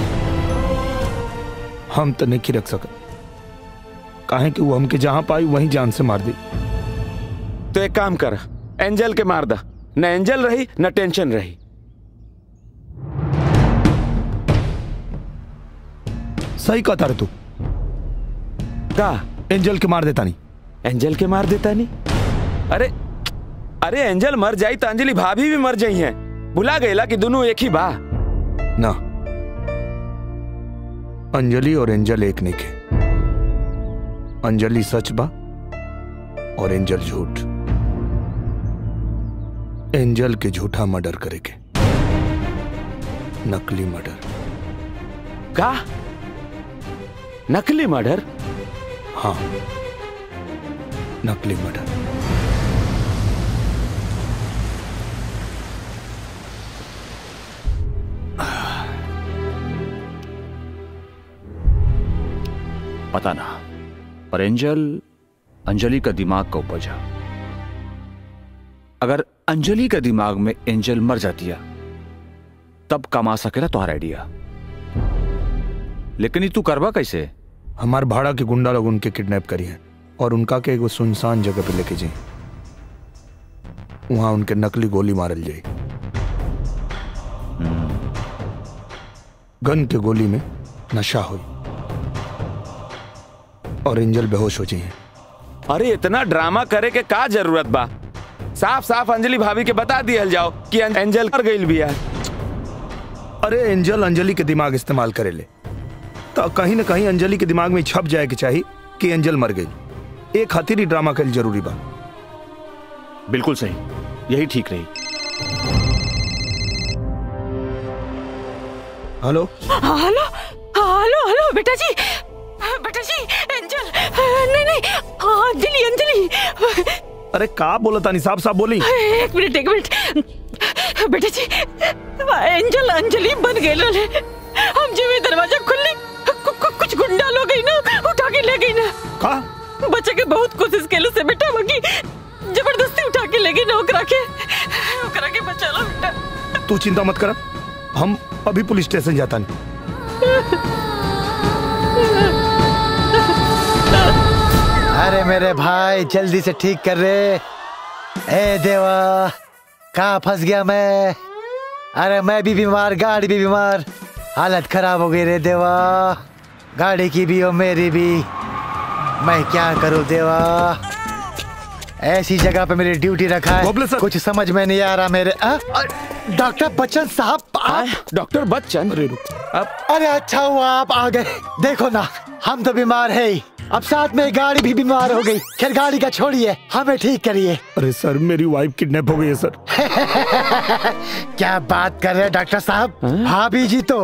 हम तो नहीं रख सका। काहे कि वो हमके जहाँ पाई वहीं जान से मार दी। तो एक काम कर एंजल के मार दा। न एंजल रही न टेंशन रही। सही कहता रे तू। का? एंजल के मार देता नहीं। एंजल के मार देता नहीं? अरे अरे एंजल मर जाई तो अंजलि भाभी भी मर जाई हैं। भुला गईला कि दोनों एक ही बा। ना। अंजलि और एंजल एक नहीं के अंजलि सच बा और एंजल झूठ। एंजल के झूठा मर्डर करे के नकली मर्डर। का? नकली मर्डर? हाँ। नकली मर्डर। पता ना पर एंजल अंजलि का दिमाग का उपज है। अगर अंजलि के दिमाग में एंजल मर जाती है। तब कमा सकेला तुम्हारा आइडिया। लेकिन ये तू करवा कैसे? हमारे भाड़ा के गुंडा लोग उनके किडनैप करी है और उनका के एगो सुनसान जगह पे लेके जाए। वहाँ उनके नकली गोली मारल जाए। गन के गोली में नशा हुई और एंजल बेहोश हो जाए। अरे इतना ड्रामा करे के का ज़रूरत बा? साफ़ साफ़ अंजलि भाभी के बता दिया जाओ कि एंजल कर गई भी है अरे एंजल अंजलि के दिमाग इस्तेमाल करे ले। तो कहीं ना कहीं अंजलि के दिमाग में छप जाए के चाहिए कि एंजल मर गई एक खातिर ही ड्रामा कल ज़रूरी बा। बिल्कुल सही। यही ठीक रही। हेलो? हेलो? हेलो हेलो बेटा जी बेटा जी एंजल। नहीं नहीं अंजलि अंजलि। अरे का बोला तानी साहब साहब बोली। एक मिनट एक मिनट। बेटा जी एंजल अंजलि बन गए हम जब ये दरवाज़ा खुलने कु- कु- कुछ गुंडा लोग गई ना उठा के ले गई ना। का? बच्चे के बहुत कोशिश केले से बेटा बाकी ज़बरदस्ती उठा के ले गई ना ओकरा के। ओकरा के बचा लो बेटा। तू चिंता मत कर। हम अभी पुलिस स्टेशन जाता नहीं। (laughs) अरे मेरे भाई जल्दी से ठीक कर रे। ए देवा कहाँ फंस गया मैं? अरे मैं भी बीमार गाड़ी भी बीमार। हालत खराब हो गई रे देवा गाड़ी की भी और मेरी भी। मैं क्या करूँ देवा? ऐसी जगह पे मेरी ड्यूटी रखा है। कुछ समझ में नहीं आ रहा मेरे डॉक्टर बच्चन साहब डॉक्टर बच्चन? अरे अच्छा हुआ आप आ गए। देखो ना हम तो बीमार है ही। अब साथ में गाड़ी भी बीमार हो गई। खैर गाड़ी का छोड़िए। हमें ठीक करिए। अरे सर मेरी वाइफ किडनैप हो गई है सर। (laughs) क्या बात कर रहे हैं डॉक्टर साहब? भाभी जी तो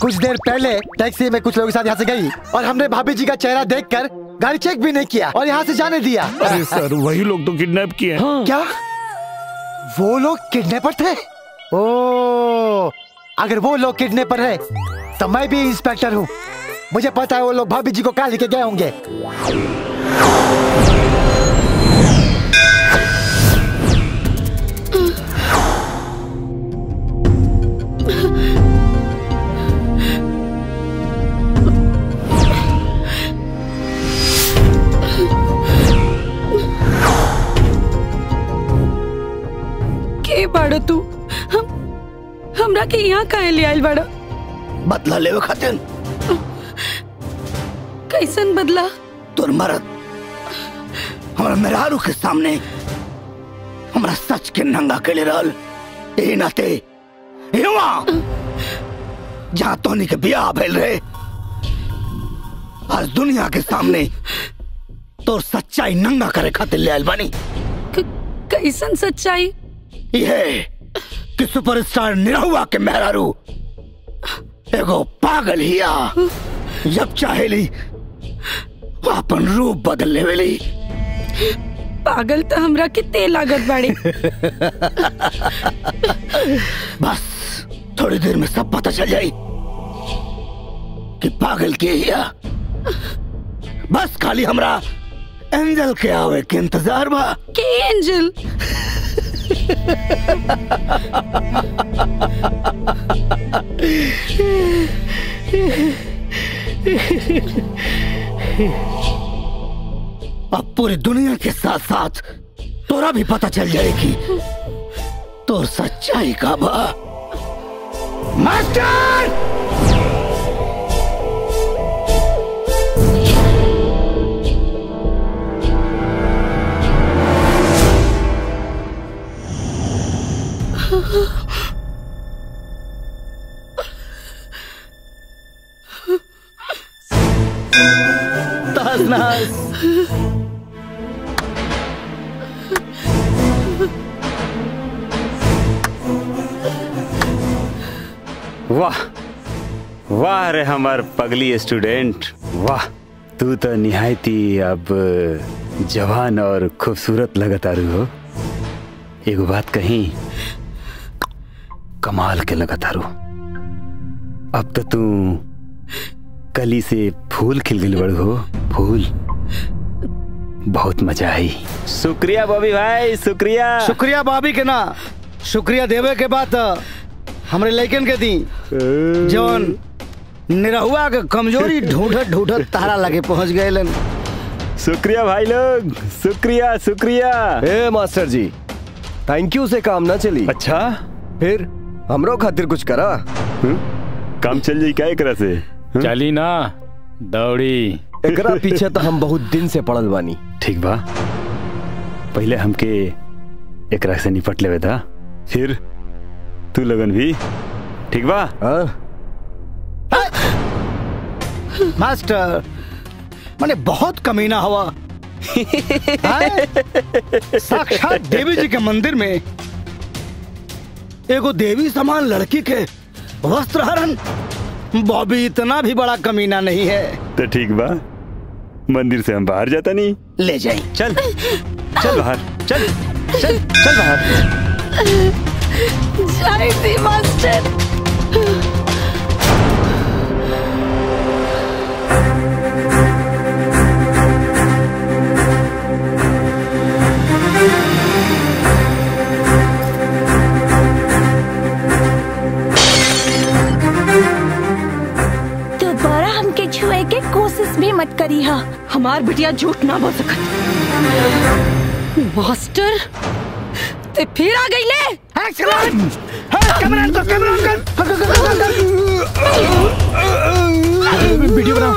कुछ देर पहले टैक्सी में कुछ लोगों के साथ यहाँ से गई और हमने भाभी जी का चेहरा देखकर गाड़ी चेक भी नहीं किया और यहाँ से जाने दिया। अरे सर वही लोग तो किडनैप किए हैं। क्या? वो लोग किडनैपर थे? ओ अगर वो लोग किडनैपर है तो मैं भी इंस्पेक्टर हूँ। मुझे पता है वो लोग भाभी जी को कहा लेके गए होंगे। के बाड़ू तू? हम हमरा के यहाँ काहे ले आइल बाड़ो? बदला लेवे खातिर। कैसन बदला? तोर मरद। हमरा मेहरारू के सामने हमरा सच के नंगा के ले रहल। ए नाते जहाँ तोनी के बियाह भइल रहे आज दुनिया के सामने तोर सच्चाई नंगा करे खातिर ले बानी। कैसन सच्चाई? ये कि सुपरस्टार निरहुआ के मेहरारू एगो पागल हिया जब चाहेली अपन रूप बदल लेवेली पागल तो हमरा के लागत बाड़ी। बस थोड़ी देर में सब पता चल जाई कि पागल के हिया बस खाली हमरा एंजल के आवे के इंतज़ार बा। के एंजल? (laughs) अब पूरी दुनिया के साथ साथ तोरा भी पता चल जाएगी। तो सच्चाई का बा। मास्टर! (laughs) तहस नहस वाह वाह रे हमार पगली स्टूडेंट। वाह, तू तो निहायती अब, जवान और खूबसूरत लगत आरू हो। एगो बात कही, कमाल के लगत आरू। अब तो तू कली से फूल खिल गई बड़ हो। फूल। बहुत मज़ा आई। शुक्रिया बॉबी भाई शुक्रिया। शुक्रिया भाभी के ना। शुक्रिया देवे के बाद हमरे लड़कन के दी। जौन निरहुआ के कमज़ोरी (laughs) ढूंढत ढूंढत तारा लगे पहुँच गए शुक्रिया भाई लोग शुक्रिया शुक्रिया। ए मास्टर जी थैंक यू से काम ना चली। अच्छा? फिर हमरो खातिर कुछ करा। काम चल जाई क्या एकरा से? चली ना दौड़ी। एकरा पीछे तो हम बहुत दिन से पड़ल बानी। ठीक बा। पहले हमके एकरा से निपट लेवे था फिर? तू लगन भी? ठीक बा? मास्टर मैंने बहुत कमीना हवा। (laughs) हाँ? साक्षात देवी जी के मंदिर में एगो देवी समान लड़की के वस्त्र हरण बॉबी इतना भी बड़ा कमीना नहीं है। तो ठीक बा। मंदिर से हम बाहर जाता नहीं। ले जाए चल चल बाहर चल चल चल बाहर। जाए मास्टर। के कोशिश भी मत करी हा। हमार बिटिया झूठ ना बोल सकत। मास्टर ते फिर आ गई ले वीडियो रोक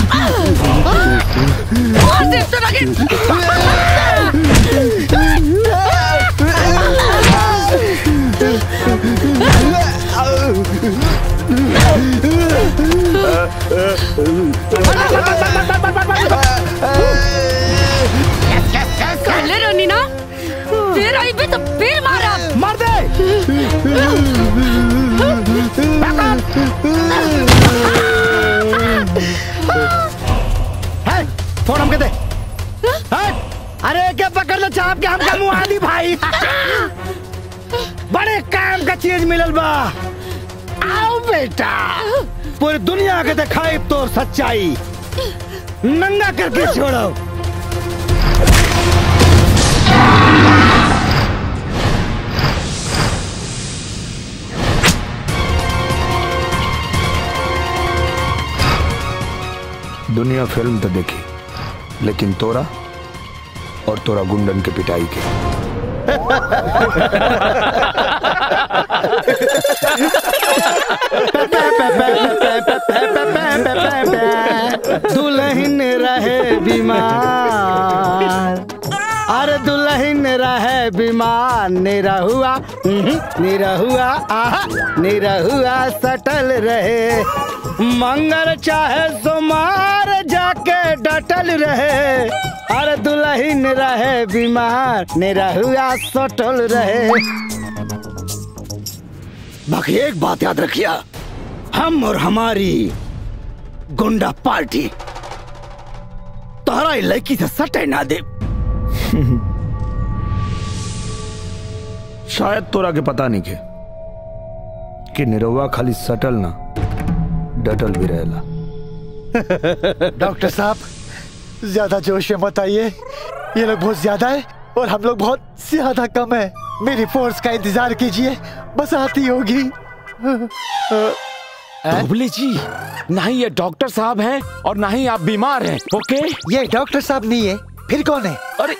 ले रोनी ना तेरा ही भी तो फिर मारा मार दे। चाप के हमका मुँह भाई। बड़े काम का चीज़ मिलल बा। आओ बेटा। पूरी दुनिया के दिखाई तो सच्चाई। नंगा करके छोड़ो। दुनिया फ़िल्म तो देखी, लेकिन तोरा? और तोरा गुंडन के पिटाई के। दुल्हन रहे बीमार। अरे दुल्हन रहे बीमार। निरहुआ निरहुआ, आहा, निरहुआ सटल रहे। मंगल चाहे सोमार जाके डटल रहे। अरे दुल्हन रहे बीमार निरहुआ सटल रहे। बाकी एक बात याद रखिया हम और हमारी गुंडा पार्टी तोहरा लड़की से सटे ना दे। (laughs) शायद तोरा के पता नहीं के कि निरहुआ खाली सटल ना डटल भी रहेला। (laughs) डॉक्टर साहब ज़्यादा जोश में मत आइए। ये लोग बहुत ज़्यादा है और हम लोग बहुत ज़्यादा कम है। मेरी फोर्स का इंतज़ार कीजिए बस आती होगी। धुबले जी ना ही ये डॉक्टर साहब हैं और ना ही आप बीमार हैं ओके ये डॉक्टर साहब नहीं है फिर कौन है? अरे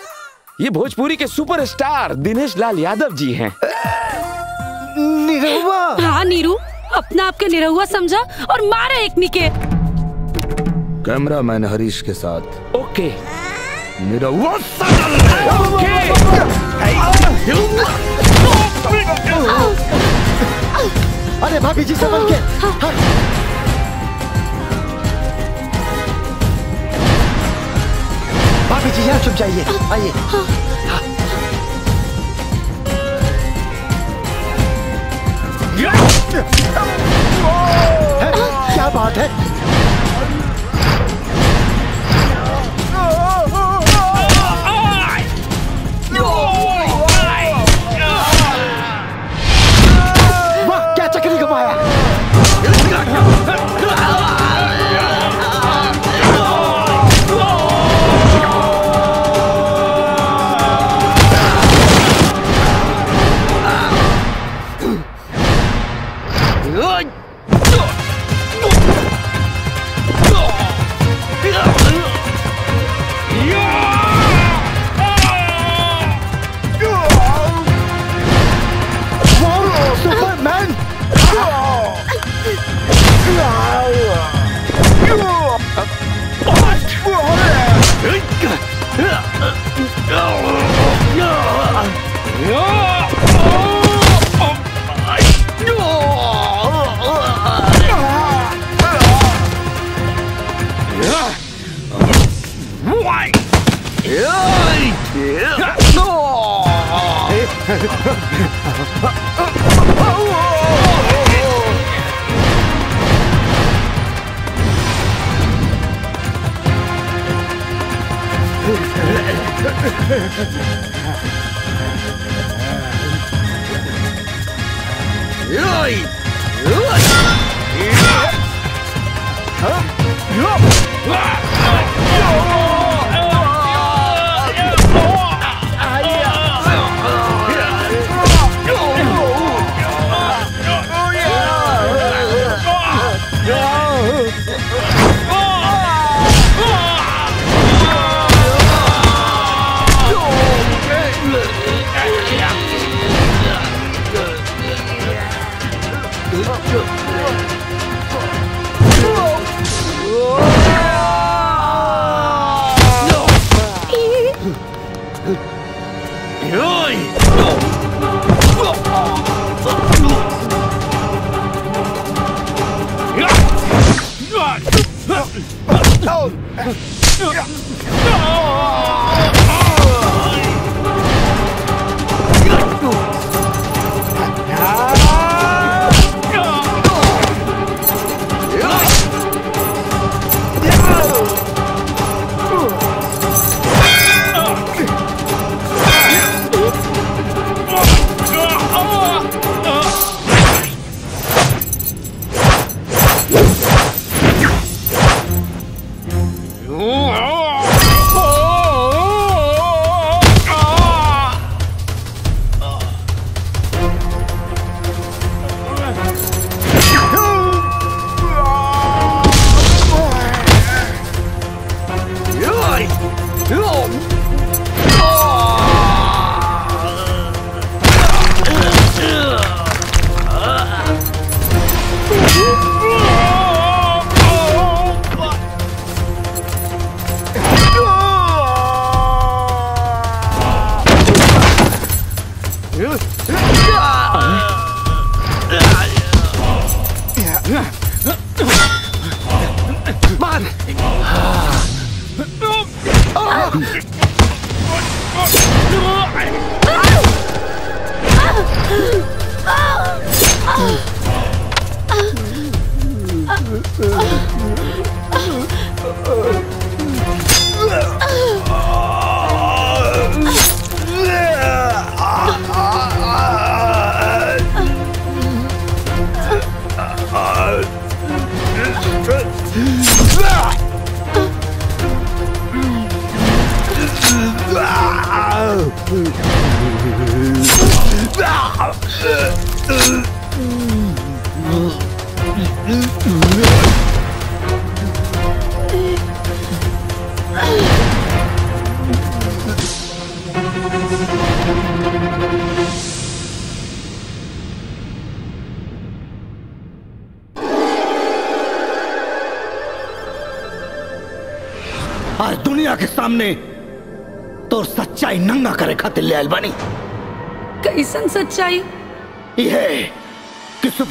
ये भोजपुरी के सुपरस्टार दिनेश लाल यादव जी हैं। निरहुआ। हाँ नीरू अपना आपके निरहुआ समझा और मारा एक निके कैमरा मैन हरीश के साथ। ओके। निरहुआ अरे भाभी जी संभल के। हाँ। भाभी जी यहाँ चुप जाइए। आइए। क्या बात है? よ (laughs)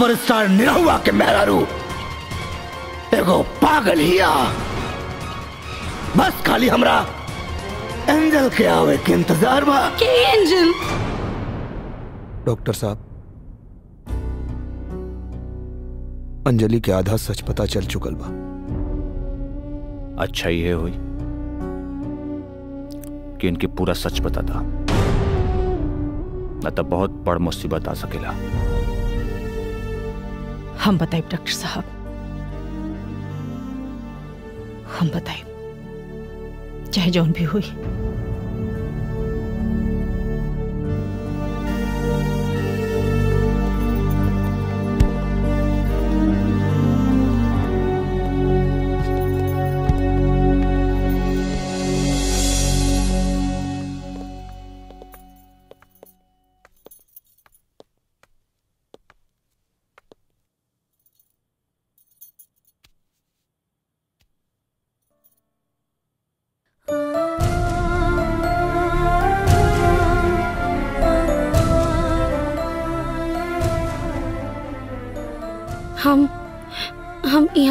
सुपरस्टार निरहुआ के मेहरारू। एगो पागल हिया। बस खाली हमरा एंजल के आवे के इंतज़ार बा। के एंजल? डॉक्टर साहब अंजलि के आधा सच पता चल चुकल बा। अच्छा ही है हुई कि इनके पूरा सच पता था। न तो बहुत बड़ मुसीबत आ सकेला। हम बताए डॉक्टर साहब। हम बताए चाहे जौन भी हुई।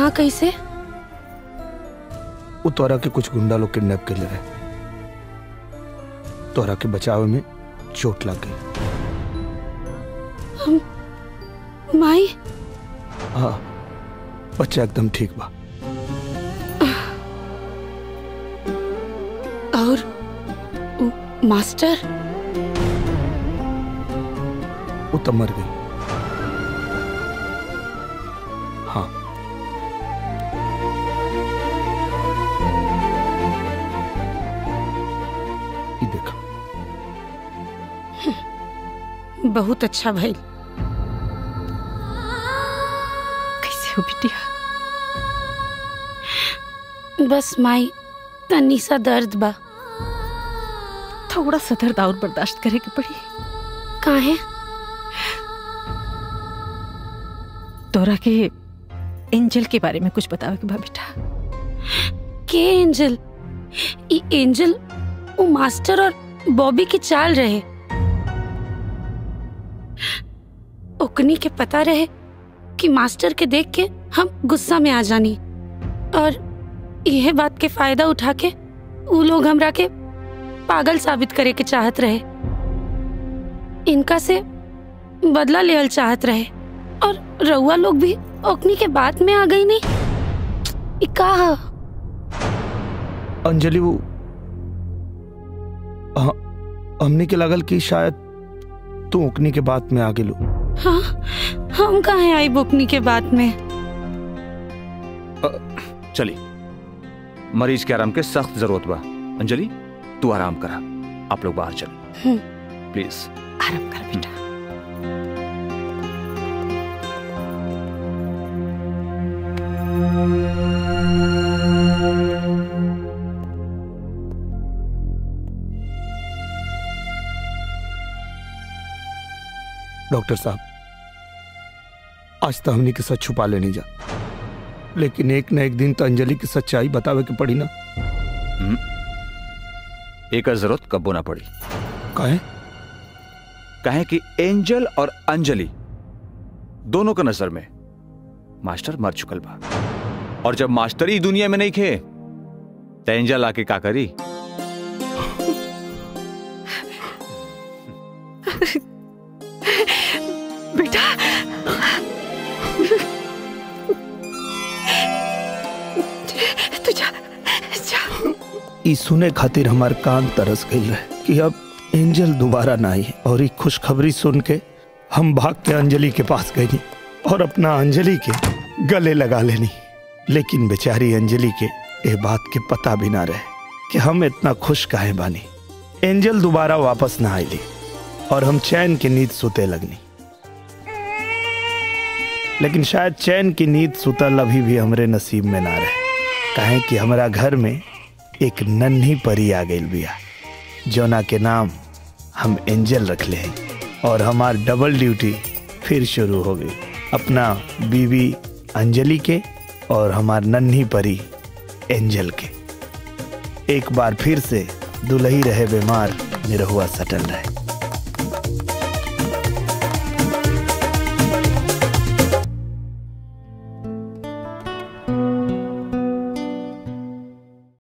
यहाँ कैसे? वो तोरा के कुछ गुंडा लोग किडनैप कर ले रहे। तोरा के बचाव में चोट लग गई। हम माई? हाँ बच्चा एकदम ठीक बा। और मास्टर? वो तब मर गई। बहुत अच्छा भाई। कैसे हो बिटिया? बस माई तनी सा दर्द बा। थोड़ा सा दर्द और बर्दाश्त करे के पड़ी। काहे तोरा के एंजल के बारे में कुछ बतावे के बा बेटा? के एंजल? ई एंजल वो मास्टर और बॉबी की चाल रहे। ओकनी के पता रहे कि मास्टर के देख के हम गुस्सा में आ जानी। और यह बात के फ़ायदा उठा के वो लोग हमरा के पागल साबित करे के चाहत रहे। इनका से बदला लेवल चाहत रहे। और रउआ लोग भी ओकनी के बात में आ गई नहीं। का अंजलि, वो हमने के लगल कि शायद तू उकनी के बात में आगे लो। हाँ हम कहाँ आई बुकनी के बाद में? चली मरीज़ के आराम के सख्त ज़रूरत बा। अंजलि तू आराम करा। आप लोग बाहर चल। हम्म। प्लीज़। आराम कर बेटा। डॉक्टर साहब आज तो हमने के सच छुपा लेनी जा। लेकिन एक न एक दिन तो अंजलि की सच्चाई बतावे के पड़ी ना। एक ज़रूरत कबो ना पड़ी। कहे? कहें कि एंजल और अंजलि दोनों का नज़र में मास्टर मर चुकल बा। और जब मास्टर ही दुनिया में नहीं खे तो एंजल आके का करी? ई सुने खातिर हमार कान तरस गई रहे कि अब एंजल दोबारा ना आई और ई खुशखबरी सुन के हम भाग के अंजलि के पास गई। और अपना अंजलि के गले लगा लेनी। लेकिन बेचारी अंजलि के ये बात के पता भी ना रहे कि हम इतना खुश काहे बानी। एंजल दोबारा वापस ना आईली और हम चैन की नींद सुते लगनी। लेकिन शायद चैन की नींद सुतल अभी भी हमरे नसीब में ना रहे। काहे कि हमारा घर में एक नन्ही परी आ गई बिया। जोना के नाम हम एंजल रख ले और हमार डबल ड्यूटी फिर शुरू हो गई। अपना बीवी अंजलि के और हमार नन्ही परी एंजल के। एक बार फिर से दुलही रहे बीमार निरहुआ सटल रहे।